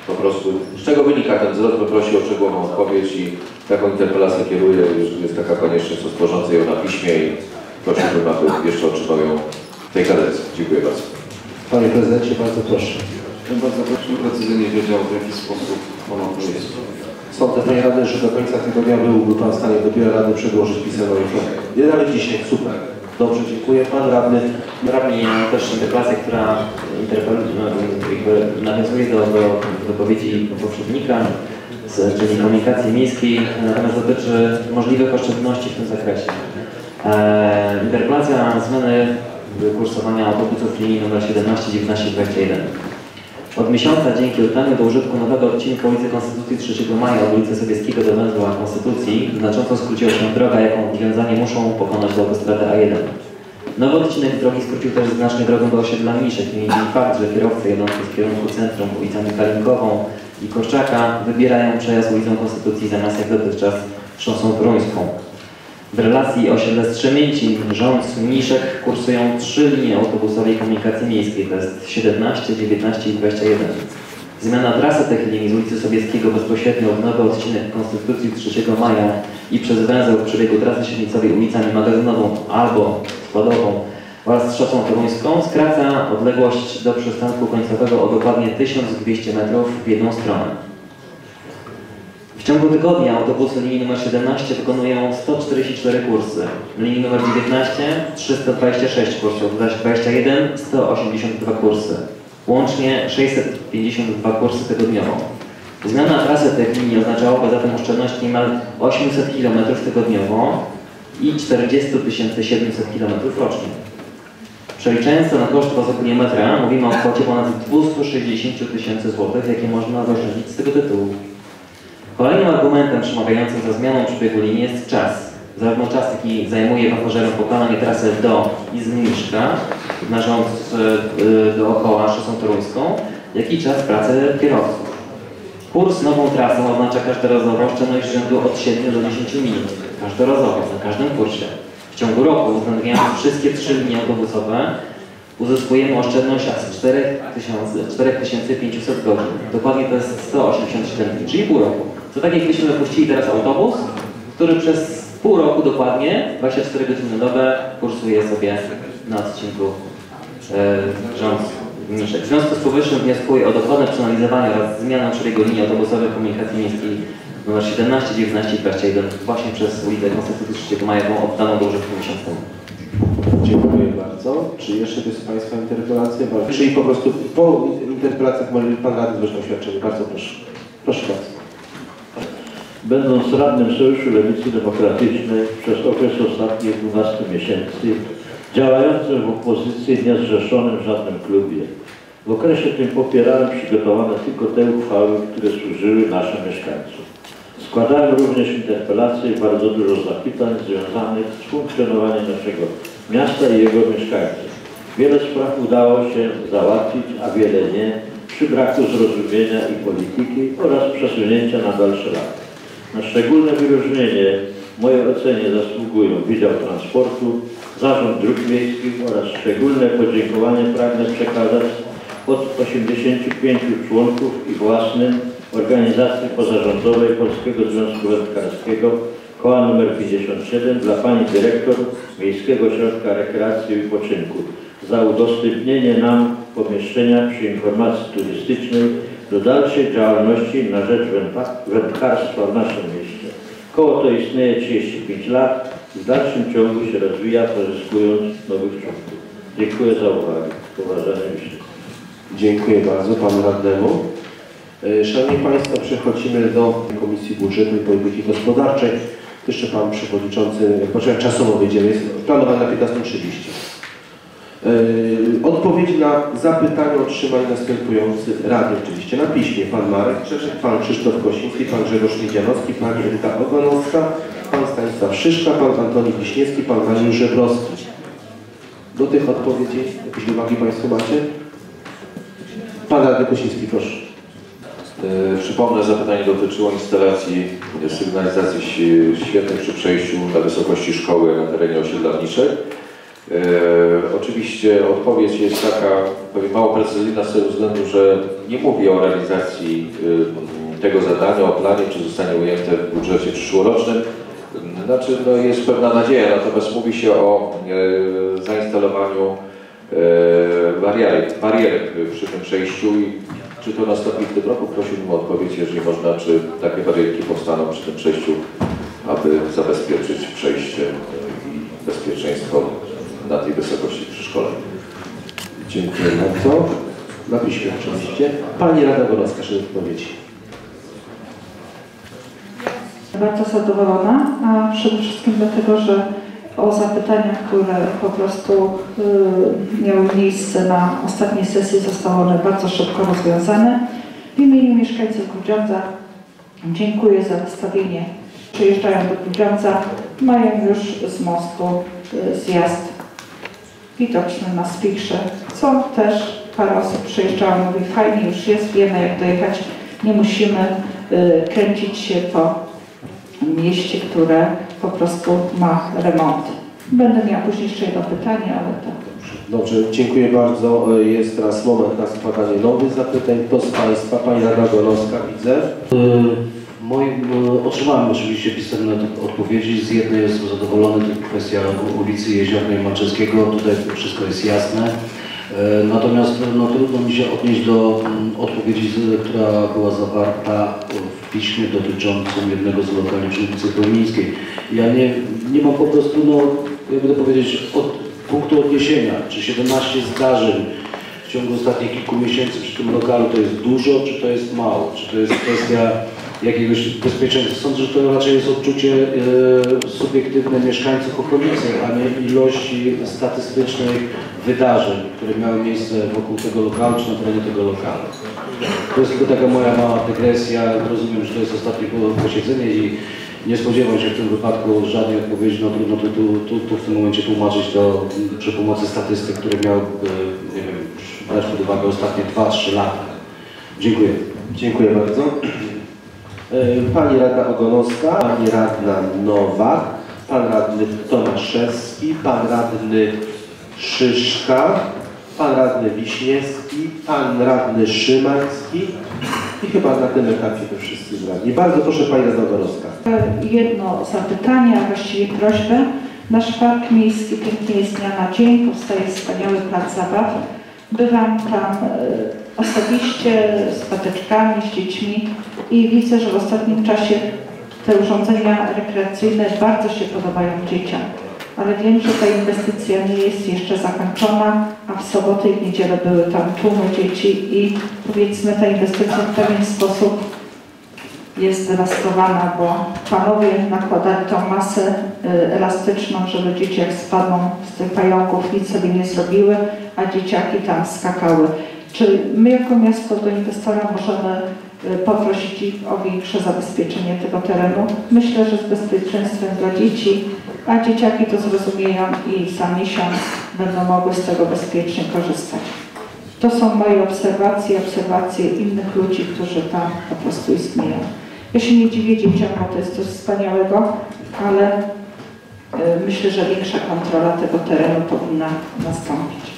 po prostu, z czego wynika ten wzrost, bym prosił o szczegółową odpowiedź i taką interpelację kieruję, już jest taka konieczność, co sporządzę ją na piśmie i prosiłbym, aby jeszcze otrzymał ją w tej kadencji. Dziękuję bardzo. Panie prezydencie, bardzo proszę. Ja bardzo proszę precyzyjnie wiedział, w jaki sposób ono to jest. Sądzę, panie radny, że do końca tygodnia byłby pan w stanie dopiero radny przedłożyć pisemną informację. Nie nawet dzisiaj, super. Dobrze, dziękuję. Pan radny. Radni też interpelacja, która no, nawiązuje do, do wypowiedzi poprzednika, z, czyli komunikacji miejskiej, natomiast dotyczy możliwych oszczędności w tym zakresie. E, interpelacja zmiany kursowania autobusów linii nr 17, 19, 21. Od miesiąca dzięki oddaniu do użytku nowego odcinka ulicy Konstytucji 3 Maja od ulicy Sobieskiego do węzła Konstytucji znacząco skróciła się droga, jaką wiązanie muszą pokonać do autostrady A1. Nowy odcinek drogi skrócił też znacznie drogę do osiedla Miszek, innymi fakt, że kierowcy jadący z kierunku centrum ulicami Kalinkową i Koszczaka wybierają przejazd ulicą Konstytucji zamiast jak dotychczas szosą Toruńską. W relacji osiedle Strzemięcin, Rząd, Mniszek kursują trzy linie autobusowej komunikacji miejskiej, to jest 17, 19 i 21. Zmiana trasy tych linii z ulicy Sobieskiego bezpośrednio od nowy odcinek Konstytucji 3 maja i przez węzeł w przebiegu trasy średnicowej ulicami Magazynową albo Składową oraz Szosą Toruńską skraca odległość do przystanku końcowego o dokładnie 1200 metrów w jedną stronę. W ciągu tygodnia autobusy linii nr 17 wykonują 144 kursy, linii nr 19 326 kursów, zaś 21 182 kursy. Łącznie 652 kursy tygodniowo. Zmiana trasy tych linii oznaczałaby zatem oszczędność niemal 800 km tygodniowo i 40 700 km rocznie. Przeliczając to na koszt kilometra, mówimy o kwocie ponad 260 tysięcy złotych, jakie można zaoszczędzić z tego tytułu. Kolejnym argumentem przemawiającym za zmianą przebiegu linii jest czas. Zarówno czas, jaki zajmuje pasażerom pokonanie trasy do i z Mniszka, narząd y, dookoła szosą toruńską, jak i czas pracy kierowców. Kurs nową trasą oznacza każdorazowo oszczędność rzędu od 7 do 10 minut. Każdorazowo, na każdym kursie. W ciągu roku, uwzględniając wszystkie trzy linie autobusowe, uzyskujemy oszczędność aż 4500 godzin. Dokładnie to jest 187 dni, czyli pół roku. To tak jakbyśmy puścili teraz autobus, który przez pół roku dokładnie, 24 godziny na dobę, kursuje sobie na odcinku e, rząd Mniszek. W związku z powyższym wnioskuję o dokładne przeanalizowanie oraz zmianę przebiegu linii autobusowej komunikacji miejskiej nr 17, 19 i 21 właśnie przez ulicę Konstytucji 3 Maja, oddaną do użytku miesiąc temu. Dziękuję bardzo. Czy jeszcze to jest Państwa interpelacja? Czyli po prostu po interpelacjach może Pan Radny złożyć oświadczenie. Bardzo proszę. Proszę bardzo. Będąc radnym Sojuszu Lewicy Demokratycznej przez okres ostatnich 12 miesięcy, działającym w opozycji, niezrzeszonym w żadnym klubie, w okresie tym popierałem przygotowane tylko te uchwały, które służyły naszym mieszkańcom. Składałem również interpelacje i bardzo dużo zapytań związanych z funkcjonowaniem naszego miasta i jego mieszkańców. Wiele spraw udało się załatwić, a wiele nie, przy braku zrozumienia i polityki oraz przesunięcia na dalsze lata. Na szczególne wyróżnienie w mojej ocenie zasługują Wydział Transportu, Zarząd Dróg Miejskich oraz szczególne podziękowanie pragnę przekazać od 85 członków i własnym organizacji pozarządowej Polskiego Związku Wędkarskiego koła nr 57 dla Pani Dyrektor Miejskiego Ośrodka Rekreacji i Wypoczynku za udostępnienie nam pomieszczenia przy informacji turystycznej do dalszej działalności na rzecz wędkarstwa w naszym mieście. Koło to istnieje 35 lat i w dalszym ciągu się rozwija, pozyskując nowych członków. Dziękuję za uwagę. Poważanie życzę. Dziękuję bardzo Panu Radnemu. E, Szanowni Państwo, przechodzimy do Komisji Budżetu i Polityki Gospodarczej. Jeszcze Pan Przewodniczący, poczekaj, czasowo wyjdziemy, jest planowane na 15.30. Yy, Odpowiedzi na zapytania otrzymali następujący radni oczywiście na piśmie. Pan Marek Czeszek, Pan Krzysztof Kosiński, Pan Grzegorz Niedzianowski, Pani Edyta Ogonowska, Pan Stanisław Szyszka, Pan Antoni Wiśniewski, Pan Daniel Żebrowski. do tych odpowiedzi? Jakieś uwagi Państwo macie? Pan Radny Kosiński, proszę. E, Przypomnę, zapytanie dotyczyło instalacji sygnalizacji ś- świetnych przy przejściu na wysokości szkoły na terenie osiedla Mniszek. E, oczywiście odpowiedź jest taka powiem, mało precyzyjna z tego względu, że nie mówi o realizacji e, tego zadania, o planie, czy zostanie ujęte w budżecie przyszłorocznym. Znaczy, no jest pewna nadzieja, natomiast mówi się o e, zainstalowaniu e, barierek, barierek przy tym przejściu i czy to nastąpi w tym roku? Prosiłbym o odpowiedź, jeżeli można, czy takie barierki powstaną przy tym przejściu, aby zabezpieczyć przejście e, i bezpieczeństwo na tej wysokości przy szkole. Dziękuję bardzo. Na piśmie oczywiście. Pani Rada Gorowska, szybko odpowiedzi. Bardzo zadowolona, a przede wszystkim dlatego, że o zapytania, które po prostu y, miały miejsce na ostatniej sesji zostały one bardzo szybko rozwiązane. W imieniu mieszkańców Grudziądza dziękuję za wystawienie. Przyjeżdżają do Grudziądza, mają już z mostu y, zjazd widoczny na Spichrze, co też parę osób przyjeżdżało, mówi fajnie już jest, wiemy jak dojechać, nie musimy y, kręcić się po mieście, które po prostu ma remont. Będę miała później jeszcze jedno pytanie, ale tak. Dobrze, dziękuję bardzo. E, Jest teraz moment na składanie nowych zapytań. Kto z Państwa? Pani Rada Gorowska, widzę. W Moim, e, otrzymałem oczywiście pisemne odpowiedzi. Z jednej jestem zadowolony, to kwestia ulicy Jeziornej Malczewskiego. Tutaj wszystko jest jasne. E, Natomiast no, trudno mi się odnieść do mm, odpowiedzi, która była zawarta piśmie dotyczącym jednego z lokali przy ulicy Chełmińskiej. Ja nie, nie mam po prostu, no, jakby powiedzieć, od punktu odniesienia, czy 17 zdarzeń w ciągu ostatnich kilku miesięcy przy tym lokalu to jest dużo, czy to jest mało, czy to jest kwestia jakiegoś bezpieczeństwa. Sądzę, że to raczej jest odczucie e, subiektywne mieszkańców okolicy, a nie ilości statystycznych wydarzeń, które miały miejsce wokół tego lokalu, czy na terenie tego lokalu. To jest tylko taka moja mała dygresja. Rozumiem, że to jest ostatnie po- posiedzenie i nie spodziewam się w tym wypadku żadnej odpowiedzi. No trudno tu, tu, tu, w tym momencie tłumaczyć to przy pomocy statystyk, które miałyby, nie wiem, brać pod uwagę ostatnie 2-3 lata. Dziękuję. Dziękuję bardzo. E, Pani Radna Ogonowska, Pani Radna Nowak, Pan Radny Tomaszewski, Pan Radny Szyszka, Pan Radny Wiśniewski, Pan Radny Szymański i chyba na tym etapie to wszyscy radni. Bardzo proszę Pani Radna Ogonowska. Jedno zapytanie, a właściwie prośbę. Nasz park miejski pięknie jest dnia na dzień, powstaje wspaniały plac zabaw. Bywam tam e, osobiście z pateczkami, z dziećmi i widzę, że w ostatnim czasie te urządzenia rekreacyjne bardzo się podobają dzieciom. Ale wiem, że ta inwestycja nie jest jeszcze zakończona, a w sobotę i w niedzielę były tam tłumy dzieci i powiedzmy ta inwestycja w pewien sposób jest zdewastowana, bo panowie nakładali tą masę y, elastyczną, żeby dzieci jak spadną z tych pająków nic sobie nie zrobiły, a dzieciaki tam skakały. Czy my jako miasto do inwestora możemy y, poprosić ich o większe zabezpieczenie tego terenu? Myślę, że z bezpieczeństwem dla dzieci, a dzieciaki to zrozumieją i za miesiąc będą mogły z tego bezpiecznie korzystać. To są moje obserwacje, obserwacje innych ludzi, którzy tam po prostu istnieją. Ja się nie dziwię dzieciom, bo to jest coś wspaniałego, ale y, myślę, że większa kontrola tego terenu powinna nastąpić.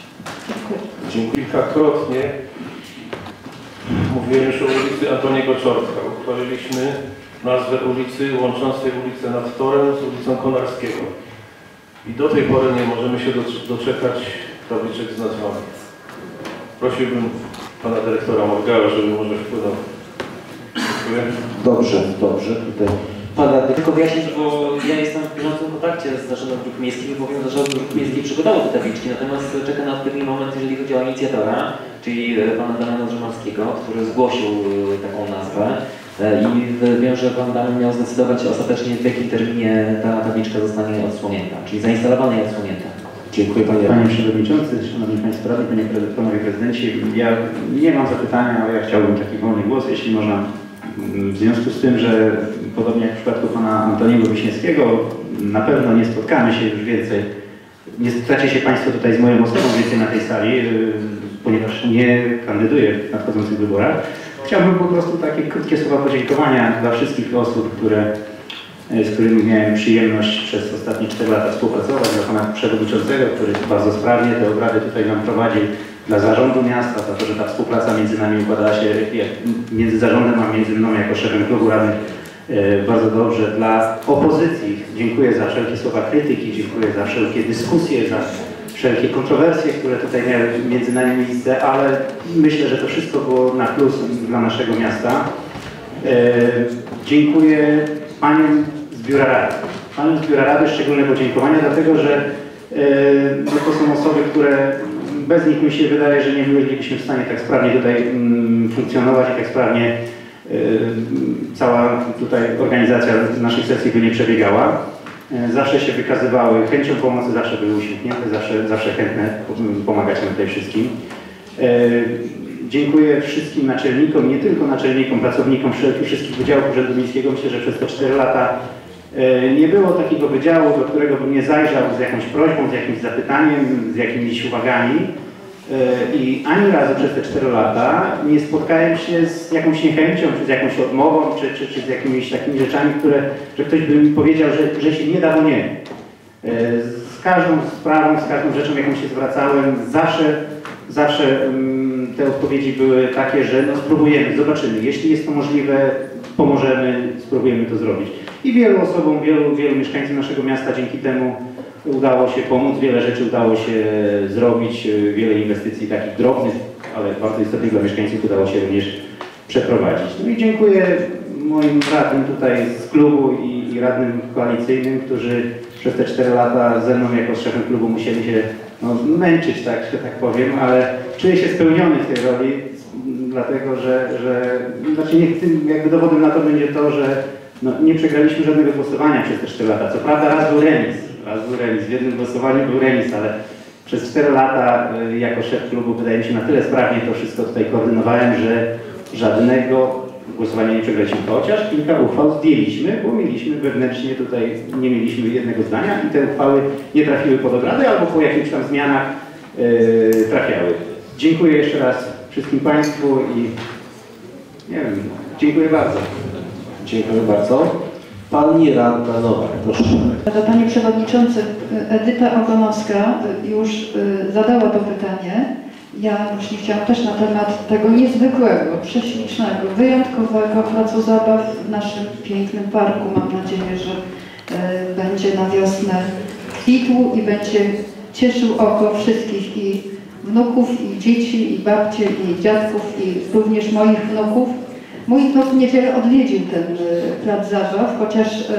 Kilkakrotnie mówiłem już o ulicy Antoniego Czortka. Uchwaliliśmy nazwę ulicy łączącej ulicę nad Torem z ulicą Konarskiego. I do tej pory nie możemy się doc- doczekać tabliczek z nazwami. Prosiłbym pana dyrektora Morgała, żeby może wpłynął. Dziękuję. Dobrze, dobrze. Tutaj Radny Tylko wyjaśnić, bo ja jestem w bieżącym kontakcie z Zarządem Dróg Miejskich i powiem, że Zarząd Dróg Miejskich przygotował te tabliczki, natomiast czeka na odpowiedni moment, jeżeli chodzi o inicjatora, czyli e, pana Damiana Drzemalskiego, który zgłosił e, taką nazwę E, i wiem, że pan Damian miał zdecydować ostatecznie w jakim terminie ta tabliczka zostanie odsłonięta, czyli zainstalowana i odsłonięta. Dziękuję Panie Panie Przewodniczący, Szanowni Państwo Radni, Panie Panowie Prezydenci, ja nie mam zapytania, ale ja chciałbym taki wolny głos, jeśli można. W związku z tym, że podobnie jak w przypadku Pana Antoniego Wiśniewskiego, na pewno nie spotkamy się już więcej Nie zgadzacie się Państwo tutaj z moją osobą więcej na tej sali, yy, ponieważ nie kandyduję w nadchodzących wyborach. Chciałbym po prostu takie krótkie słowa podziękowania dla wszystkich osób, które, yy, z którymi miałem przyjemność przez ostatnie 4 lata współpracować, dla Pana Przewodniczącego, który bardzo sprawnie te obrady tutaj nam prowadził, dla zarządu miasta, za to, że ta współpraca między nami układała się jak, między zarządem a między mną jako szefem klubu e, bardzo dobrze. Dla opozycji dziękuję za wszelkie słowa krytyki, dziękuję za wszelkie dyskusje, za wszelkie kontrowersje, które tutaj miały między nami miejsce, ale myślę, że to wszystko było na plus dla naszego miasta. E, dziękuję Paniom z Biura Rady. Paniom z Biura Rady szczególne podziękowania, dlatego że e, no to są osoby, które bez nich mi się wydaje, że nie bylibyśmy w stanie tak sprawnie tutaj mm, funkcjonować i tak sprawnie y, cała tutaj organizacja naszych sesji by nie przebiegała. Y, Zawsze się wykazywały chęcią pomocy, zawsze były uśmiechnięte, zawsze, zawsze chętne pomagać nam tutaj wszystkim. Y, Dziękuję wszystkim naczelnikom, nie tylko naczelnikom, pracownikom wszystkich wydziałów Urzędu Miejskiego. Myślę, że przez te 4 lata e, nie było takiego wydziału, do którego bym nie zajrzał z jakąś prośbą, z jakimś zapytaniem, z jakimiś uwagami. E, I ani razu przez te 4 lata nie spotkałem się z jakąś niechęcią, czy z jakąś odmową, czy, czy, czy z jakimiś takimi rzeczami, które, że ktoś by mi powiedział, że, że się nie da, bo nie. E, Z każdą sprawą, z każdą rzeczą, jaką się zwracałem, zawsze, zawsze mm, te odpowiedzi były takie, że no spróbujemy, zobaczymy. Jeśli jest to możliwe, pomożemy, spróbujemy to zrobić. I wielu osobom, wielu, wielu mieszkańcom naszego miasta dzięki temu udało się pomóc, wiele rzeczy udało się zrobić, wiele inwestycji takich drobnych, ale bardzo istotnych dla mieszkańców udało się również przeprowadzić. No i dziękuję moim radnym tutaj z klubu i, i radnym koalicyjnym, którzy przez te 4 lata ze mną jako szefem klubu musieli się no, męczyć, tak, że tak powiem, ale czuję się spełniony w tej roli, dlatego że, że znaczy niech tym jakby dowodem na to będzie to, że no, nie przegraliśmy żadnego głosowania przez te 4 lata. Co prawda raz był remis, raz był remis, w jednym głosowaniu był remis, ale przez 4 lata y, jako szef klubu wydaje mi się na tyle sprawnie to wszystko tutaj koordynowałem, że żadnego głosowania nie przegraliśmy, chociaż kilka uchwał zdjęliśmy, bo mieliśmy wewnętrznie tutaj, nie mieliśmy jednego zdania i te uchwały nie trafiły pod obrady albo po jakichś tam zmianach yy, trafiały. Dziękuję jeszcze raz wszystkim Państwu i nie wiem, dziękuję bardzo. Dziękuję bardzo. Pani Radna Nowak, proszę. To Panie Przewodniczący, Edyta Ogonowska już y, zadała to pytanie. Ja właśnie chciałam też na temat tego niezwykłego, prześlicznego, wyjątkowego placu zabaw w naszym pięknym parku. Mam nadzieję, że y, będzie na wiosnę kwitł i będzie cieszył oko wszystkich i wnuków, i dzieci, i babci, i dziadków, i również moich wnuków. Mój niedzielę odwiedził ten y, plac zabaw, chociaż y,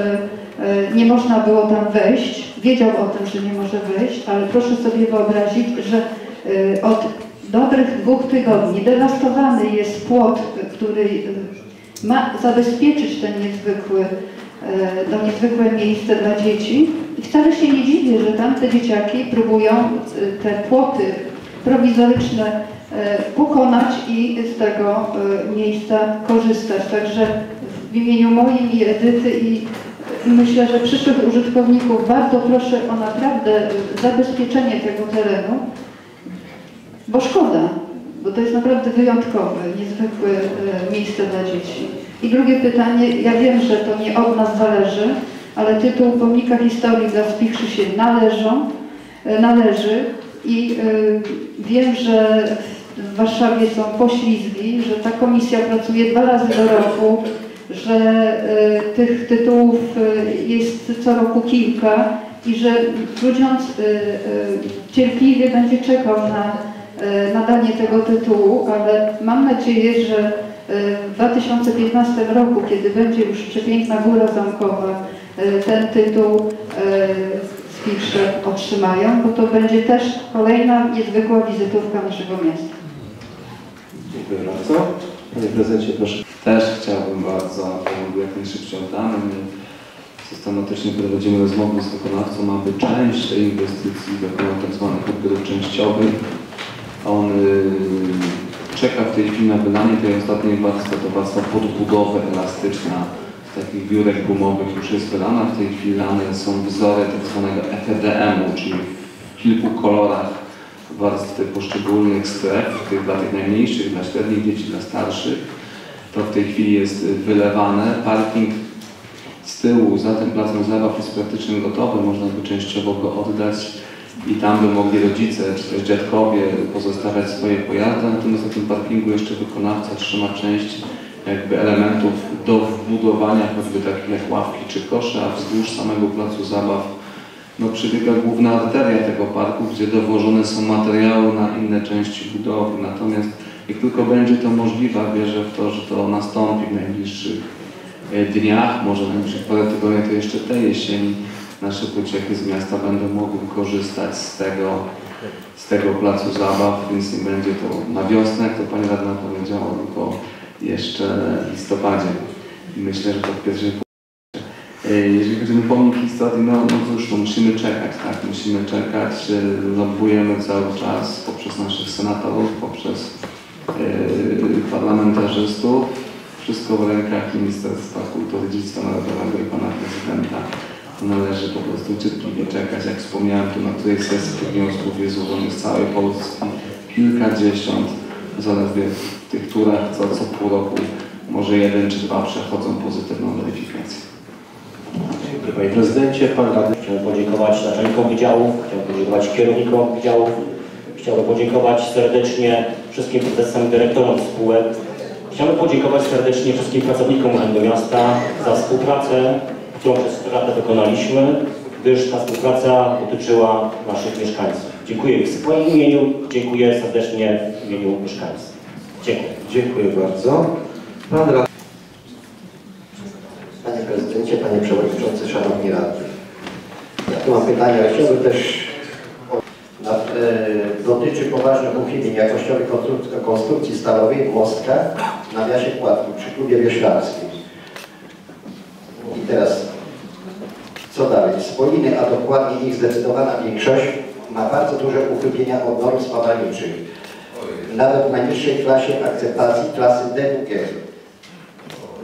y, nie można było tam wejść. Wiedział o tym, że nie może wejść, ale proszę sobie wyobrazić, że od dobrych dwóch tygodni dewastowany jest płot, który ma zabezpieczyć ten niezwykły, to niezwykłe miejsce dla dzieci. I wcale się nie dziwię, że tamte dzieciaki próbują te płoty prowizoryczne e, pokonać i z tego e, miejsca korzystać. Także w imieniu moim i Edyty i myślę, że przyszłych użytkowników bardzo proszę o naprawdę e, zabezpieczenie tego terenu, bo szkoda, bo to jest naprawdę wyjątkowe, niezwykłe e, miejsce dla dzieci. I drugie pytanie, ja wiem, że to nie od nas zależy, ale tytuł Pomnika Historii dla Spichrzy się należą, e, należy i wiem, że w Warszawie są poślizgi, że ta komisja pracuje dwa razy do roku, że y, tych tytułów y, jest co roku kilka i że Grudziądz y, cierpliwie będzie czekał na nadanie tego tytułu, ale mam nadzieję, że w 2015 roku, kiedy będzie już przepiękna Góra Zamkowa, ten tytuł Spichrze otrzymają, bo to będzie też kolejna niezwykła wizytówka naszego miasta. Dziękuję bardzo. Panie prezydencie, proszę. Też chciałbym bardzo, aby jak najszybciej oddany. Systematycznie prowadzimy rozmowy z wykonawcą, aby część tej inwestycji dokonał tak zwanych odbiorów częściowych. On y, czeka w tej chwili na wydanie tej ostatniej warstwy, to warstwa podbudowy elastyczna z takich biurek gumowych już jest wydana. W tej chwili lane są wzory tak zwanego FEDM-u, czyli kilku kolorach warstwy poszczególnych stref, tych dla tych najmniejszych, dla średnich dzieci, dla starszych. To w tej chwili jest wylewane. Parking z tyłu za tym placem zabaw jest praktycznie gotowy, można by częściowo go oddać i tam by mogli rodzice czy też dziadkowie pozostawiać swoje pojazdy, natomiast na tym parkingu jeszcze wykonawca trzyma część jakby elementów do wbudowania, choćby takich jak ławki czy kosze, a wzdłuż samego placu zabaw no, przebiega główna arteria tego parku, gdzie dowożone są materiały na inne części budowy. Natomiast jak tylko będzie to możliwe, wierzę w to, że to nastąpi w najbliższych e, dniach, może najbliższych parę tygodni, to jeszcze tej jesieni nasze pociechy z miasta będą mogły korzystać z tego, z tego placu zabaw, więc nie będzie to na wiosnę, jak to Pani Radna powiedziała, tylko jeszcze w listopadzie. I myślę, że to w pierwszej Jeżeli chodzi o pomnik historii, no, no cóż, no musimy czekać, tak, musimy czekać, e, lobbujemy cały czas poprzez naszych senatorów, poprzez e, parlamentarzystów, wszystko w rękach Ministerstwa Kultury, Dziedzictwa Narodowego i Pana Prezydenta. Należy po prostu cierpliwie czekać. Jak wspomniałem, tu na której sesji tych wniosków jest złożonych z całej Polski kilkadziesiąt, zaledwie w tych turach co, co pół roku może jeden czy dwa przechodzą pozytywną weryfikację. Dziękuję Panie Prezydencie. Pan Radny chciałbym podziękować naczelnikom wydziałów, chciałbym podziękować kierownikom wydziałów, chciałbym podziękować serdecznie wszystkim prezesom dyrektorom spółek. Chciałbym podziękować serdecznie wszystkim pracownikom Urzędu Miasta za współpracę, którą przez lata wykonaliśmy, gdyż ta współpraca dotyczyła naszych mieszkańców. Dziękuję w swoim imieniu, dziękuję serdecznie w imieniu mieszkańców. Dziękuję. Dziękuję bardzo. Pan Radny. Panie Prezydencie, Panie Przewodniczący, Szanowni Radni. Ale chciałbym też e, dotyczy poważnych uchybień jakościowych konstrukcji, konstrukcji stalowej w Mostkach w nawiasie Płatku przy klubie wioślarskim. I teraz co dalej? Spoliny, a dokładnie ich zdecydowana większość ma bardzo duże uchybienia od norm spawalniczych. Nawet w najniższej klasie akceptacji klasy D2G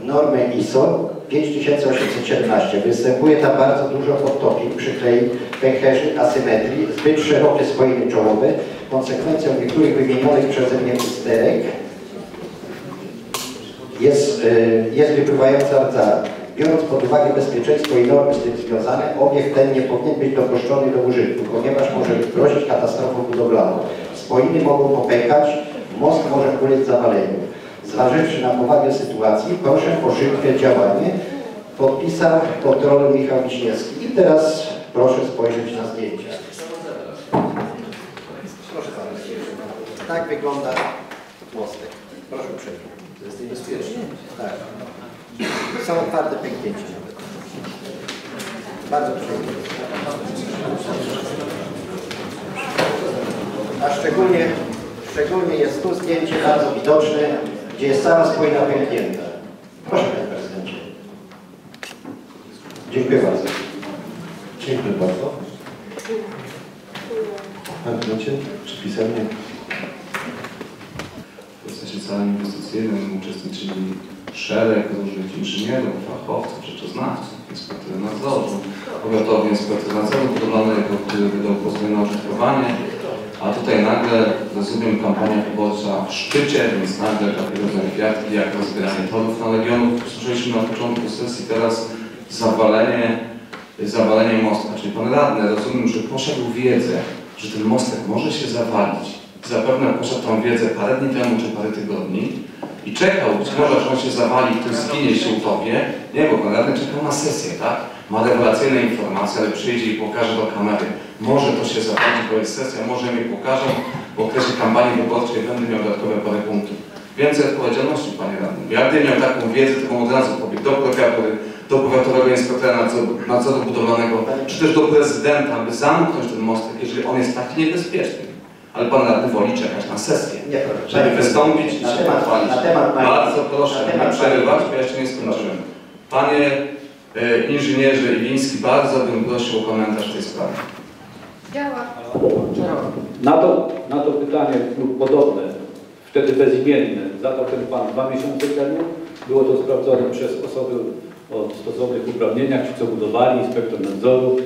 normę ISO 5817. Występuje tam bardzo dużo podtopień, przyklei, pęcherzy, asymetrii, zbyt szerokie spoiny czołowe. Konsekwencją niektórych wymienionych przeze mnie usterek jest, y, jest wypływająca rdza. Biorąc pod uwagę bezpieczeństwo i normy z tym związane, obiekt ten nie powinien być dopuszczony do użytku, ponieważ może grozić katastrofą budowlaną. Spoiny mogą popękać, most może ulec zawaleniu. Zważywszy na powagę sytuacji, proszę o szybkie działanie. Podpisał kontroler Michał Wiśniewski. I teraz proszę spojrzeć na zdjęcia. Proszę. Tak wygląda mostek. Proszę uprzejmie. To jest niebezpieczne. Tak. Są otwarte pęknięcia nawet. Bardzo przyjemnie. A szczególnie, szczególnie jest tu zdjęcie bardzo widoczne, gdzie jest cała spójna pęknięta. Proszę Panie Prezydencie. Dziękuję bardzo. Dziękuję bardzo. Pan Prezydencie, czy pisemnie? W procesie całym inwestycyjnym uczestniczyli szereg różnych inżynierów, fachowców, rzeczoznawców, inspektorzy nadzoru, powiatowy inspektor nadzoru budowlanego, który wydał pozwolenie na użytkowanie, a tutaj nagle, rozumiem, kampania wyborcza w szczycie, więc nagle takie rodzaj kwiatki jak rozbieranie torów na Legionów. Słyszeliśmy na początku sesji teraz zawalenie, zawalenie mostka. Czyli pan radny, rozumiem, że poszedł wiedzę, że ten mostek może się zawalić. Zapewne poszedł tą wiedzę parę dni temu czy parę tygodni i czekał, być może, że on się zawali, ktoś zginie się utopie. Nie, bo pan radny czekał na sesję, tak? Ma rewelacyjne informacje, ale przyjdzie i pokaże do kamery. Może to się zawali, bo jest sesja, może mi pokażą, w okresie kampanii wyborczej będę miał dodatkowe parę punktów. Więcej odpowiedzialności, panie radny. Ja gdybym miał taką wiedzę, to bym od razu pobiegł do prokuratury, do powiatowego inspektora nadzoru, nadzoru budowlanego, czy też do prezydenta, by zamknąć ten mostek, jeżeli on jest taki niebezpieczny. Ale pan radny woli czekać na sesję. Nie. Żeby wystąpić i się temat- pochwalić. na temat Marii- Bardzo proszę, nie przerywać, bo ja jeszcze nie skończyłem. Panie e, inżynierze Iwiński, bardzo bym prosił o komentarz w tej sprawie. Na to, na to pytanie lub podobne, wtedy bezimienne, zadał ten Pan dwa miesiące temu. Było to sprawdzone przez osoby o stosownych uprawnieniach, ci co budowali, inspektor nadzoru.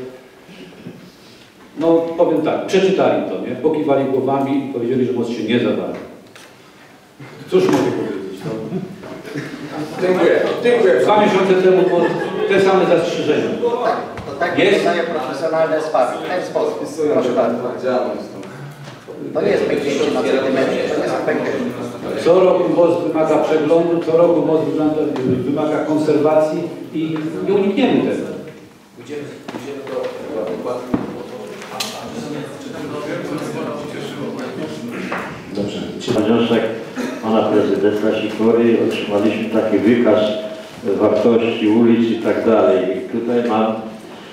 No powiem tak, przeczytali to, nie? Pokiwali głowami i powiedzieli, że most się nie zawali. Cóż mogę powiedzieć? No. Dziękuję. Dziękuję. Dwa miesiące temu te same zastrzeżenia. Tak Jest? wyglądają profesjonalne sprawy. W ten sposób. Proszę bardzo. To nie jest pęknięcie na centymetrze, to nie są pęknięcia. Co roku most wymaga przeglądu, co roku wygląda, wymaga konserwacji i nie unikniemy tego. Dobrze. Na wniosek pana prezydenta Sikory otrzymaliśmy taki wykaz wartości ulic i tak dalej. I tutaj mam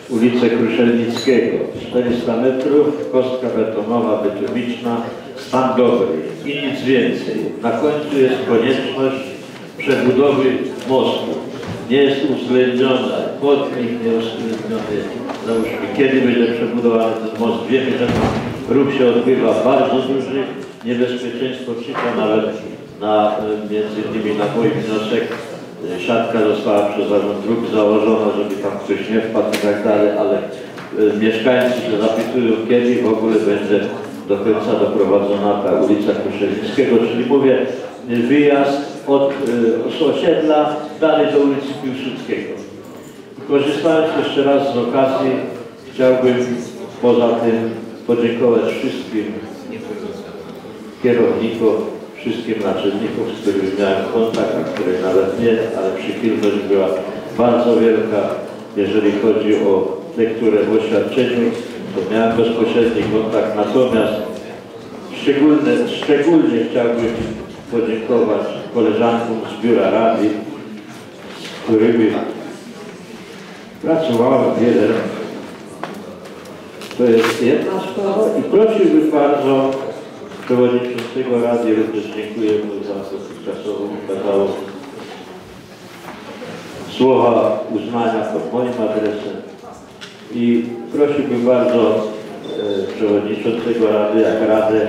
ulicę Kruszelnickiego. 400 metrów, kostka betonowa, bitumiczna, stan dobry i nic więcej. Na końcu jest konieczność przebudowy mostu. Nie jest uwzględniona, chodnik nie jest uwzględniony. Załóżmy, kiedy będzie przebudowany ten most. Wiemy, że ruch się odbywa bardzo duży, niebezpieczeństwo czyha nawet na, między innymi na mój wniosek, siatka została przez zarząd dróg założona, żeby tam ktoś nie wpadł i tak dalej, ale e, mieszkańcy się zapytują, kiedy w ogóle będzie do końca doprowadzona ta ulica Kruszelnickiego, czyli mówię, e, wyjazd od, e, z osiedla dalej do ulicy Piłsudskiego. Korzystając jeszcze raz z okazji, chciałbym poza tym podziękować wszystkim kierownikom, wszystkim naczelnikom, z którymi miałem kontakt, a których nawet nie, ale przychylność była bardzo wielka. Jeżeli chodzi o te, które w oświadczeniu, to miałem bezpośredni kontakt. Natomiast szczególnie, szczególnie chciałbym podziękować koleżankom z Biura Rady, z którymi pracowałem wiele. To jest jedna sprawa i prosiłbym bardzo Przewodniczącego Rady również dziękuję mu za dotychczasową ukazał słowa uznania pod moim adresem. I prosiłbym bardzo e, Przewodniczącego Rady, jak Radę,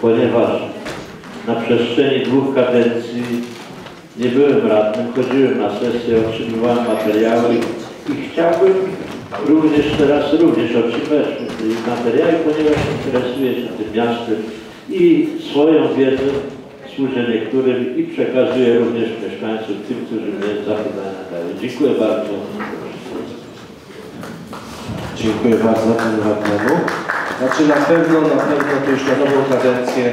ponieważ na przestrzeni dwóch kadencji nie byłem radnym, chodziłem na sesję, otrzymywałem materiały i chciałbym również teraz również otrzymać materiały, ponieważ interesuję się tym miastem i swoją wiedzę służę niektórym i przekazuję również mieszkańcom, tym, którzy mnie zapytania dają. Dziękuję bardzo. Dziękuję bardzo panu radnemu. Znaczy na pewno, na pewno to już na nową kadencję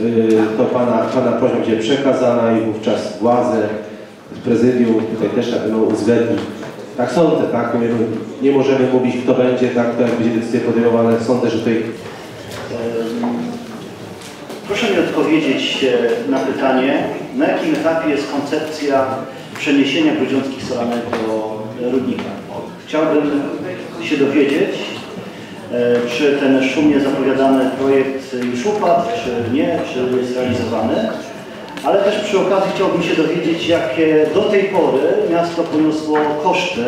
yy, to pana, pana prośba będzie przekazana i wówczas władze prezydium tutaj też na pewno uwzględni. Tak sądzę, tak? Nie, nie możemy mówić kto będzie, tak, to jak będzie decyzje podejmowane. Sądzę, że tutaj Proszę mi odpowiedzieć e, na pytanie, na jakim etapie jest koncepcja przeniesienia Grudziąckich Solanek do Rudnika. Chciałbym się dowiedzieć, e, czy ten szumnie zapowiadany projekt już upadł, czy nie, czy jest realizowany. Ale też przy okazji chciałbym się dowiedzieć, jakie do tej pory miasto poniosło koszty,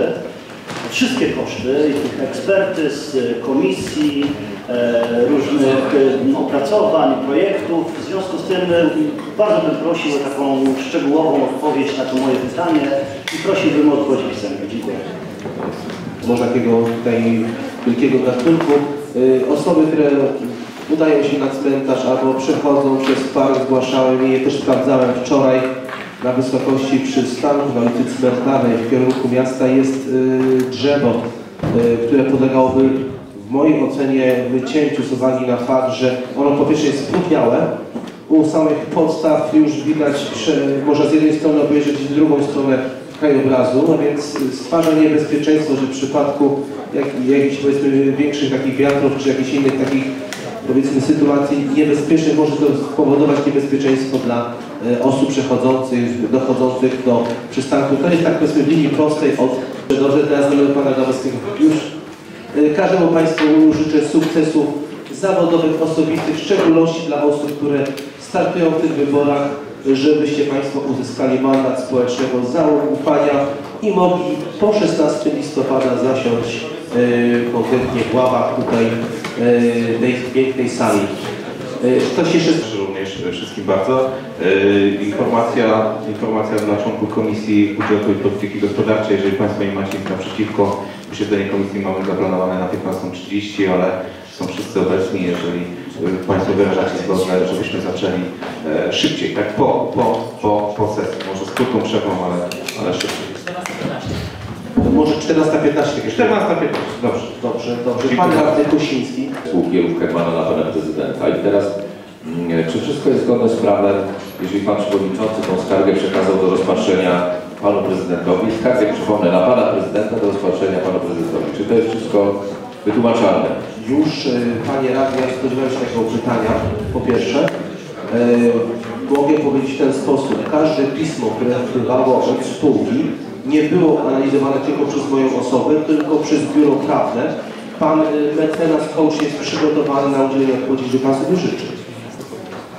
wszystkie koszty, tych ekspertyz, komisji, e, różnych e, opracowań, projektów. W związku z tym e, bardzo bym prosił o taką szczegółową odpowiedź na to moje pytanie i prosiłbym o odpowiedź pisemną. Dziękuję. może takiego tutaj wielkiego gatunku. Osoby, które udają się na cmentarz albo przechodzą przez park, zgłaszałem je też sprawdzałem wczoraj. Na wysokości przystanku na ulicy Cmentarnej w kierunku miasta jest y, drzewo, y, które podlegałoby w mojej ocenie wycięciu z uwagi na fakt, że ono po pierwsze jest spóźniałe, u samych podstaw już widać, można z jednej strony obejrzeć drugą stronę krajobrazu, no więc stwarza niebezpieczeństwo, że w przypadku jak, jakichś powiedzmy większych takich wiatrów czy jakichś innych takich powiedzmy sytuacji niebezpiecznych może to spowodować niebezpieczeństwo dla e, osób przechodzących, dochodzących do przystanku. To jest tak powiedzmy w linii prostej od dobrze teraz do pana Gawowskiego. Już e, każdemu Państwu życzę sukcesów zawodowych, osobistych, w szczególności dla osób, które startują w tych wyborach, żebyście Państwo uzyskali mandat społecznego zaufania i mogli po 16 listopada zasiąść e, konkretnie w ławach tutaj e, tej pięknej sali. E, Ktoś jeszcze... Również wszystkim bardzo. E, Informacja, informacja dla członków Komisji Budżetu i Polityki Gospodarczej, jeżeli Państwo nie macie nic naprzeciwko, posiedzenie komisji mamy zaplanowane na 15.30, ale są wszyscy obecni, jeżeli Państwo wyrażacie zgodę, żebyśmy zaczęli e, szybciej, tak po, po, po, po sesji, może z krótką przerwą, ale, ale szybciej. Może 14.15, 14.15, dobrze, dobrze, dobrze. Pan radny Kosiński. Spółkielów Hermana na pana prezydenta. I teraz, mm, czy wszystko jest zgodne z prawem, jeżeli pan przewodniczący tą skargę przekazał do rozpatrzenia panu prezydentowi? Skargę, przypomnę, na pana prezydenta do rozpatrzenia panu prezydentowi. Czy to jest wszystko wytłumaczalne? Już, e, panie radny, ja spodziewałem się takiego pytania. Po pierwsze, e, mogę powiedzieć w ten sposób. Każde pismo, które wpływało od spółki, nie było analizowane tylko przez moją osobę, tylko przez biuro prawne. Pan e, mecenas coach jest przygotowany na udzielenie odpowiedzi, jeżeli pan sobie życzy.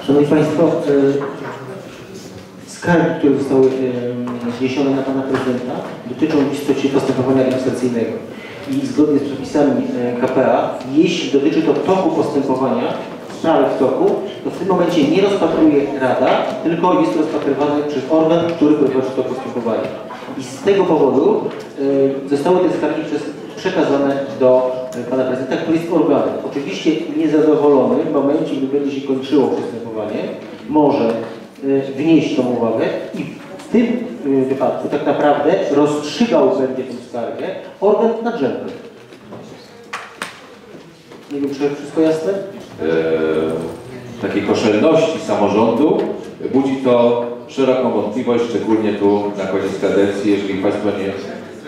Szanowni Państwo, e, skargi, które zostały e, zniesione na Pana Prezydenta dotyczą w istocie postępowania administracyjnego. I zgodnie z przepisami e, KPA, jeśli dotyczy to toku postępowania, sprawy w toku, to w tym momencie nie rozpatruje Rada, tylko jest rozpatrywane przez organ, który prowadzi to postępowanie. I z tego powodu e, zostały te skargi przez, przekazane do e, Pana Prezydenta, który jest organem. Oczywiście niezadowolony w momencie, gdy będzie się kończyło postępowanie, może e, wnieść tą uwagę i w tym wypadku tak naprawdę rozstrzygał będzie tę skargę organ nadrzędny. Nie wiem, czy wszystko jasne? e, takiej koszelności samorządu, budzi to szeroką wątpliwość, szczególnie tu na koniec kadencji, jeżeli Państwo nie...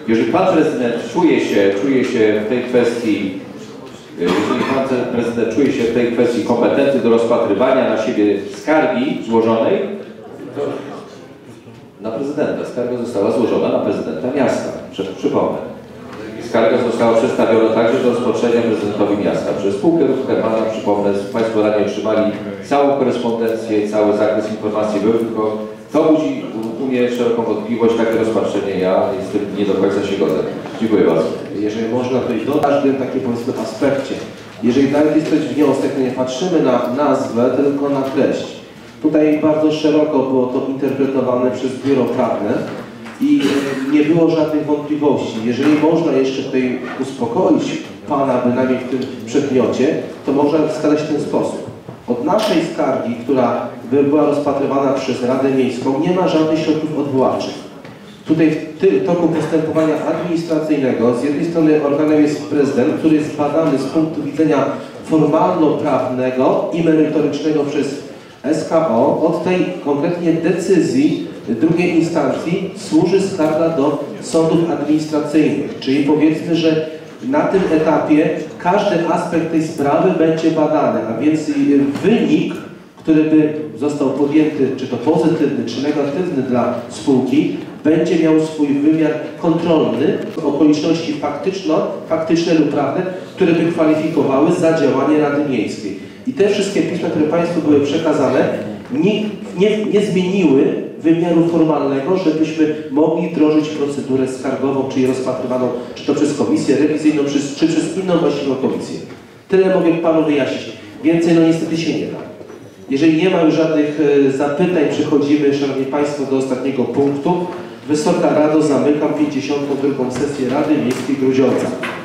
Jeżeli Pan Prezydent czuje się, czuje się w tej kwestii, e, jeżeli Pan Prezydent czuje się w tej kwestii kompetentny do rozpatrywania na siebie skargi złożonej, to na prezydenta. Skarga została złożona na prezydenta miasta. Przypomnę. Skarga została przedstawiona także do rozpatrzenia prezydentowi miasta. Przez spółkę ruchu Hermana, przypomnę, Państwo radni otrzymali całą korespondencję, cały zakres informacji był, tylko to budzi u mnie szeroką wątpliwość, takie rozpatrzenie ja tym nie do końca się godzę. Dziękuję bardzo. Jeżeli można, to i do każdym takim powiedzmy aspekcie. Jeżeli nawet jest coś wniosek, to nie patrzymy na nazwę, tylko na treść. Tutaj bardzo szeroko było to interpretowane przez biuro prawne i e, nie było żadnych wątpliwości. Jeżeli można jeszcze tutaj uspokoić Pana bynajmniej w tym przedmiocie, to można wskazać w ten sposób. Od naszej skargi, która by była rozpatrywana przez Radę Miejską, nie ma żadnych środków odwoławczych. Tutaj w toku postępowania administracyjnego z jednej strony organem jest prezydent, który jest badany z punktu widzenia formalno-prawnego i merytorycznego przez SKO. Od tej konkretnie decyzji drugiej instancji służy skarga do sądów administracyjnych. Czyli powiedzmy, że na tym etapie każdy aspekt tej sprawy będzie badany, a więc wynik który by został podjęty, czy to pozytywny, czy negatywny dla spółki, będzie miał swój wymiar kontrolny, okoliczności faktyczno, faktyczne lub prawne, które by kwalifikowały za działanie Rady Miejskiej. I te wszystkie pisma, które Państwu były przekazane, nie, nie, nie zmieniły wymiaru formalnego, żebyśmy mogli wdrożyć procedurę skargową, czyli rozpatrywaną czy to przez komisję rewizyjną, czy, czy przez inną właściwą komisję. Tyle mogę Panu wyjaśnić. Więcej no niestety się nie da. Jeżeli nie ma już żadnych e, zapytań, przechodzimy, Szanowni Państwo, do ostatniego punktu. Wysoka Rado, zamykam 52. sesję Rady Miejskiej Grudziądza.